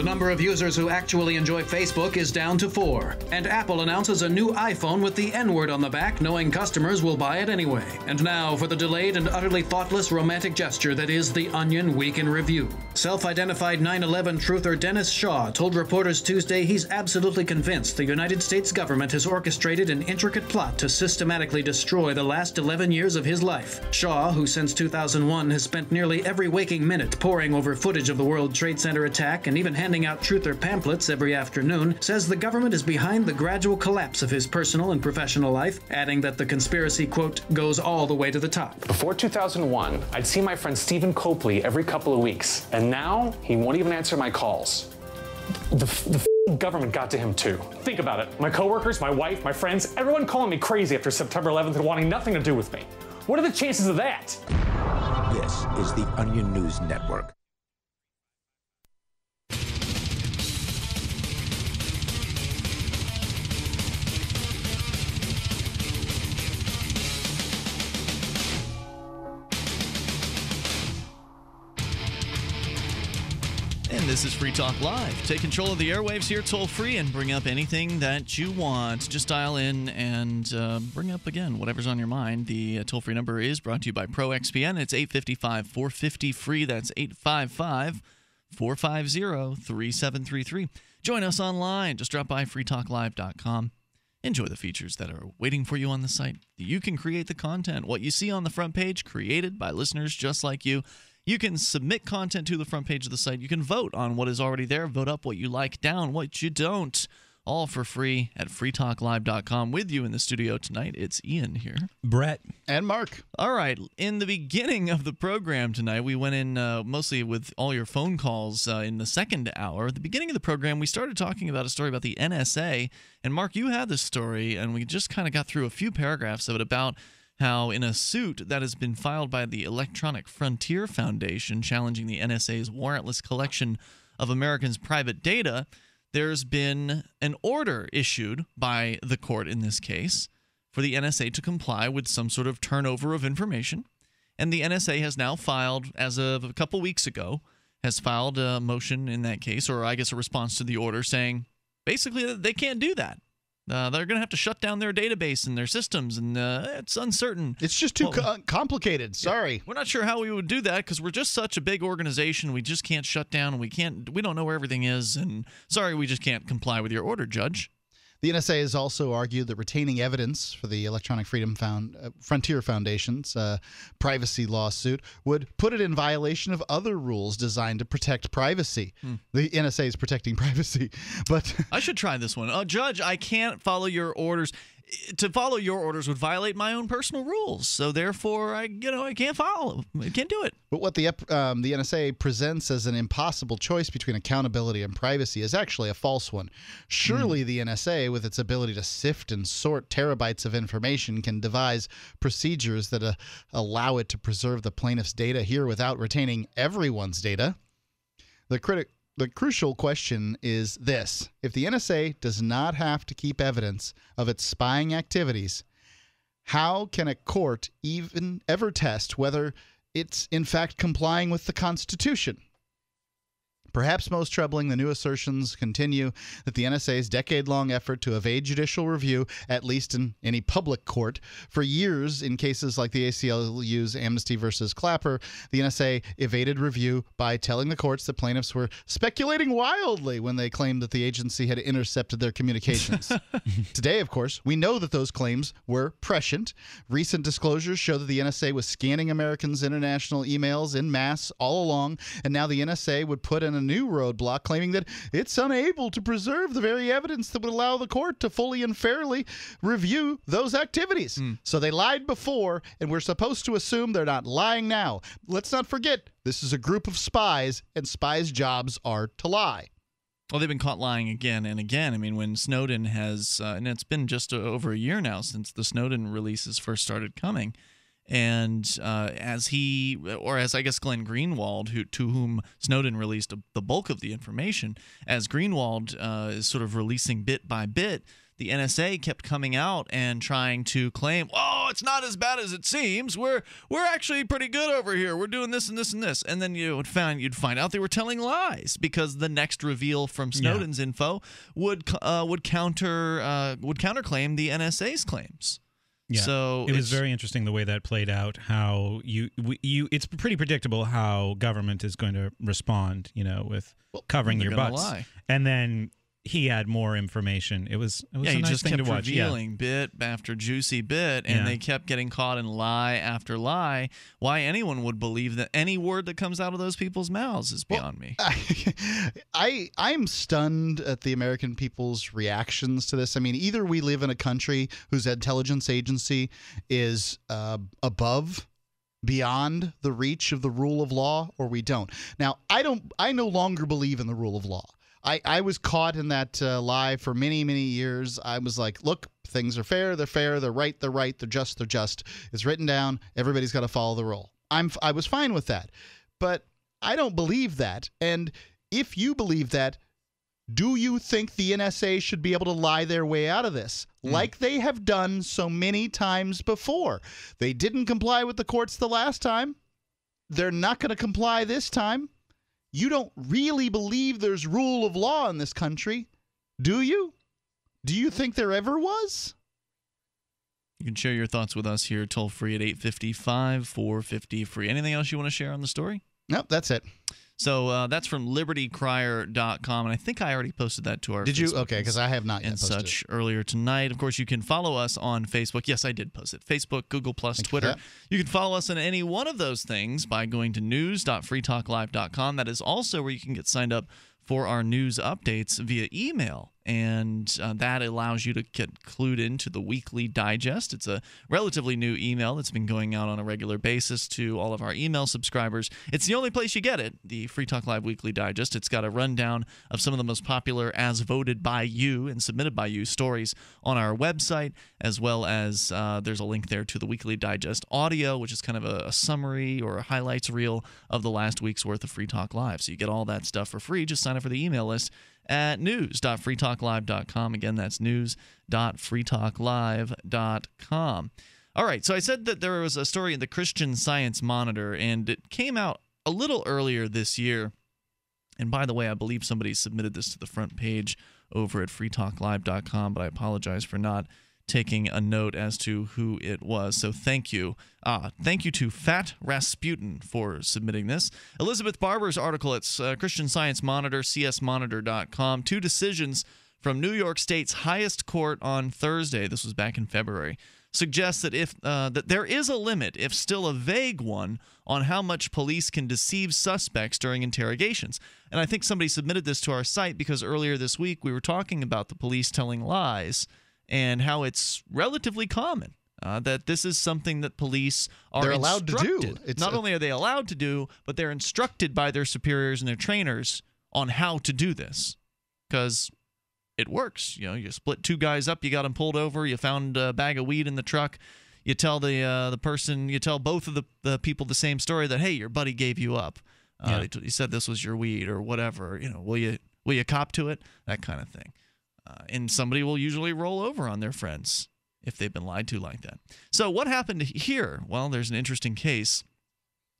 The number of users who actually enjoy Facebook is down to four. And Apple announces a new iPhone with the N word on the back, knowing customers will buy it anyway. And now for the delayed and utterly thoughtless romantic gesture that is the Onion Week in Review. Self identified 9 11 truther Dennis Shaw told reporters Tuesday he's absolutely convinced the United States government has orchestrated an intricate plot to systematically destroy the last 11 years of his life. Shaw, who since 2001 has spent nearly every waking minute poring over footage of the World Trade Center attack and even handing out truther pamphlets every afternoon, says the government is behind the gradual collapse of his personal and professional life, adding that the conspiracy, quote, goes all the way to the top. Before 2001, I'd see my friend Stephen Copley every couple of weeks, and now he won't even answer my calls. The, the f***ing government got to him too. Think about it. My coworkers, my wife, my friends, everyone calling me crazy after September 11th and wanting nothing to do with me. What are the chances of that? This is the Onion News Network. This is Free Talk Live. Take control of the airwaves here, toll free, and bring up anything that you want. Just dial in and uh, bring up again whatever's on your mind. The uh, toll free number is brought to you by ProXPN. It's 855 450 free. That's 855 450 3733. Join us online. Just drop by freetalklive.com. Enjoy the features that are waiting for you on the site. You can create the content. What you see on the front page, created by listeners just like you. You can submit content to the front page of the site. You can vote on what is already there, vote up what you like, down what you don't. All for free at freetalklive.com. With you in the studio tonight, it's Ian here. Brett. And Mark. All right. In the beginning of the program tonight, we went in uh, mostly with all your phone calls uh, in the second hour. At the beginning of the program, we started talking about a story about the NSA. And Mark, you had this story, and we just kind of got through a few paragraphs of it about how in a suit that has been filed by the Electronic Frontier Foundation challenging the NSA's warrantless collection of Americans' private data, there's been an order issued by the court in this case for the NSA to comply with some sort of turnover of information. And the NSA has now filed, as of a couple weeks ago, has filed a motion in that case, or I guess a response to the order, saying basically that they can't do that. Uh, they're going to have to shut down their database and their systems, and uh, it's uncertain. It's just too Well, co- complicated. Sorry. We're not sure how we would do that because we're just such a big organization. We just can't shut down. We can't. We don't know where everything is, and sorry, we just can't comply with your order, Judge. The NSA has also argued that retaining evidence for the Electronic Freedom Found, uh, Frontier Foundation's uh, privacy lawsuit would put it in violation of other rules designed to protect privacy. Hmm. The NSA is protecting privacy, but I should try this one. Uh, Judge, I can't follow your orders. To follow your orders would violate my own personal rules, so therefore, I you know I can't follow. I can't do it. But what the um, the NSA presents as an impossible choice between accountability and privacy is actually a false one. Surely the NSA, with its ability to sift and sort terabytes of information, can devise procedures that uh, allow it to preserve the plaintiff's data here without retaining everyone's data. The critic. The crucial question is this if the NSA does not have to keep evidence of its spying activities, how can a court even ever test whether it's in fact complying with the Constitution? Perhaps most troubling, the new assertions continue that the NSA's decade long effort to evade judicial review, at least in any public court, for years in cases like the ACLU's Amnesty versus Clapper, the NSA evaded review by telling the courts that plaintiffs were speculating wildly when they claimed that the agency had intercepted their communications. Today, of course, we know that those claims were prescient. Recent disclosures show that the NSA was scanning Americans' international emails in mass all along, and now the NSA would put in a new roadblock, claiming that it's unable to preserve the very evidence that would allow the court to fully and fairly review those activities. So they lied before, and we're supposed to assume they're not lying now. Let's not forget, this is a group of spies, and spies' jobs are to lie. Well, they've been caught lying again and again. I mean, when Snowden has, uh, and it's been just over a year now since the Snowden releases first started coming. And uh, as he, or as I guess Glenn Greenwald, who to whom Snowden released the bulk of the information, as Greenwald uh, is sort of releasing bit by bit, the NSA kept coming out and trying to claim, "Oh, it's not as bad as it seems. We're we're actually pretty good over here. We're doing this and this and this." And then you would find you'd find out they were telling lies because the next reveal from Snowden's info would uh, would counter uh, would counterclaim the NSA's claims. Yeah. So it was very interesting the way that played out. How you we- you it's pretty predictable how government is going to respond. You know, with well, covering your butts, lie. and then he had more information. It was it was yeah, a he nice just thing kept to watch. Yeah. revealing bit after juicy bit, and Yeah. they kept getting caught in lie after lie. Why anyone would believe that any word that comes out of those people's mouths is beyond me. I I am stunned at the American people's reactions to this. I mean, either we live in a country whose intelligence agency is uh, above beyond the reach of the rule of law or we don't. Now, I don't I no longer believe in the rule of law. I, I was caught in that uh, lie for many, many years. I was like, look, things are fair, they're fair, they're right, they're right, they're just, they're just. It's written down. Everybody's got to follow the rule. I'm I was fine with that. But I don't believe that. And if you believe that, do you think the NSA should be able to lie their way out of this? Like they have done so many times before. They didn't comply with the courts the last time. They're not going to comply this time. You don't really believe there's rule of law in this country, do you? Do you think there ever was? You can share your thoughts with us here toll free at 855 450 free. Anything else you want to share on the story? Nope, that's it. So uh, that's from libertycrier.com. And I think I already posted that to our Did you? Okay, because I have not yet and posted such earlier tonight. Of course, you can follow us on Facebook. Yes, I did post it. Facebook, Google Plus, Twitter. that. You can follow us on any one of those things by going to news.freetalklive.com. That is also where you can get signed up for our news updates via email. And uh, that allows you to get clued into the weekly digest. It's a relatively new email that's been going out on a regular basis to all of our email subscribers. It's the only place you get it, the Free Talk Live Weekly Digest. It's got a rundown of some of the most popular, as voted by you and submitted by you, stories on our website, as well as uh, there's a link there to the Weekly Digest audio, which is kind of a, a summary or a highlights reel of the last week's worth of Free Talk Live. So you get all that stuff for free. Just sign up for the email list at news.freetalklive.com. Again, that's news.freetalklive.com. All right, so I said that there was a story in the Christian Science Monitor, and it came out a little earlier this year. And by the way, I believe somebody submitted this to the front page over at freetalklive.com, but I apologize for not taking a note as to who it was. So thank you. Ah, thank you to Fat Rasputin for submitting this. Elizabeth Barber's article, it's uh, Christian Science Monitor, csmonitor.com. Two decisions from New York State's highest court on Thursday. This was back in February. Suggests that if uh, that there is a limit, if still a vague one, on how much police can deceive suspects during interrogations. And I think somebody submitted this to our site because earlier this week we were talking about the police telling lies and how it's relatively common. Uh, that this is something that police are They're allowed to do. It's Not a- only are they allowed to do, but they're instructed by their superiors and their trainers on how to do this, because it works. You know, you split two guys up, you got them pulled over, you found a bag of weed in the truck. You tell the uh, the person, you tell both of the, the people the same story that hey, your buddy gave you up. Uh, Yeah. he t- he said this was your weed or whatever. You know, will you will you cop to it? That kind of thing. Uh, and somebody will usually roll over on their friends if they've been lied to like that. So, what happened here? Well, there's an interesting case.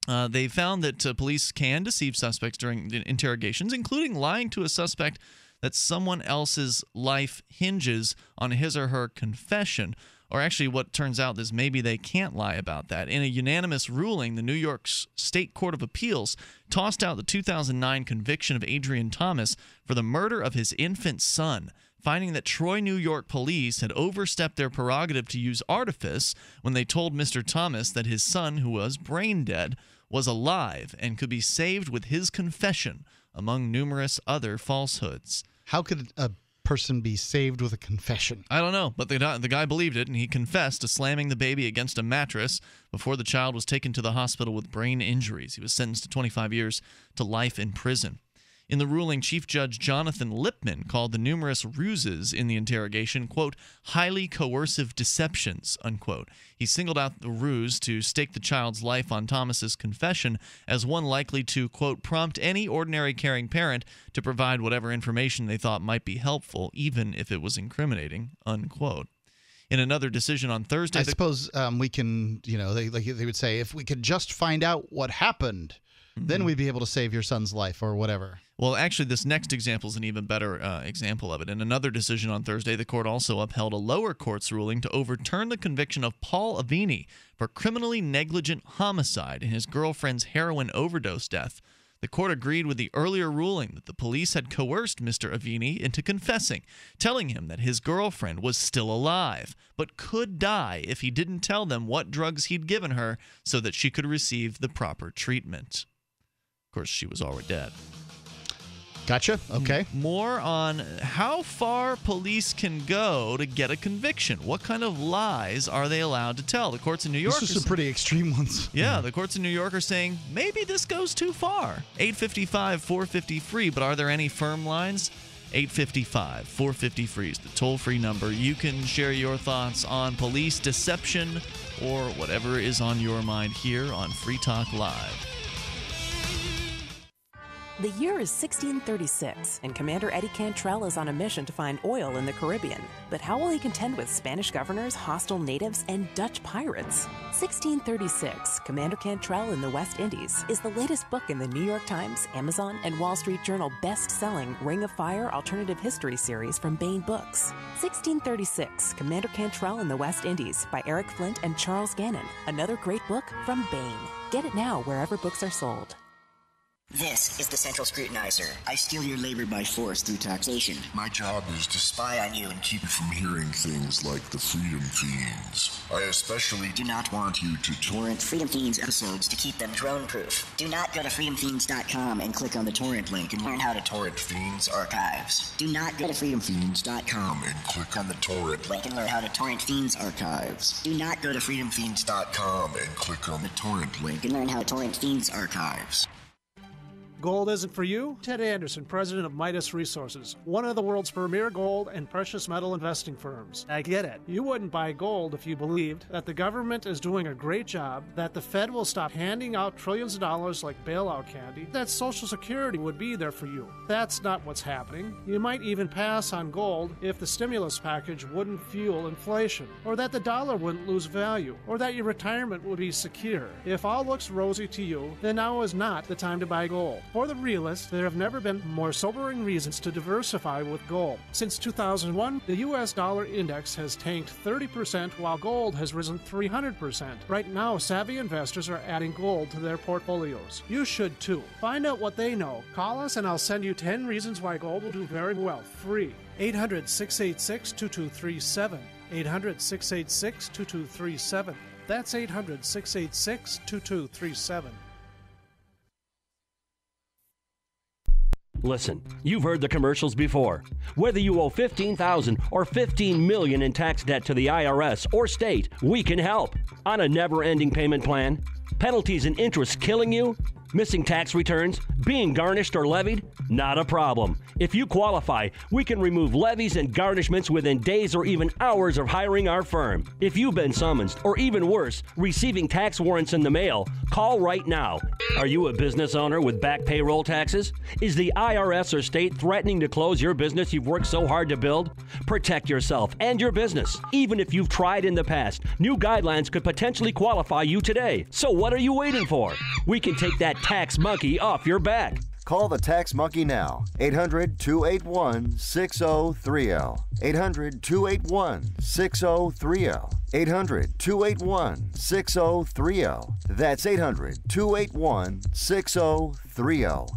Uh, they found that uh, police can deceive suspects during interrogations, including lying to a suspect that someone else's life hinges on his or her confession. Or actually, what turns out is maybe they can't lie about that. In a unanimous ruling, the New York State Court of Appeals tossed out the 2009 conviction of Adrian Thomas for the murder of his infant son finding that Troy, New York police had overstepped their prerogative to use artifice when they told Mr. Thomas that his son, who was brain dead, was alive and could be saved with his confession among numerous other falsehoods. How could a person be saved with a confession? I don't know, but the, the guy believed it, and he confessed to slamming the baby against a mattress before the child was taken to the hospital with brain injuries. He was sentenced to 25 years to life in prison. In the ruling, Chief Judge Jonathan Lippman called the numerous ruses in the interrogation, quote, highly coercive deceptions, unquote. He singled out the ruse to stake the child's life on Thomas's confession as one likely to, quote, prompt any ordinary caring parent to provide whatever information they thought might be helpful, even if it was incriminating, unquote. In another decision on Thursday, I suppose um, we can, you know, they like they would say if we could just find out what happened, then we'd be able to save your son's life or whatever. Well, actually, this next example is an even better uh, example of it. In another decision on Thursday, the court also upheld a lower court's ruling to overturn the conviction of Paul Aveni for criminally negligent homicide in his girlfriend's heroin overdose death. The court agreed with the earlier ruling that the police had coerced Mr. Aveni into confessing, telling him that his girlfriend was still alive, but could die if he didn't tell them what drugs he'd given her so that she could receive the proper treatment. Of course, she was already dead. Gotcha. Okay. More on how far police can go to get a conviction. What kind of lies are they allowed to tell? The courts in New York. These are are some pretty extreme ones. yeah, the courts in New York are saying maybe this goes too far. 855 450 free, but are there any firm lines? 855 450 free is the toll free number. You can share your thoughts on police deception or whatever is on your mind here on Free Talk Live. The year is 1636, and Commander Eddie Cantrell is on a mission to find oil in the Caribbean. But how will he contend with Spanish governors, hostile natives, and Dutch pirates? 1636, Commander Cantrell in the West Indies is the latest book in the New York Times, Amazon, and Wall Street Journal best selling Ring of Fire Alternative History series from Baen Books. 1636, Commander Cantrell in the West Indies by Eric Flint and Charles Gannon, another great book from Baen. Get it now wherever books are sold. This is the Central Scrutinizer. I steal your labor by force through taxation. My job is to spy on you and keep you from hearing things like the Freedom Feens. I especially do not want you to torrent Freedom Feens episodes to keep them drone proof. Do not go to freedomfeens.com and click on the torrent link and learn how to torrent Feens archives. Do not go to freedomfeens.com and click on the torrent link and learn how to torrent Feens archives. Do not go to freedomfeens.com and click on the torrent link and learn how to torrent Feens archives. Gold isn't for you? Ted Anderson, president of Midas Resources, one of the world's premier gold and precious metal investing firms. I get it. You wouldn't buy gold if you believed that the government is doing a great job, that the Fed will stop handing out trillions of dollars like bailout candy, that Social Security would be there for you. That's not what's happening. You might even pass on gold if the stimulus package wouldn't fuel inflation, or that the dollar wouldn't lose value, or that your retirement would be secure. If all looks rosy to you, then now is not the time to buy gold. For the realist, there have never been more sobering reasons to diversify with gold. Since 2001, the US dollar index has tanked 30% while gold has risen 300%. Right now, savvy investors are adding gold to their portfolios. You should too. Find out what they know. Call us and I'll send you 10 reasons why gold will do very well, free. 800 686 2237. 800 686 2237. That's 800 686 2237. Listen, you've heard the commercials before. Whether you owe 15,000 or 15 million in tax debt to the IRS or state, we can help. On a never-ending payment plan, penalties and interest killing you, missing tax returns, being garnished or levied, not a problem. If you qualify, we can remove levies and garnishments within days or even hours of hiring our firm. If you've been summoned, or even worse, receiving tax warrants in the mail, call right now. Are you a business owner with back payroll taxes? Is the IRS or state threatening to close your business you've worked so hard to build? Protect yourself and your business. Even if you've tried in the past, new guidelines could potentially qualify you today. So what are you waiting for? We can take that tax monkey off your back. Call the Tax Monkey now. 800 281 6030. 800 281 6030. 800 281 6030. That's 800 281 6030.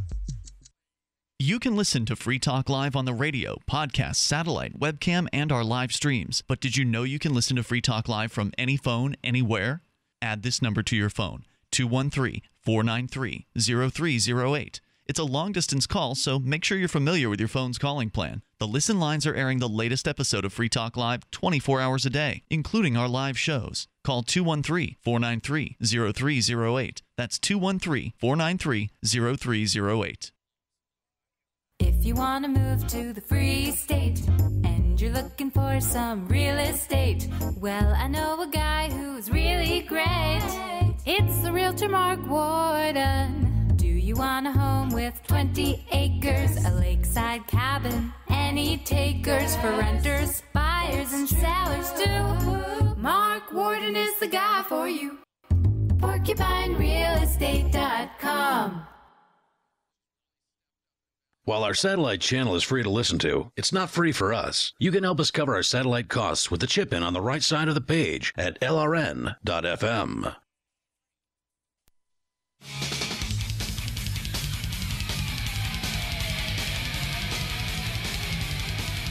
You can listen to Free Talk Live on the radio, podcast, satellite, webcam, and our live streams. But did you know you can listen to Free Talk Live from any phone, anywhere? Add this number to your phone 213 493 0308. It's a long distance call, so make sure you're familiar with your phone's calling plan. The Listen Lines are airing the latest episode of Free Talk Live 24 hours a day, including our live shows. Call 213 493 0308. That's 213 493 0308. If you want to move to the free state and you're looking for some real estate, well, I know a guy who's really great. It's the realtor Mark Warden. Do you want a home with 20 acres, a lakeside cabin, any takers for renters, buyers, and sellers too? Mark Warden is the guy for you. PorcupineRealEstate.com. While our satellite channel is free to listen to, it's not free for us. You can help us cover our satellite costs with the chip in on the right side of the page at lrn.fm.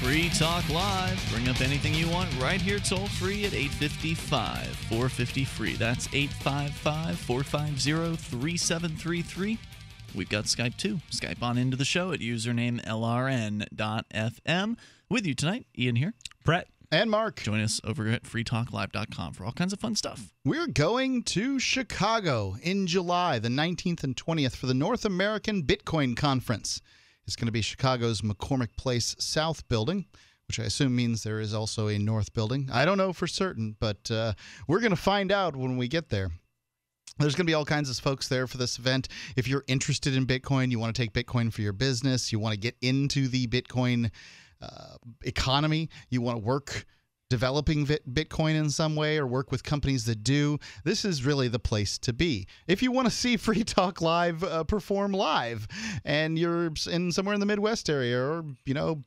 Free Talk Live. Bring up anything you want right here, toll free at 855 450 free. That's 855 450 3733. We've got Skype too. Skype on into the show at username lrn.fm. With you tonight, Ian here. Brett. And Mark. Join us over at freetalklive.com for all kinds of fun stuff. We're going to Chicago in July, the 19th and 20th, for the North American Bitcoin Conference. It's going to be Chicago's McCormick Place South building, which I assume means there is also a North building. I don't know for certain, but uh, we're going to find out when we get there. There's going to be all kinds of folks there for this event. If you're interested in Bitcoin, you want to take Bitcoin for your business, you want to get into the Bitcoin uh, economy, you want to work developing Bitcoin in some way or work with companies that do, this is really the place to be. If you want to see Free Talk Live uh, perform live and you're in somewhere in the Midwest area or, you know,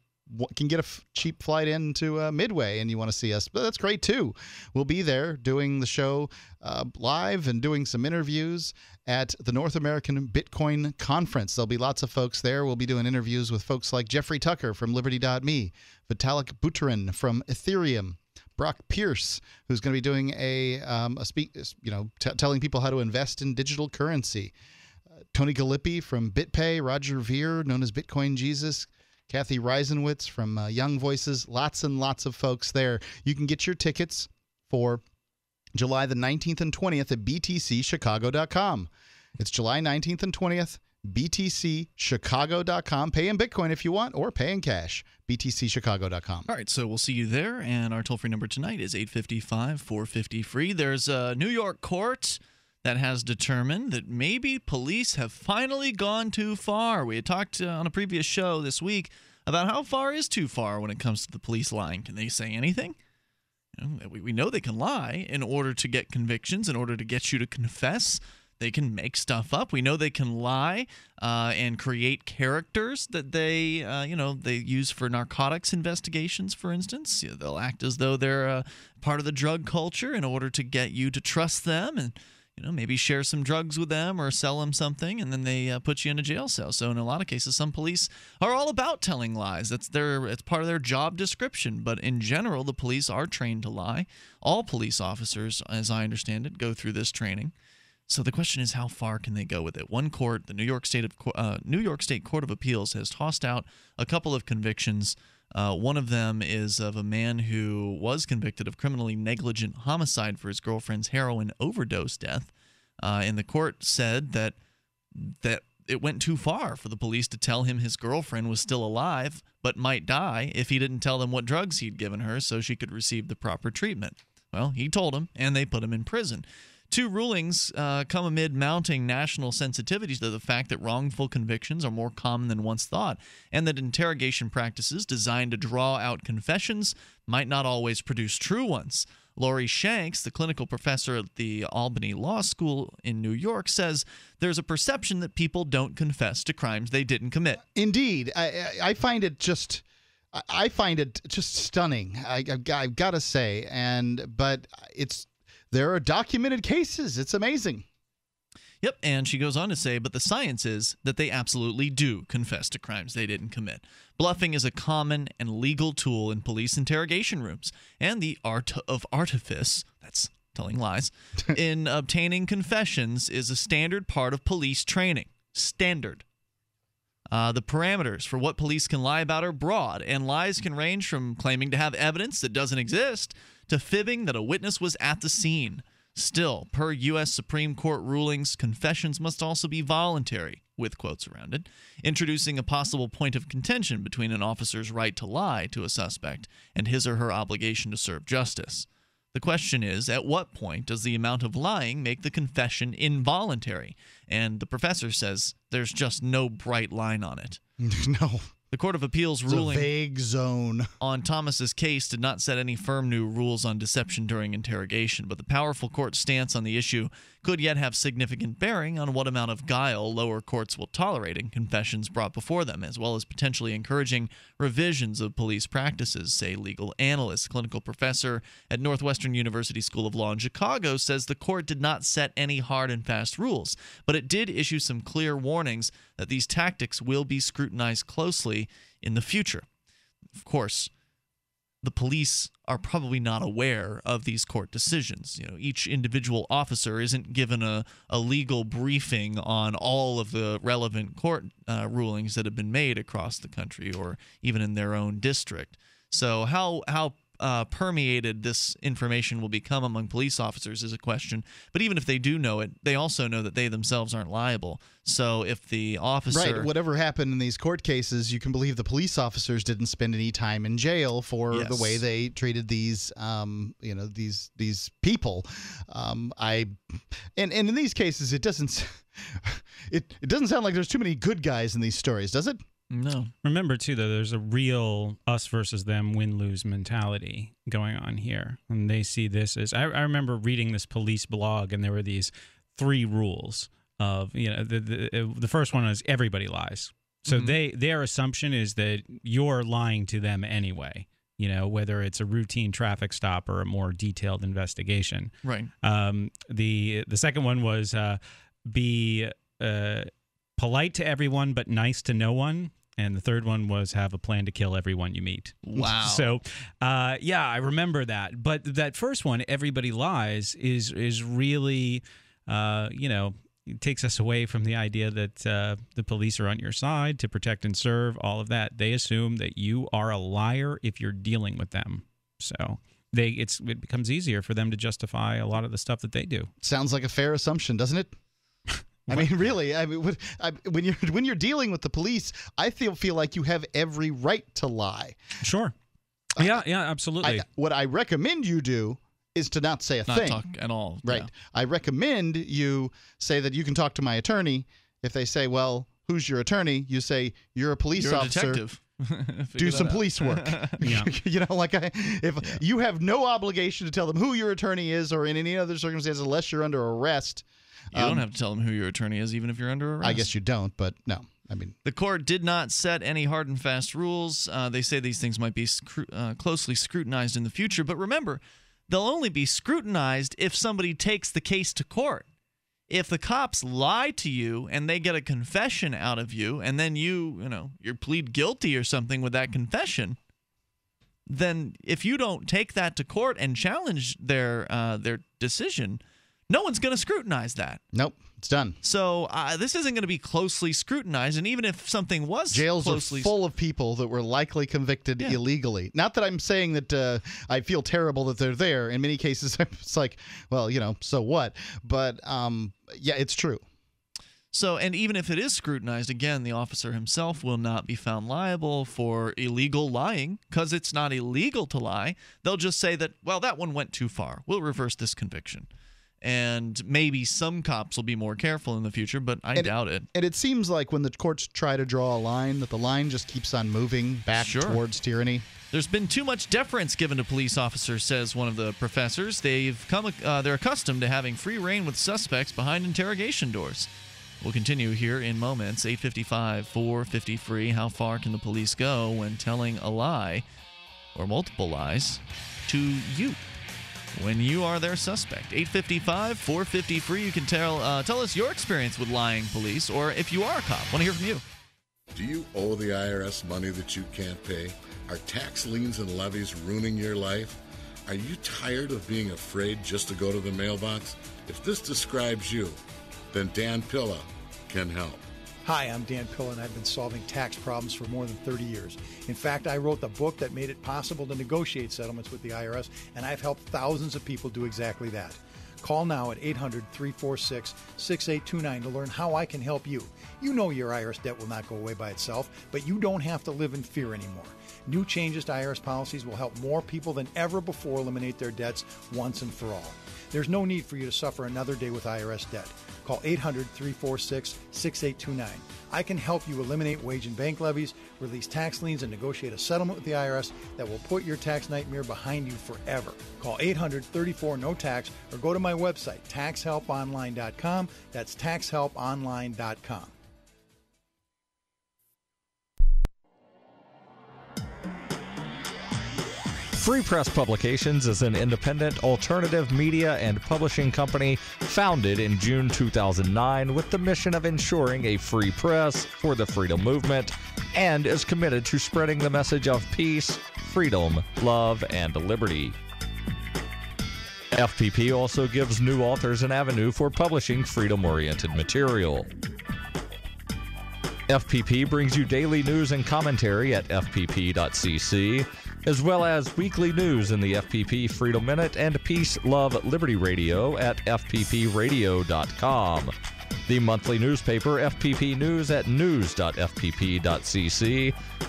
can get a f- cheap flight into uh, Midway and you want to see us, but that's great too. We'll be there doing the show uh, live and doing some interviews at the North American Bitcoin Conference. There'll be lots of folks there. We'll be doing interviews with folks like Jeffrey Tucker from Liberty.me, Vitalik Buterin from Ethereum. Brock Pierce, who's going to be doing a, um, a speak, you know, t- telling people how to invest in digital currency. Uh, Tony Gallippi from BitPay, Roger Ver, known as Bitcoin Jesus, Cathy Reisenwitz from uh, Young Voices, lots and lots of folks there. You can get your tickets for July the 19th and 20th at btcchicago.com. It's July 19th and 20th, btcchicago.com. Pay in Bitcoin if you want, or pay in cash, btcchicago.com. All right, so we'll see you there. And our toll free number tonight is 855 450 free. There's a New York court that has determined that maybe police have finally gone too far. We had talked uh, on a previous show this week about how far is too far when it comes to the police lying. Can they say anything? We, we know they can lie in order to get convictions, in order to get you to confess. They can make stuff up. We know they can lie uh, and create characters that they, uh, you know, they use for narcotics investigations, for instance. You know, they'll act as though they're uh, part of the drug culture in order to get you to trust them and you know, maybe share some drugs with them or sell them something, and then they uh, put you in a jail cell. So in a lot of cases, some police are all about telling lies. That's their it's part of their job description. But in general, the police are trained to lie. All police officers, as I understand it, go through this training. So the question is, how far can they go with it? One court, the New York State of uh, New York State Court of Appeals, has tossed out a couple of convictions. Uh, one of them is of a man who was convicted of criminally negligent homicide for his girlfriend's heroin overdose death. Uh, and the court said that that it went too far for the police to tell him his girlfriend was still alive but might die if he didn't tell them what drugs he'd given her so she could receive the proper treatment. Well, he told them, and they put him in prison. Two rulings uh, come amid mounting national sensitivities to the fact that wrongful convictions are more common than once thought, and that interrogation practices designed to draw out confessions might not always produce true ones. Laurie Shanks, the clinical professor at the Albany Law School in New York, says there's a perception that people don't confess to crimes they didn't commit. Indeed. I, I find it just. I find it just stunning. I, I've got to say, and but it's there are documented cases. It's amazing. Yep, and she goes on to say, but the science is that they absolutely do confess to crimes they didn't commit. Bluffing is a common and legal tool in police interrogation rooms, and the art of artifice, that's telling lies, in obtaining confessions is a standard part of police training. Standard. Uh, the parameters for what police can lie about are broad, and lies can range from claiming to have evidence that doesn't exist to fibbing that a witness was at the scene. Still, per U.S. Supreme Court rulings, confessions must also be voluntary, with quotes around it, introducing a possible point of contention between an officer's right to lie to a suspect and his or her obligation to serve justice. The question is at what point does the amount of lying make the confession involuntary? And the professor says there's just no bright line on it. no. The Court of Appeals It's ruling vague zone on Thomas's case did not set any firm new rules on deception during interrogation, but the powerful court's stance on the issue could yet have significant bearing on what amount of guile lower courts will tolerate in confessions brought before them, as well as potentially encouraging revisions of police practices, say legal analyst, clinical professor at Northwestern University School of Law in Chicago says the court did not set any hard and fast rules, but it did issue some clear warnings that these tactics will be scrutinized closely in the future. Of course, the police are probably not aware of these court decisions. You know, each individual officer isn't given a, a legal briefing on all of the relevant court uh, rulings that have been made across the country or even in their own district. So how how uh, permeated this information will become among police officers is a question. But even if they do know it, they also know that they themselves aren't liable. So if the officer Right. Whatever happened in these court cases, you can believe the police officers didn't spend any time in jail for the way they treated these, um, you know, these these people. Um, I, and and in these cases, it doesn't. It it doesn't sound like there's too many good guys in these stories, does it? No. Remember too, though, there's a real us versus them win lose mentality going on here, and they see this as. I, I remember reading this police blog, and there were these three rules of you know the the, the first one is everybody lies. So Mhm. they their assumption is that you're lying to them anyway. You know whether it's a routine traffic stop or a more detailed investigation. Right. Um, the the second one was uh, be uh, polite to everyone but nice to no one. And the third one was have a plan to kill everyone you meet. Wow. So, uh, yeah, I remember that. But that first one, everybody lies, is is really, uh, you know, it takes us away from the idea that uh, the police are on your side to protect and serve. All of that. They assume that you are a liar if you're dealing with them. So they it's it becomes easier for them to justify a lot of the stuff that they do. Sounds like a fair assumption, doesn't it? I mean, really. I mean, when, I, when you're when you're dealing with the police, I feel feel like you have every right to lie. Sure. Yeah, yeah, absolutely. I, what I recommend you do is to not say a Not thing. talk at all. Right. yeah. I recommend you say that you can talk to my attorney. If they say, "Well, who's your attorney?" You say, "You're a police You're a officer." detective. Do some out. police work. Yeah. you know, like I, if you have no obligation to tell them who your attorney is, or in any other circumstance, unless you're under arrest. You don't um, have to tell them who your attorney is, even if you're under arrest. I guess you don't, but no. I mean, The court did not set any hard and fast rules. Uh, they say these things might be scru- uh, closely scrutinized in the future, but remember, they'll only be scrutinized if somebody takes the case to court. If the cops lie to you and they get a confession out of you, and then you, you know, you plead guilty or something with that confession, then if you don't take that to court and challenge their uh, their decision, no one's going to scrutinize that. nope, it's done. So uh, this isn't going to be closely scrutinized, and even if something was Jails closely are full of people that were likely convicted illegally. Not that I'm saying that uh, I feel terrible that they're there. In many cases, it's like, well, you know, so what? But um, yeah, it's true. So, and even if it is scrutinized, again, the officer himself will not be found liable for illegal lying because it's not illegal to lie. They'll just say that, well, that one went too far. We'll reverse this conviction. And maybe some cops will be more careful in the future, but I And- doubt it. And it seems like when the courts try to draw a line, that the line just keeps on moving back Sure. towards tyranny. There's been too much deference given to police officers, says one of the professors. They've come, uh, they're accustomed to having free reign with suspects behind interrogation doors. We'll continue here in moments. 855 450 free. How far can the police go when telling a lie or multiple lies to you? When you are their suspect. 855 450 free. You can tell, uh, tell us your experience with lying police or if you are a cop. Want to hear from you. Do you owe the IRS money that you can't pay? Are tax liens and levies ruining your life? Are you tired of being afraid just to go to the mailbox? If this describes you, then Dan Pilla can help. Hi, I'm Dan Pilla. I've been solving tax problems for more than 30 years. In fact, I wrote the book that made it possible to negotiate settlements with the IRS, and I've helped thousands of people do exactly that. Call now at 800 346 6829 to learn how I can help you. You know your IRS debt will not go away by itself, but you don't have to live in fear anymore. New changes to IRS policies will help more people than ever before eliminate their debts once and for all. There's no need for you to suffer another day with IRS debt. Call 800 346 6829. I can help you eliminate wage and bank levies, release tax liens, and negotiate a settlement with the IRS that will put your tax nightmare behind you forever. Call 800 34 No Tax or go to my website, taxhelponline.com. That's taxhelponline.com. Free Press Publications is an independent alternative media and publishing company founded in June 2009 with the mission of ensuring a free press for the freedom movement and is committed to spreading the message of peace, freedom, love, and liberty. FPP also gives new authors an avenue for publishing freedom oriented material. FPP brings you daily news and commentary at fpp.cc, as well as weekly news in the FPP Freedom Minute and Peace, Love, Liberty Radio at fppradio.com. The monthly newspaper FPP News at news.fpp.cc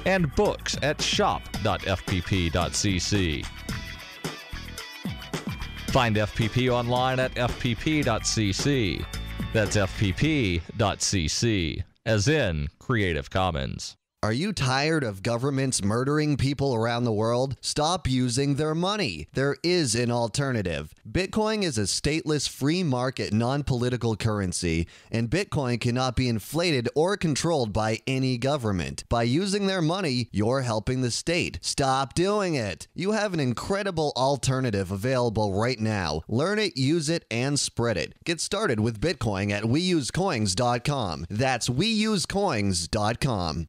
and books at shop.fpp.cc. Find FPP online at fpp.cc. That's fpp.cc, as in Creative Commons. Are you tired of governments murdering people around the world? Stop using their money. There is an alternative. Bitcoin is a stateless, free market, non political currency, and Bitcoin cannot be inflated or controlled by any government. By using their money, you're helping the state. Stop doing it. You have an incredible alternative available right now. Learn it, use it, and spread it. Get started with Bitcoin at weusecoins.com. That's weusecoins.com.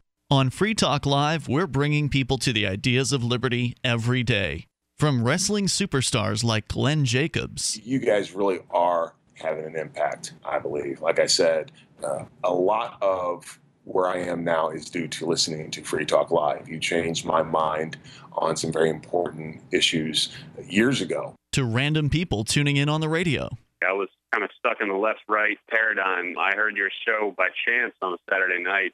On Free Talk Live, we're bringing people to the ideas of liberty every day. From wrestling superstars like Glenn Jacobs, you guys really are having an impact, I believe. Like I said, uh, a lot of where I am now is due to listening to Free Talk Live. You changed my mind on some very important issues years ago. to random people tuning in on the radio. I was kind of stuck in the left right paradigm. I heard your show by chance on a Saturday night.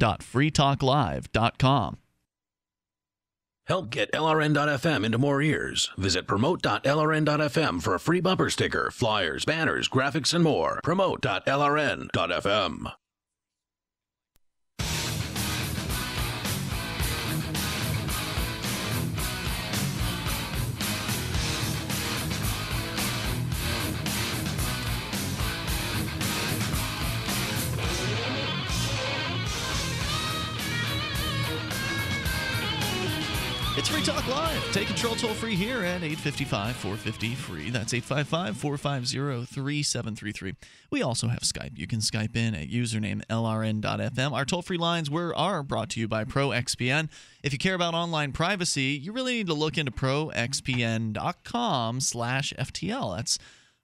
amp.freetalklive.com. Help get LRN.FM into more ears. Visit promote.lrn.fm for a free bumper sticker, flyers, banners, graphics, and more. Promote.lrn.fm. It's Free Talk Live. Take control toll free here at 855 450 free. That's 855 450 3733. We also have Skype. You can Skype in at username lrn.fm. Our toll free lines were, are brought to you by ProXPN. If you care about online privacy, you really need to look into proxpn.com slash FTL. That's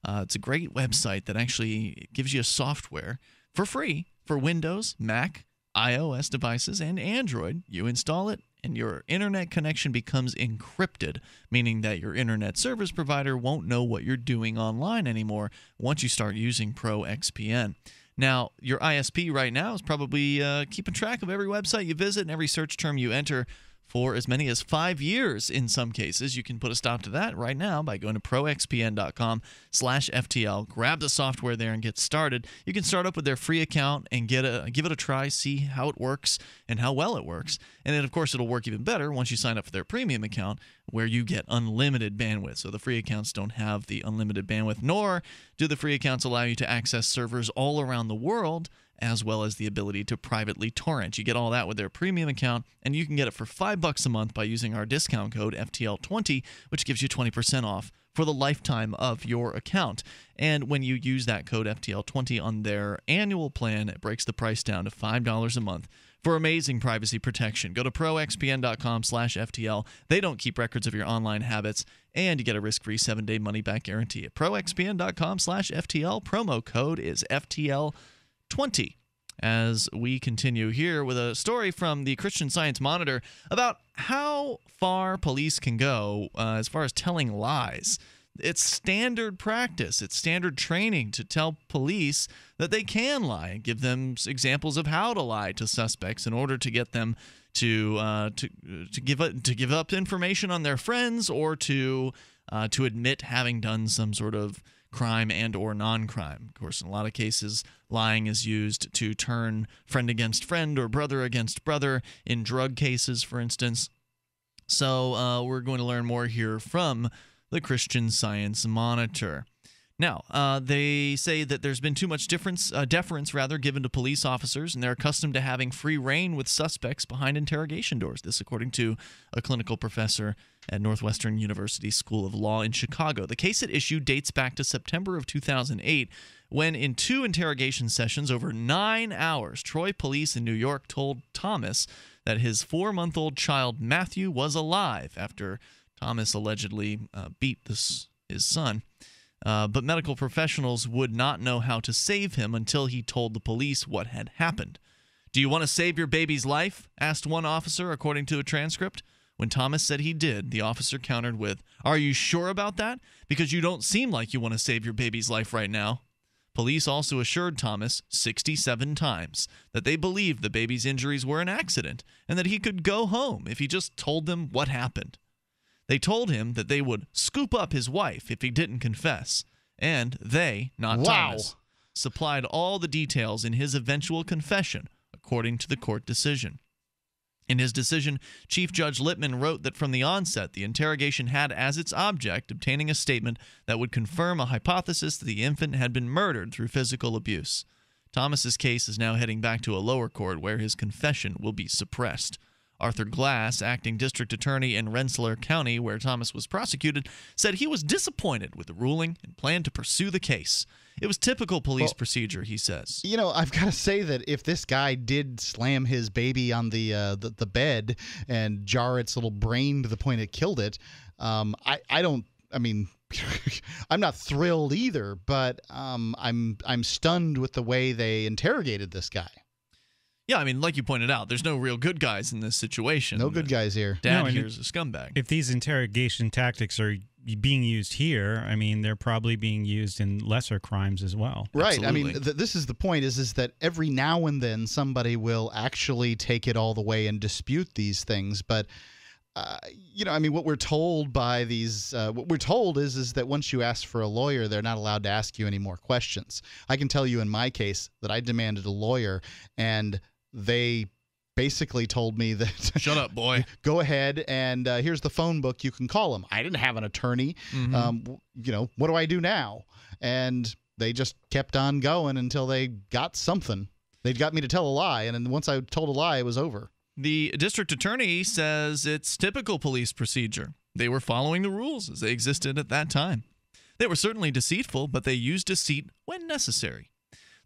uh, it's a great website that actually gives you a software for free for Windows, Mac, iOS devices, and Android. You install it, and your internet connection becomes encrypted, meaning that your internet service provider won't know what you're doing online anymore once you start using ProXPN. Now, your ISP right now is probably uh, keeping track of every website you visit and every search term you enter for as many as five years in some cases. You can put a stop to that right now by going to proxpn.com slash FTL. Grab the software there and get started. You can start up with their free account and get a give it a try, see how it works and how well it works. And then of course it'll work even better once you sign up for their premium account where you get unlimited bandwidth. So the free accounts don't have the unlimited bandwidth, nor do the free accounts allow you to access servers all around the world as well as the ability to privately torrent. You get all that with their premium account, and you can get it for five bucks a month by using our discount code FTL20, which gives you 20% off for the lifetime of your account. And when you use that code FTL20 on their annual plan, it breaks the price down to $5 a month for amazing privacy protection. Go to proxpn.com slash FTL. They don't keep records of your online habits, and you get a risk-free seven-day money-back guarantee at proxpn.com slash FTL. Promo code is FTL 20 as we continue here with a story from the Christian Science Monitor about how far police can go uh, as far as telling lies. It's standard practice, it's standard training to tell police that they can lie and give them examples of how to lie to suspects in order to get them to uh, to to give up to give up information on their friends or to uh, to admit having done some sort of crime and or non-crime. Of course, in a lot of cases, lying is used to turn friend against friend or brother against brother in drug cases, for instance. So uh, we're going to learn more here from the Christian Science Monitor. Now, uh, they say that there's been too much difference, uh, deference rather given to police officers, and they're accustomed to having free reign with suspects behind interrogation doors. This, according to a clinical professor at Northwestern University School of Law in Chicago. The case at issue dates back to September of 2008, when in two interrogation sessions over nine hours, Troy police in New York told Thomas that his four-month-old child Matthew was alive after Thomas allegedly uh, beat this, his son. Uh, but medical professionals would not know how to save him until he told the police what had happened. Do you want to save your baby's life? asked one officer, according to a transcript. When Thomas said he did, the officer countered with, Are you sure about that? Because you don't seem like you want to save your baby's life right now. Police also assured Thomas 67 times that they believed the baby's injuries were an accident and that he could go home if he just told them what happened. They told him that they would scoop up his wife if he didn't confess, and they, not Wow. Thomas, supplied all the details in his eventual confession, according to the court decision. In his decision, Chief Judge Lippman wrote that from the onset, the interrogation had as its object obtaining a statement that would confirm a hypothesis that the infant had been murdered through physical abuse. Thomas's case is now heading back to a lower court where his confession will be suppressed. Arthur Glass, acting district attorney in Rensselaer County, where Thomas was prosecuted, said he was disappointed with the ruling and planned to pursue the case. It was typical police Well- procedure, he says. You know, I've got to say that if this guy did slam his baby on the uh, the, the bed and jar its little brain to the point it killed it, um, I I don't. I mean, I'm not thrilled either, but um, I'm I'm stunned with the way they interrogated this guy. Yeah, I mean, like you pointed out, there's no real good guys in this situation. No good guys here. Dad No, here's a scumbag. If these interrogation tactics are being used here, I mean, they're probably being used in lesser crimes as well. Right. I mean, th- this is the point: is is that every now and then somebody will actually take it all the way and dispute these things, but. Uh, you know, I mean, what we're told by these, uh, what we're told is, is that once you ask for a lawyer, they're not allowed to ask you any more questions. I can tell you in my case that I demanded a lawyer, and they basically told me that shut up boy go ahead and uh, here's the phone book you can call them i didn't have an attorney Mhm. um, you know what do i do now and they just kept on going until they got something they got me to tell a lie and then once i told a lie it was over The district attorney says it's typical police procedure. They were following the rules as they existed at that time. They were certainly deceitful, but they used deceit when necessary.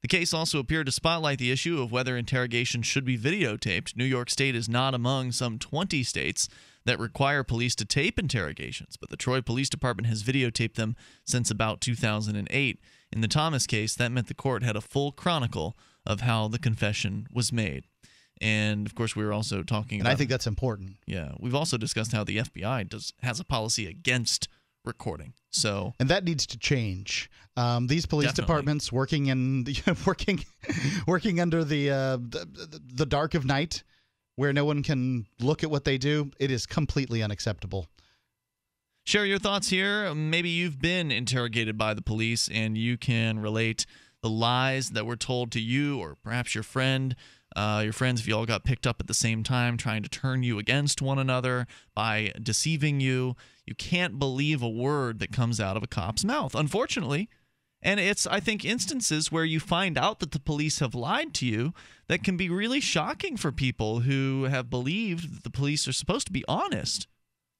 The case also appeared to spotlight the issue of whether interrogations should be videotaped. New York State is not among some 20 states that require police to tape interrogations, but the Troy Police Department has videotaped them since about 2008. In the Thomas case, that meant the court had a full chronicle of how the confession was made. And of course, we were also talking and about i think that's important yeah, we've also discussed how the FBI does has a policy against recording. So and that needs to change. Um, these police Definitely. departments working in the, working working under the, uh, the the dark of night, where no one can look at what they do, it is completely unacceptable. Share your thoughts here. Maybe you've been interrogated by the police and you can relate the lies that were told to you or perhaps your friend. Uh, your friends, if you all got picked up at the same time, trying to turn you against one another by deceiving you. You can't believe a word that comes out of a cop's mouth, unfortunately. And it's, I think, instances where you find out that the police have lied to you that can be really shocking for people who have believed that the police are supposed to be honest.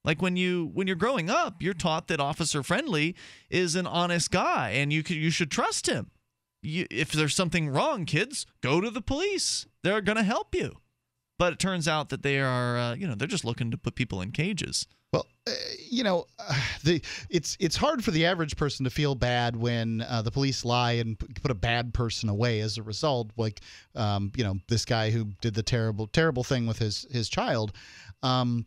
Like when you when you're growing up, you're taught that Officer Friendly is an honest guy and you could, you should trust him. You, if there's something wrong, kids, go to the police. They're going to help you. But it turns out that they are, uh, you know, they're just looking to put people in cages. Well, uh, you know, uh, the it's it's hard for the average person to feel bad when uh, the police lie and put a bad person away as a result. Like, um, you know, this guy who did the terrible terrible thing with his his child. Um,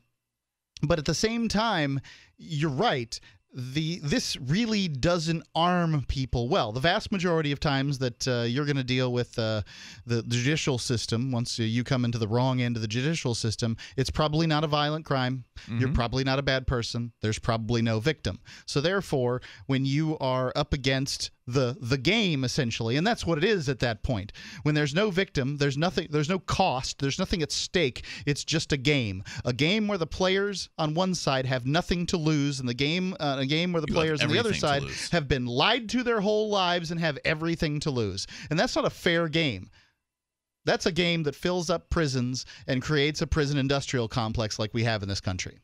but at the same time, you're right. The this really doesn't arm people well. The vast majority of times that uh, you're going to deal with uh, the, judicial system, once you come into the wrong end of the judicial system, it's probably not a violent crime. You're Mhm. probably not a bad person. There's probably no victim. So therefore, when you are up against the the game essentially, and that's what it is at that point. When there's no victim, there's nothing there's no cost, there's nothing at stake. It's just a game. A game where the players on one side have nothing to lose and the game uh, a game where the You players on the other side have been lied to their whole lives and have everything to lose. And that's not a fair game. That's a game that fills up prisons and creates a prison industrial complex like we have in this country.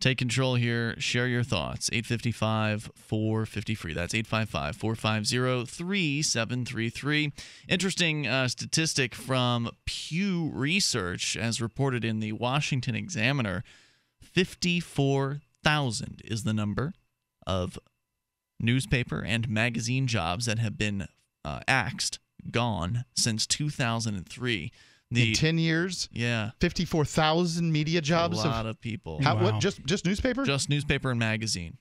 Take control here. Share your thoughts. 855 450 free. That's 855 450 3733. Interesting uh, statistic from Pew Research, as reported in the Washington Examiner 54,000 is the number of newspaper and magazine jobs that have been uh, axed, gone since 2003. The, in 10 years, yeah, 54,000 media jobs. a lot of people. How, what, just just newspaper? Just newspaper and magazine.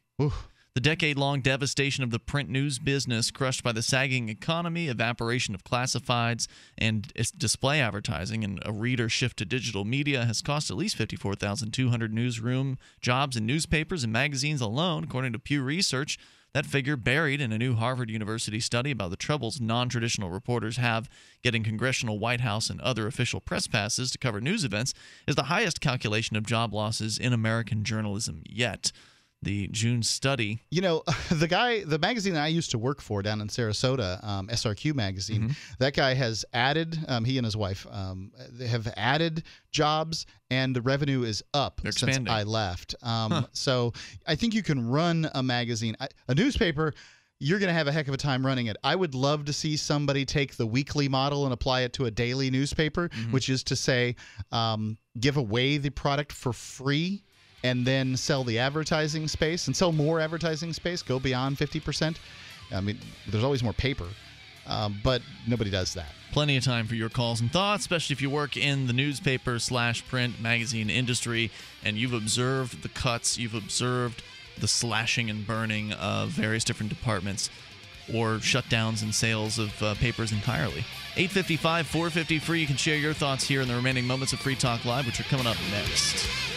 The decade long devastation of the print news business, crushed by the sagging economy, evaporation of classifieds, and display advertising, and a reader shift to digital media, has cost at least 54,200 newsroom jobs in newspapers and magazines alone, according to Pew Research. That figure, buried in a new Harvard University study about the troubles non traditional reporters have getting congressional, White House, and other official press passes to cover news events, is the highest calculation of job losses in American journalism yet. The June study. You know, the guy, the magazine that I used to work for down in Sarasota, um, SRQ magazine, Mm-hmm. that guy has added, um, he and his wife um, they have added jobs and the revenue is up since expanding. I left. Um, Huh. So I think you can run a magazine, a newspaper. You're going to have a heck of a time running it. I would love to see somebody take the weekly model and apply it to a daily newspaper, Mm-hmm. which is to say, um, give away the product for free and then sell the advertising space and sell more advertising space, go beyond 50%. I mean, there's always more paper, um, but nobody does that. Plenty of time for your calls and thoughts, especially if you work in the newspaper slash print magazine industry and you've observed the cuts, you've observed the slashing and burning of various different departments or shutdowns and sales of uh, papers entirely. 855 450 free. You can share your thoughts here in the remaining moments of Free Talk Live, which are coming up next.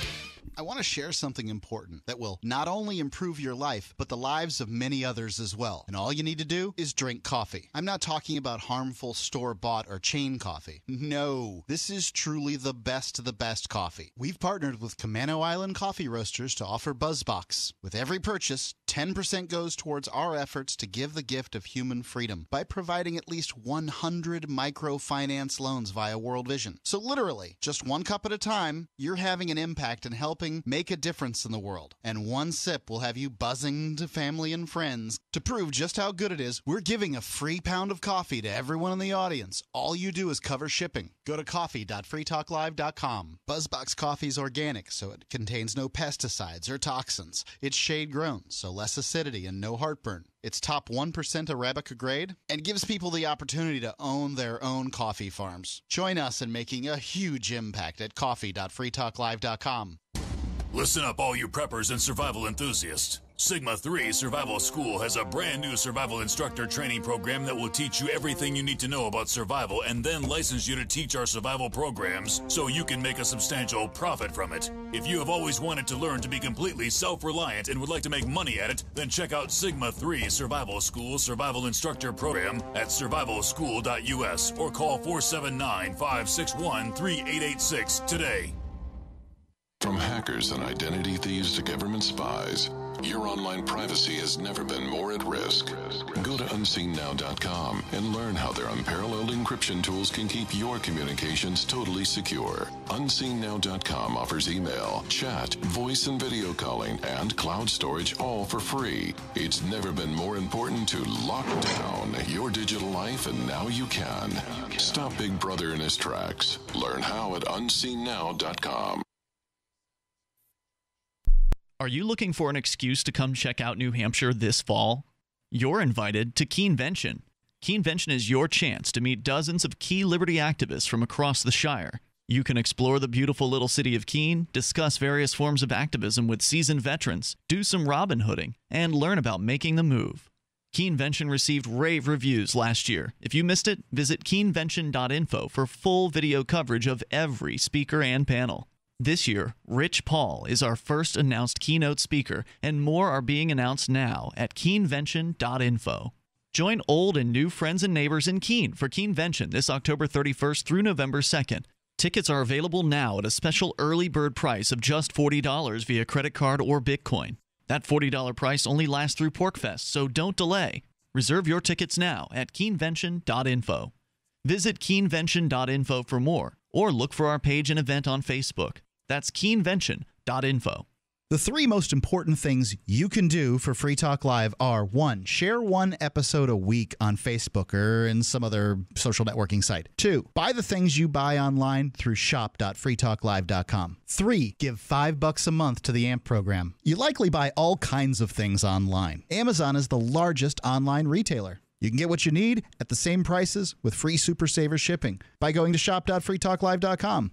I want to share something important that will not only improve your life, but the lives of many others as well. And all you need to do is drink coffee. I'm not talking about harmful store bought or chain coffee. No, this is truly the best of the best coffee. We've partnered with Camano Island Coffee Roasters to offer BuzzBox. With every purchase, 10% goes towards our efforts to give the gift of human freedom by providing at least 100 microfinance loans via World Vision. So, literally, just one cup at a time, you're having an impact and helping make a difference in the world. And one sip will have you buzzing to family and friends. To prove just how good it is, we're giving a free pound of coffee to everyone in the audience. All you do is cover shipping. Go to coffee.freetalklive.com. Buzzbox coffee is organic, so it contains no pesticides or toxins. It's shade grown, so less acidity and no heartburn. It's top 1% Arabica grade and gives people the opportunity to own their own coffee farms. Join us in making a huge impact at coffee.freetalklive.com. Listen up, all you preppers and survival enthusiasts. Sigma 3 Survival School has a brand new survival instructor training program that will teach you everything you need to know about survival and then license you to teach our survival programs so you can make a substantial profit from it. If you have always wanted to learn to be completely self reliant and would like to make money at it, then check out Sigma 3 Survival School Survival Instructor Program at survivalschool.us or call 479 561 3886 today. From hackers and identity thieves to government spies, your online privacy has never been more at risk. Go to unseennow.com and learn how their unparalleled encryption tools can keep your communications totally secure. Unseennow.com offers email, chat, voice and video calling, and cloud storage all for free. It's never been more important to lock down your digital life, and now you can. Stop Big Brother in his tracks. Learn how at unseennow.com. Are you looking for an excuse to come check out New Hampshire this fall? You're invited to Keenvention. Keenvention is your chance to meet dozens of key liberty activists from across the Shire. You can explore the beautiful little city of Keene, discuss various forms of activism with seasoned veterans, do some Robin Hooding, and learn about making the move. Keenvention received rave reviews last year. If you missed it, visit keenvention.info for full video coverage of every speaker and panel. This year, Rich Paul is our first announced keynote speaker, and more are being announced now at keenvention.info. Join old and new friends and neighbors in Keene for Keenvention this October 31st through November 2nd. Tickets are available now at a special early bird price of just $40 via credit card or Bitcoin. That $40 price only lasts through PorcFest, so don't delay. Reserve your tickets now at keenvention.info. Visit keenvention.info for more, or look for our page and event on Facebook. That's keenvention.info. The three most important things you can do for Free Talk Live are one, share one episode a week on Facebook or in some other social networking site. Two, buy the things you buy online through shop.freetalklive.com. Three, give five bucks a month to the AMP program. You likely buy all kinds of things online. Amazon is the largest online retailer. You can get what you need at the same prices with free Super Saver shipping by going to shop.freetalklive.com.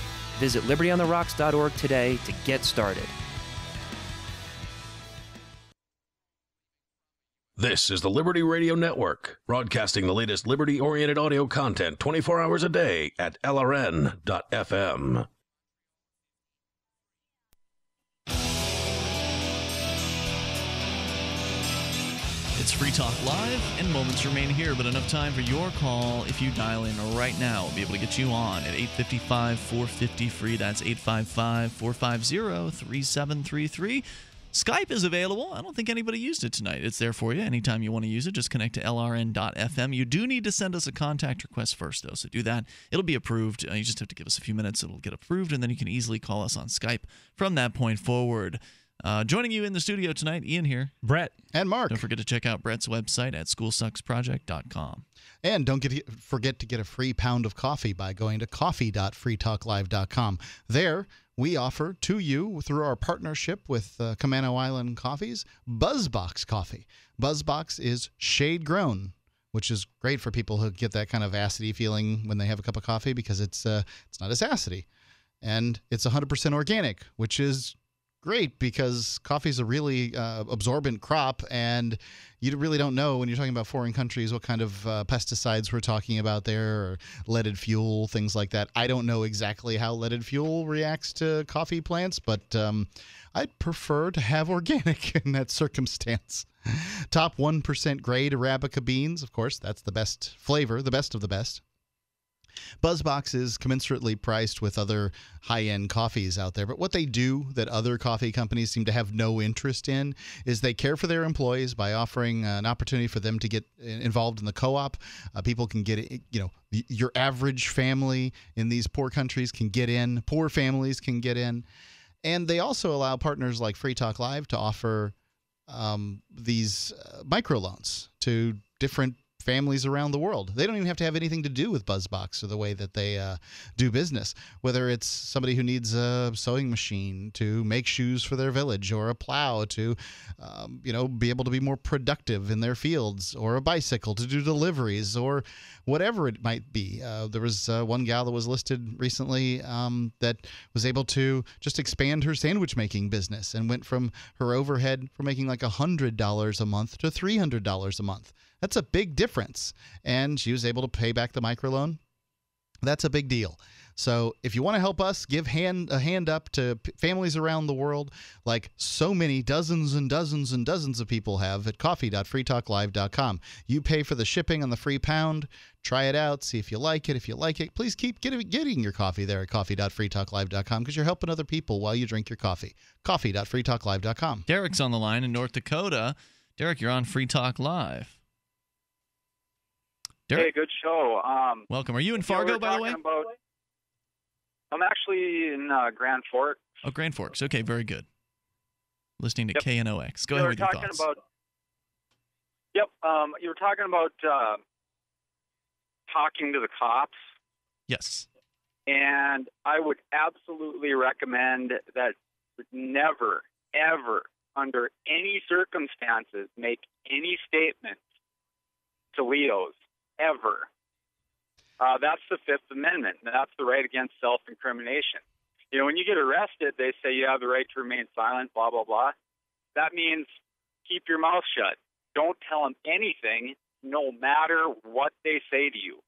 Visit libertyontherocks.org today to get started. This is the Liberty Radio Network, broadcasting the latest liberty oriented audio content 24 hours a day at LRN.FM. It's Free Talk Live, and moments remain here, but enough time for your call. If you dial in right now, we'll be able to get you on at 855 450 free. That's 855 450 3733. Skype is available. I don't think anybody used it tonight. It's there for you. Anytime you want to use it, just connect to lrn.fm. You do need to send us a contact request first, though, so do that. It'll be approved. Uh, you just have to give us a few minutes. It'll get approved, and then you can easily call us on Skype from that point forward. Uh, joining you in the studio tonight, Ian here. Brett. And Mark. Don't forget to check out Brett's website at schoolsucksproject.com. And don't get, forget to get a free pound of coffee by going to coffee.freetalklive.com. There, we offer to you through our partnership with uh, Camano Island Coffees Buzzbox Coffee. Buzzbox is shade grown, which is great for people who get that kind of acidity feeling when they have a cup of coffee because it's uh, it's not as acidy, and it's 100% organic, which is great because coffee is a really uh, absorbent crop and you really don't know when you're talking about foreign countries what kind of uh, pesticides we're talking about there or leaded fuel things like that. I don't know exactly how leaded fuel reacts to coffee plants but um, i'd prefer to have organic in that circumstance. Top 1% grade arabica beans of course that's the best flavor the best of the best Buzzbox is commensurately priced with other high end coffees out there. But what they do that other coffee companies seem to have no interest in is they care for their employees by offering an opportunity for them to get involved in the co op. Uh, people can get, you know, your average family in these poor countries can get in, poor families can get in. And they also allow partners like Free Talk Live to offer um, these uh, microloans to different families around the world. They don't even have to have anything to do with BuzzBox or the way that they uh, do business. Whether it's somebody who needs a sewing machine to make shoes for their village, or a plow to, um, you know, be able to be more productive in their fields, or a bicycle to do deliveries, or whatever it might be. Uh, there was uh, one gal that was listed recently um, that was able to just expand her sandwich making business and went from her overhead for making like $100 a month to $300 a month. That's a big difference. And she was able to pay back the microloan. That's a big deal. So if you want to help us, give hand a hand up to p- families around the world, like so many dozens and dozens and dozens of people have at coffee.freetalklive.com. You pay for the shipping on the free pound. Try it out, see if you like it. If you like it, please keep getting, getting your coffee there at coffee.freetalklive.com because you're helping other people while you drink your coffee. Coffee.freetalklive.com. Derek's on the line in North Dakota. Derek, you're on Free Talk Live. Derek? Hey, good show. Um, Welcome. Are you in yeah, Fargo, by the way? About, I'm actually in uh, Grand Forks. Oh, Grand Forks. Okay, very good. Listening to KNOX. Go you ahead with your talking thoughts. about. Yep. Um, you were talking about uh, talking to the cops, yes. and I would absolutely recommend that never, ever, under any circumstances, make any statements to Leos ever. Uh, that's the Fifth Amendment. That's the right against self-incrimination. You know, when you get arrested, they say you have the right to remain silent. Blah blah blah. That means keep your mouth shut. Don't tell them anything, no matter what they say to you.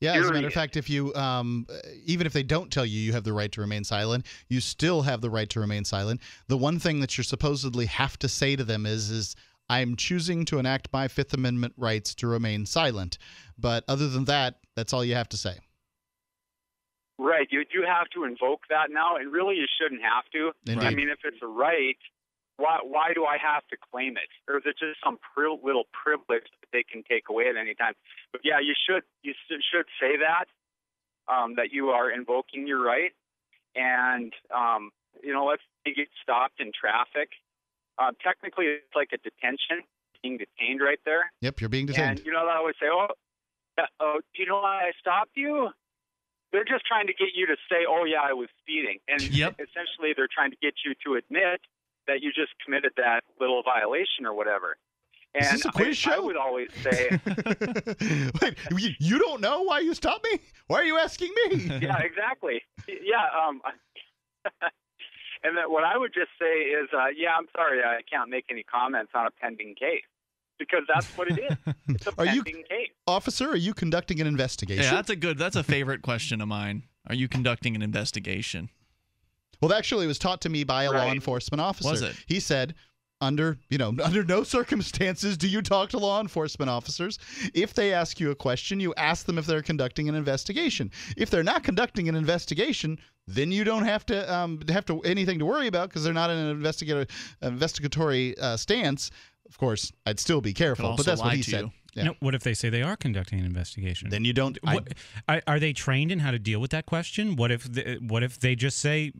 Yeah, as a matter of fact, if you um, even if they don't tell you you have the right to remain silent, you still have the right to remain silent. The one thing that you supposedly have to say to them is is I'm choosing to enact my Fifth Amendment rights to remain silent. But other than that, that's all you have to say. Right. You do have to invoke that now, and really you shouldn't have to. I mean, if it's a right, why why do I have to claim it? Or is it just some pri- little privilege that they can take away at any time? But yeah, you should you should say that um, that you are invoking your right, and um, you know, let's say you get stopped in traffic. Um, technically, it's like a detention, being detained right there. Yep, you're being detained. And you know, I always say, "Oh, oh, do you know why I stopped you?" They're just trying to get you to say, "Oh yeah, I was speeding," and yep. essentially they're trying to get you to admit that you just committed that little violation or whatever. And Is this a quiz I, show? I would always say, Wait, you, you don't know why you stopped me? Why are you asking me? yeah, exactly. Yeah. Um, and that what I would just say is, uh, yeah, I'm sorry, I can't make any comments on a pending case because that's what it is. It's a Are you- pending case. Officer, are you conducting an investigation? Yeah, that's a good. That's a favorite question of mine. Are you conducting an investigation? Well, actually, it was taught to me by a law enforcement officer. Was it? He said, under you know, under no circumstances do you talk to law enforcement officers. If they ask you a question, you ask them if they're conducting an investigation. If they're not conducting an investigation, then you don't have to um, have to anything to worry about because they're not in an investigator investigatory uh, stance. Of course, I'd still be careful, but that's what he said. Yeah. No, what if they say they are conducting an investigation? Then you don't. I- What, are, are they trained in how to deal with that question? What if the, what if they just say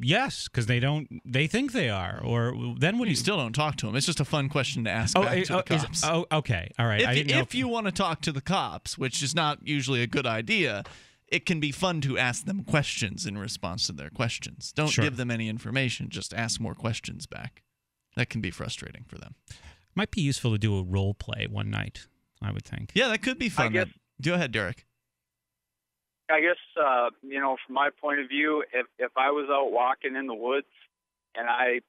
yes because they don't they think they are, or then when do You still don't talk to them. It's just a fun question to ask Oh, back eh, to oh, the is- cops. oh, okay, all right. If, I you- didn't know if you want to talk to the cops, which is not usually a good idea, it can be fun to ask them questions in response to their questions. Don't Sure. give them any information. Just ask more questions back. That can be frustrating for them. might be useful to do a role play one night. I would think. Yeah, that could be fun. guess- Go ahead, Derek. I guess uh, you know, from my point of view, if if I was out walking in the woods and I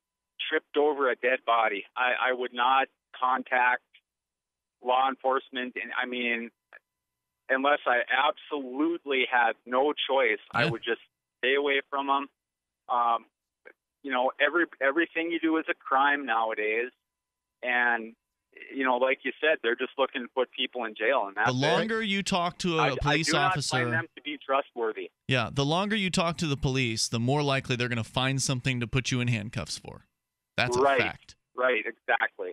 tripped over a dead body, I, I would not contact law enforcement. And I mean, unless I absolutely had no choice, I would just stay away from them. Um, you know, every everything you do is a crime nowadays, and you know, like you said, they're just looking to put people in jail, and that's The longer you talk to a I police I do not officer, find them to be trustworthy. yeah, the longer you talk to the police, the more likely they're going to find something to put you in handcuffs for. That's right, a fact. Right, exactly.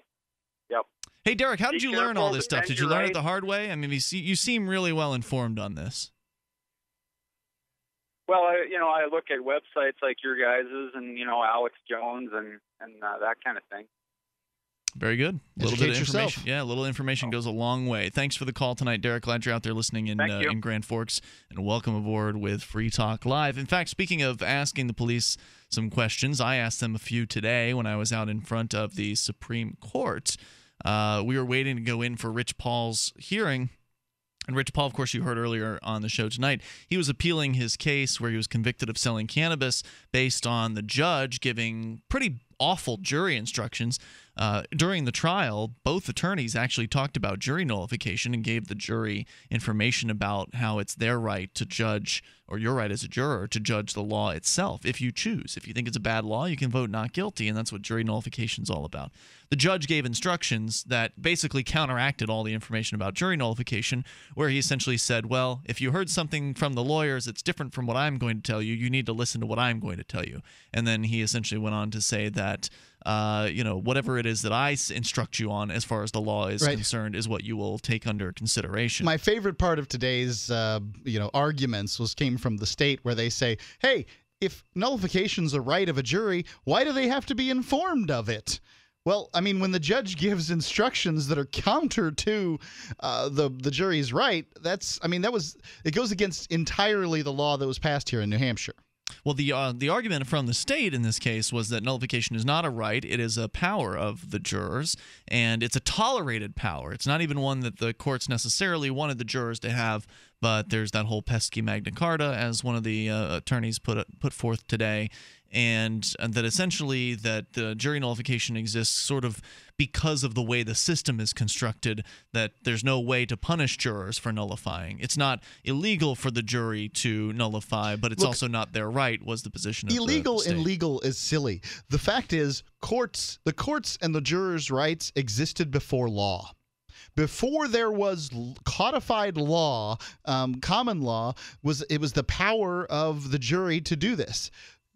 Yep. Hey, Derek, how Be did you learn all this stuff? Did you learn it the hard way? I mean, you, see, you seem really well informed on this. Well, I, you know, I look at websites like your guys's and you know Alex Jones and and uh, that kind of thing. Very good. A little bit of Educate yourself. information. Yeah, a little information goes a long way. Thanks for the call tonight, Derek. Glad you're out there listening in uh, in Grand Forks, and welcome aboard with Free Talk Live. In fact, speaking of asking the police some questions, I asked them a few today when I was out in front of the Supreme Court. Uh, we were waiting to go in for Rich Paul's hearing. And Rich Paul, of course, you heard earlier on the show tonight, he was appealing his case where he was convicted of selling cannabis based on the judge giving pretty awful jury instructions. Uh, during the trial, both attorneys actually talked about jury nullification and gave the jury information about how it's their right to judge, or your right as a juror, to judge the law itself if you choose. If you think it's a bad law, you can vote not guilty, and that's what jury nullification is all about. The judge gave instructions that basically counteracted all the information about jury nullification, where he essentially said, Well, if you heard something from the lawyers that's different from what I'm going to tell you, you need to listen to what I'm going to tell you. And then he essentially went on to say that. Uh, you know, whatever it is that I instruct you on as far as the law is Right. concerned is what you will take under consideration. My favorite part of today's, uh, you know, arguments was came from the state where they say, "Hey, if nullification's a right of a jury, why do they have to be informed of it?" Well, I mean, when the judge gives instructions that are counter to uh, the the jury's right, that's, I mean, that was it goes against entirely the law that was passed here in New Hampshire. Well, the uh, the argument from the state in this case was that nullification is not a right; it is a power of the jurors, and it's a tolerated power. It's not even one that the courts necessarily wanted the jurors to have. But there's that whole pesky Magna Carta, as one of the uh, attorneys put put forth today, and, and that essentially that the jury nullification exists sort of because of the way the system is constructed. That there's no way to punish jurors for nullifying. It's not illegal for the jury to nullify, but it's Look, also not their right. Was the position of the- illegal the and legal is silly. The fact is, courts, the courts and the jurors' rights existed before law. Before there was codified law, um, common law was it was the power of the jury to do this.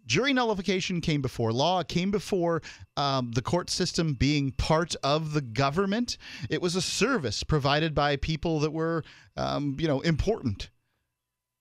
Jury nullification came before law. Came before um, the court system being part of the government. It was a service provided by people that were, um, you know, important.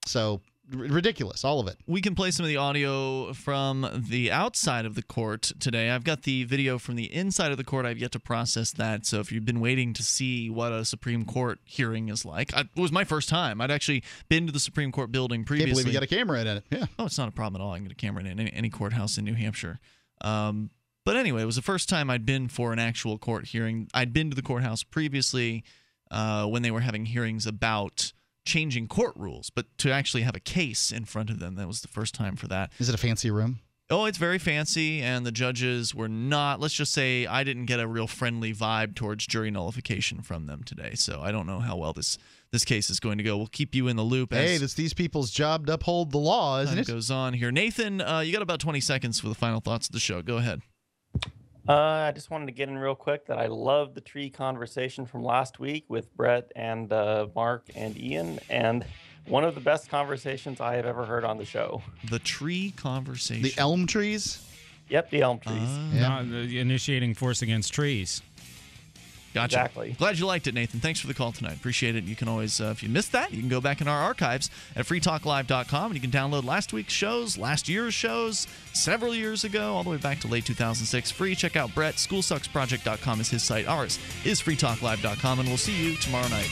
So ridiculous, all of it. We can play some of the audio from the outside of the court today. I've got the video from the inside of the court. I've yet to process that. So if you've been waiting to see what a Supreme Court hearing is like, I, it was my first time. I'd actually been to the Supreme Court building previously. Can't believe you got a camera in it. Yeah. Oh, it's not a problem at all. I can get a camera in any, any courthouse in New Hampshire. Um, but anyway, it was the first time I'd been for an actual court hearing. I'd been to the courthouse previously uh, when they were having hearings about changing court rules, but to actually have a case in front of them, that was the first time for that. Is it a fancy room? Oh, it's very fancy, and the judges were not. Let's just say I didn't get a real friendly vibe towards jury nullification from them today. So I don't know how well this this case is going to go. We'll keep you in the loop. Hey, it's these people's job to uphold the law, isn't it? goes on here. Nathan, uh, you got about 20 seconds for the final thoughts of the show. Go ahead. Uh, I just wanted to get in real quick that I loved the tree conversation from last week with Brett and uh, Mark and Ian, and one of the best conversations I have ever heard on the show. The tree conversation. The elm trees? Yep, the elm trees. Not the initiating force against trees. Gotcha. Exactly. Glad you liked it, Nathan. Thanks for the call tonight. Appreciate it. You can always, uh, if you missed that, you can go back in our archives at freetalklive.com and you can download last week's shows, last year's shows, several years ago, all the way back to late 2006. Free. Check out Brett. Schoolsucksproject.com is his site. Ours is freetalklive.com, and we'll see you tomorrow night.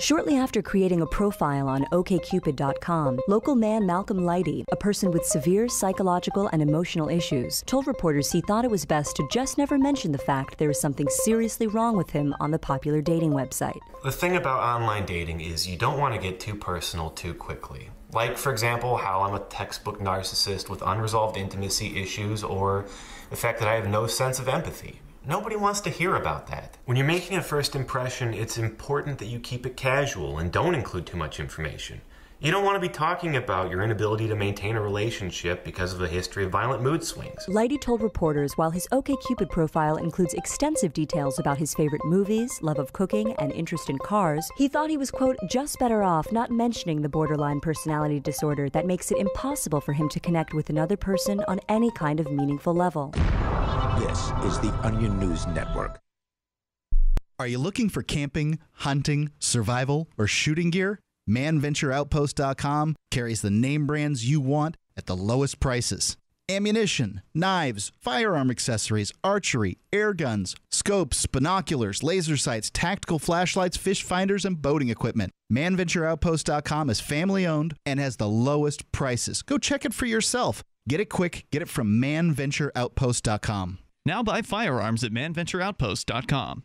Shortly after creating a profile on OKCupid.com, local man Malcolm Lighty, a person with severe psychological and emotional issues, told reporters he thought it was best to just never mention the fact there was something seriously wrong with him on the popular dating website. The thing about online dating is you don't want to get too personal too quickly. Like, for example, how I'm a textbook narcissist with unresolved intimacy issues, or the fact that I have no sense of empathy. Nobody wants to hear about that. When you're making a first impression, it's important that you keep it casual and don't include too much information. You don't want to be talking about your inability to maintain a relationship because of a history of violent mood swings. Lighty told reporters while his OKCupid profile includes extensive details about his favorite movies, love of cooking, and interest in cars, he thought he was, quote, just better off not mentioning the borderline personality disorder that makes it impossible for him to connect with another person on any kind of meaningful level. This is the Onion News Network. Are you looking for camping, hunting, survival, or shooting gear? ManVentureOutpost.com carries the name brands you want at the lowest prices. ammunition, knives, firearm accessories, archery, air guns, scopes, binoculars, laser sights, tactical flashlights, fish finders, and boating equipment. ManVentureOutpost.com is family owned and has the lowest prices. Go check it for yourself. Get it quick. Get it from ManVentureOutpost.com. Now buy firearms at manventureoutpost.com.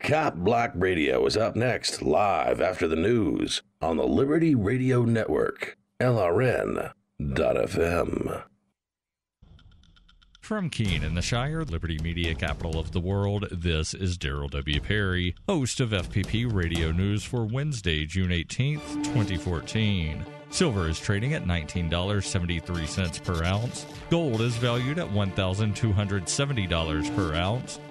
Cop Block Radio is up next, live after the news on the Liberty Radio Network, LRN.FM. From Keene in the Shire, Liberty Media capital of the world, this is Daryl W. Perry, host of FPP Radio News for Wednesday, June 18th, 2014. Silver is trading at $19.73 per ounce. Gold is valued at $1,270 per ounce.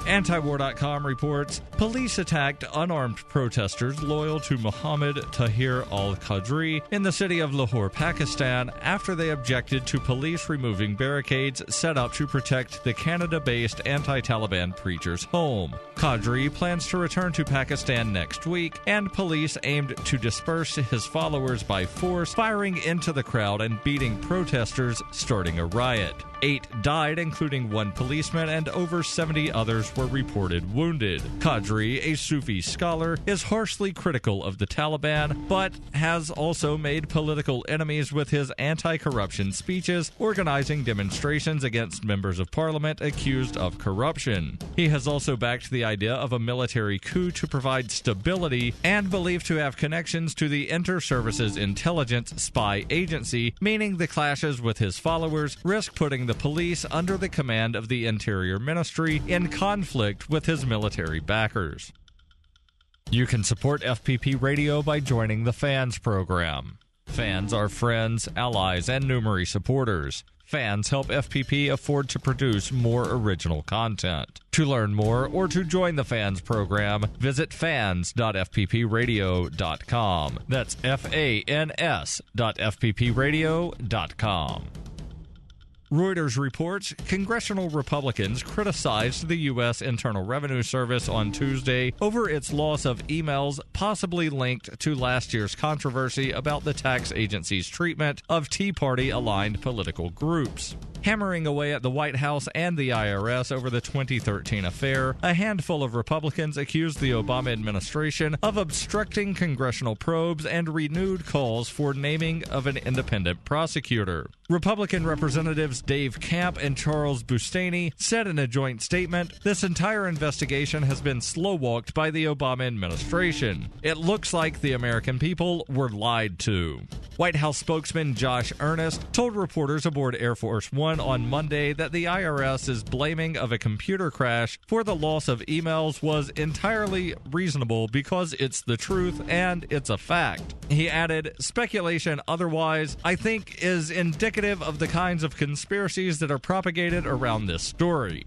Antiwar.com reports police attacked unarmed protesters loyal to Mohammed Tahir al Qadri in the city of Lahore, Pakistan, after they objected to police removing barricades set up to protect the Canada based anti Taliban preacher's home. Qadri plans to return to Pakistan next week, and police aimed to disperse his followers by force, firing into the crowd and beating protesters, starting a riot. Eight died, including one policeman, and over 70 others were reported wounded. Qadri, a Sufi scholar, is harshly critical of the Taliban, but has also made political enemies with his anti corruption speeches, organizing demonstrations against members of parliament accused of corruption. He has also backed the idea of a military coup to provide stability and believed to have connections to the Inter Services Intelligence Spy Agency, meaning the clashes with his followers risk putting the police under the command of the Interior Ministry in conflict with his military backers. You can support FPP Radio by joining the Fans program. Fans are friends, allies, and Numery supporters. Fans help FPP afford to produce more original content. To learn more or to join the Fans program, visit fans.fppradio.com. That's F A N S dot FPPradio.com. Reuters reports congressional Republicans criticized the U.S. Internal Revenue Service on Tuesday over its loss of emails possibly linked to last year's controversy about the tax agency's treatment of Tea Party aligned political groups. Hammering away at the White House and the IRS over the 2013 affair, a handful of Republicans accused the Obama administration of obstructing congressional probes and renewed calls for naming of an independent prosecutor. Republican Representatives Dave Camp and Charles Boustany said in a joint statement this entire investigation has been slow walked by the Obama administration. It looks like the American people were lied to. White House spokesman Josh Earnest told reporters aboard Air Force One on Monday that the IRS's blaming of a computer crash for the loss of emails was entirely reasonable because it's the truth and it's a fact. He added, speculation otherwise, I think, is indicative of the kinds of conspiracies that are propagated around this story.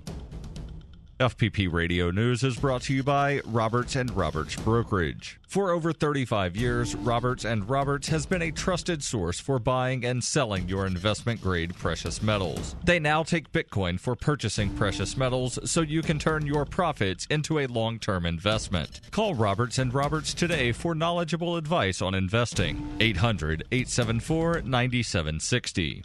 FPP Radio News is brought to you by Roberts and Roberts Brokerage. For over 35 years, Roberts and Roberts has been a trusted source for buying and selling your investment grade precious metals. They now take Bitcoin for purchasing precious metals so you can turn your profits into a long-term investment. Call Roberts and Roberts today for knowledgeable advice on investing. 800-874-9760.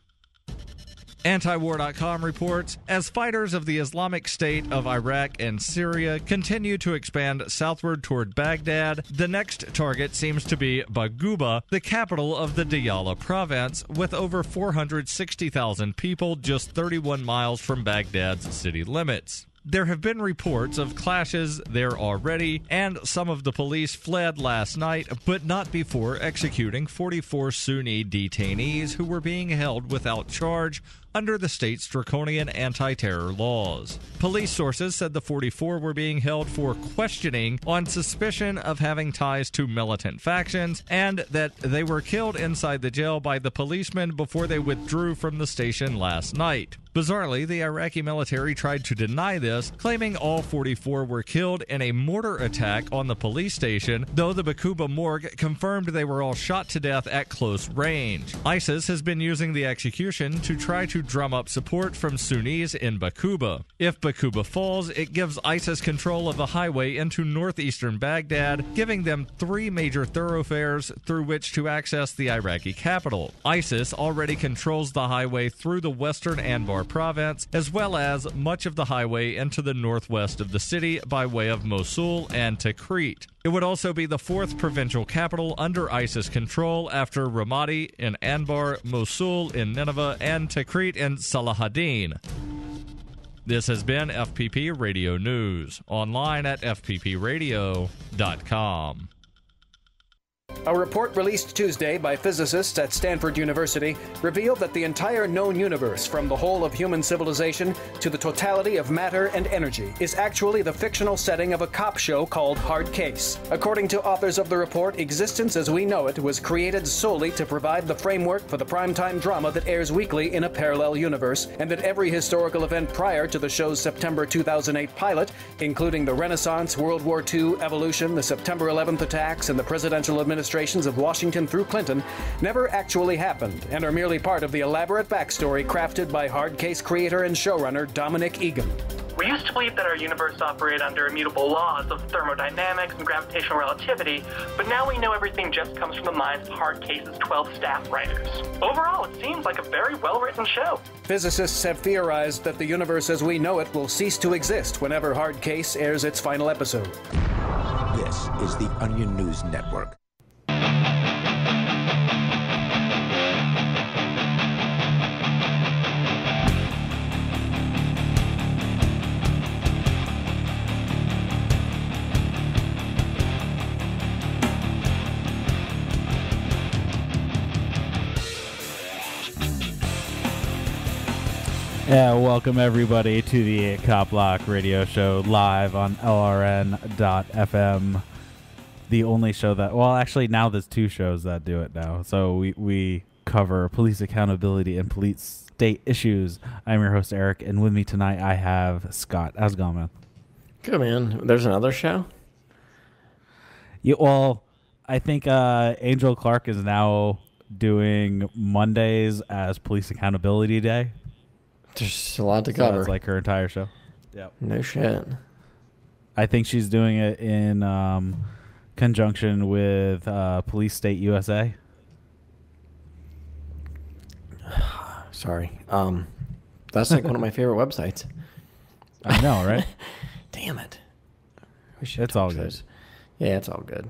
Antiwar.com reports as fighters of the Islamic State of Iraq and Syria continue to expand southward toward Baghdad, the next target seems to be Bakuba, the capital of the Diyala province, with over 460,000 people just 31 miles from Baghdad's city limits. There have been reports of clashes there already, and some of the police fled last night, but not before executing 44 Sunni detainees who were being held without charge under the state's draconian anti terror laws. Police sources said the 44 were being held for questioning on suspicion of having ties to militant factions and that they were killed inside the jail by the policemen before they withdrew from the station last night. Bizarrely, the Iraqi military tried to deny this, claiming all 44 were killed in a mortar attack on the police station, though the Bakuba morgue confirmed they were all shot to death at close range. ISIS has been using the execution to try to drum up support from Sunnis in Bakuba. If Bakuba falls, it gives ISIS control of the highway into northeastern Baghdad, giving them three major thoroughfares through which to access the Iraqi capital. ISIS already controls the highway through the western Anbar province, as well as much of the highway into the northwest of the city by way of Mosul and Tikrit. It would also be the fourth provincial capital under ISIS control after Ramadi in Anbar, Mosul in Nineveh, and Tikrit in Salahuddin. This has been FPP Radio News, online at fppradio.com. A report released Tuesday by physicists at Stanford University revealed that the entire known universe, from the whole of human civilization to the totality of matter and energy, is actually the fictional setting of a cop show called Hard Case. According to authors of the report, existence as we know it was created solely to provide the framework for the primetime drama that airs weekly in a parallel universe, and that every historical event prior to the show's September 2008 pilot, including the Renaissance, World War II, evolution, the September 11th attacks, and the presidential administrations of Washington through Clinton never actually happened and are merely part of the elaborate backstory crafted by Hard Case creator and showrunner Dominic Egan. We used to believe that our universe operated under immutable laws of thermodynamics and gravitational relativity, but now we know everything just comes from the minds of Hard Case's 12 staff writers. Overall, it seems like a very well written show. Physicists have theorized that the universe as we know it will cease to exist whenever Hard Case airs its final episode. This is the Onion News Network. Yeah, welcome everybody to the Cop Block Radio Show live on LRN.FM. The only show that, well, actually, now there's two shows that do it now. So we, we cover police accountability and police state issues. I'm your host, Eric, and with me tonight I have Scott. How's it going, man? Good, man. There's another show? Yeah, well, I think uh, Angel Clark is now doing Mondays as Police Accountability Day. There's a lot to So cover. That's like her entire show. Yep. No shit. I think she's doing it in um, conjunction with uh, Police State USA. Sorry. Um, that's like one of my favorite websites. I know, right? Damn it. We should It's all good. those. Yeah, it's all good.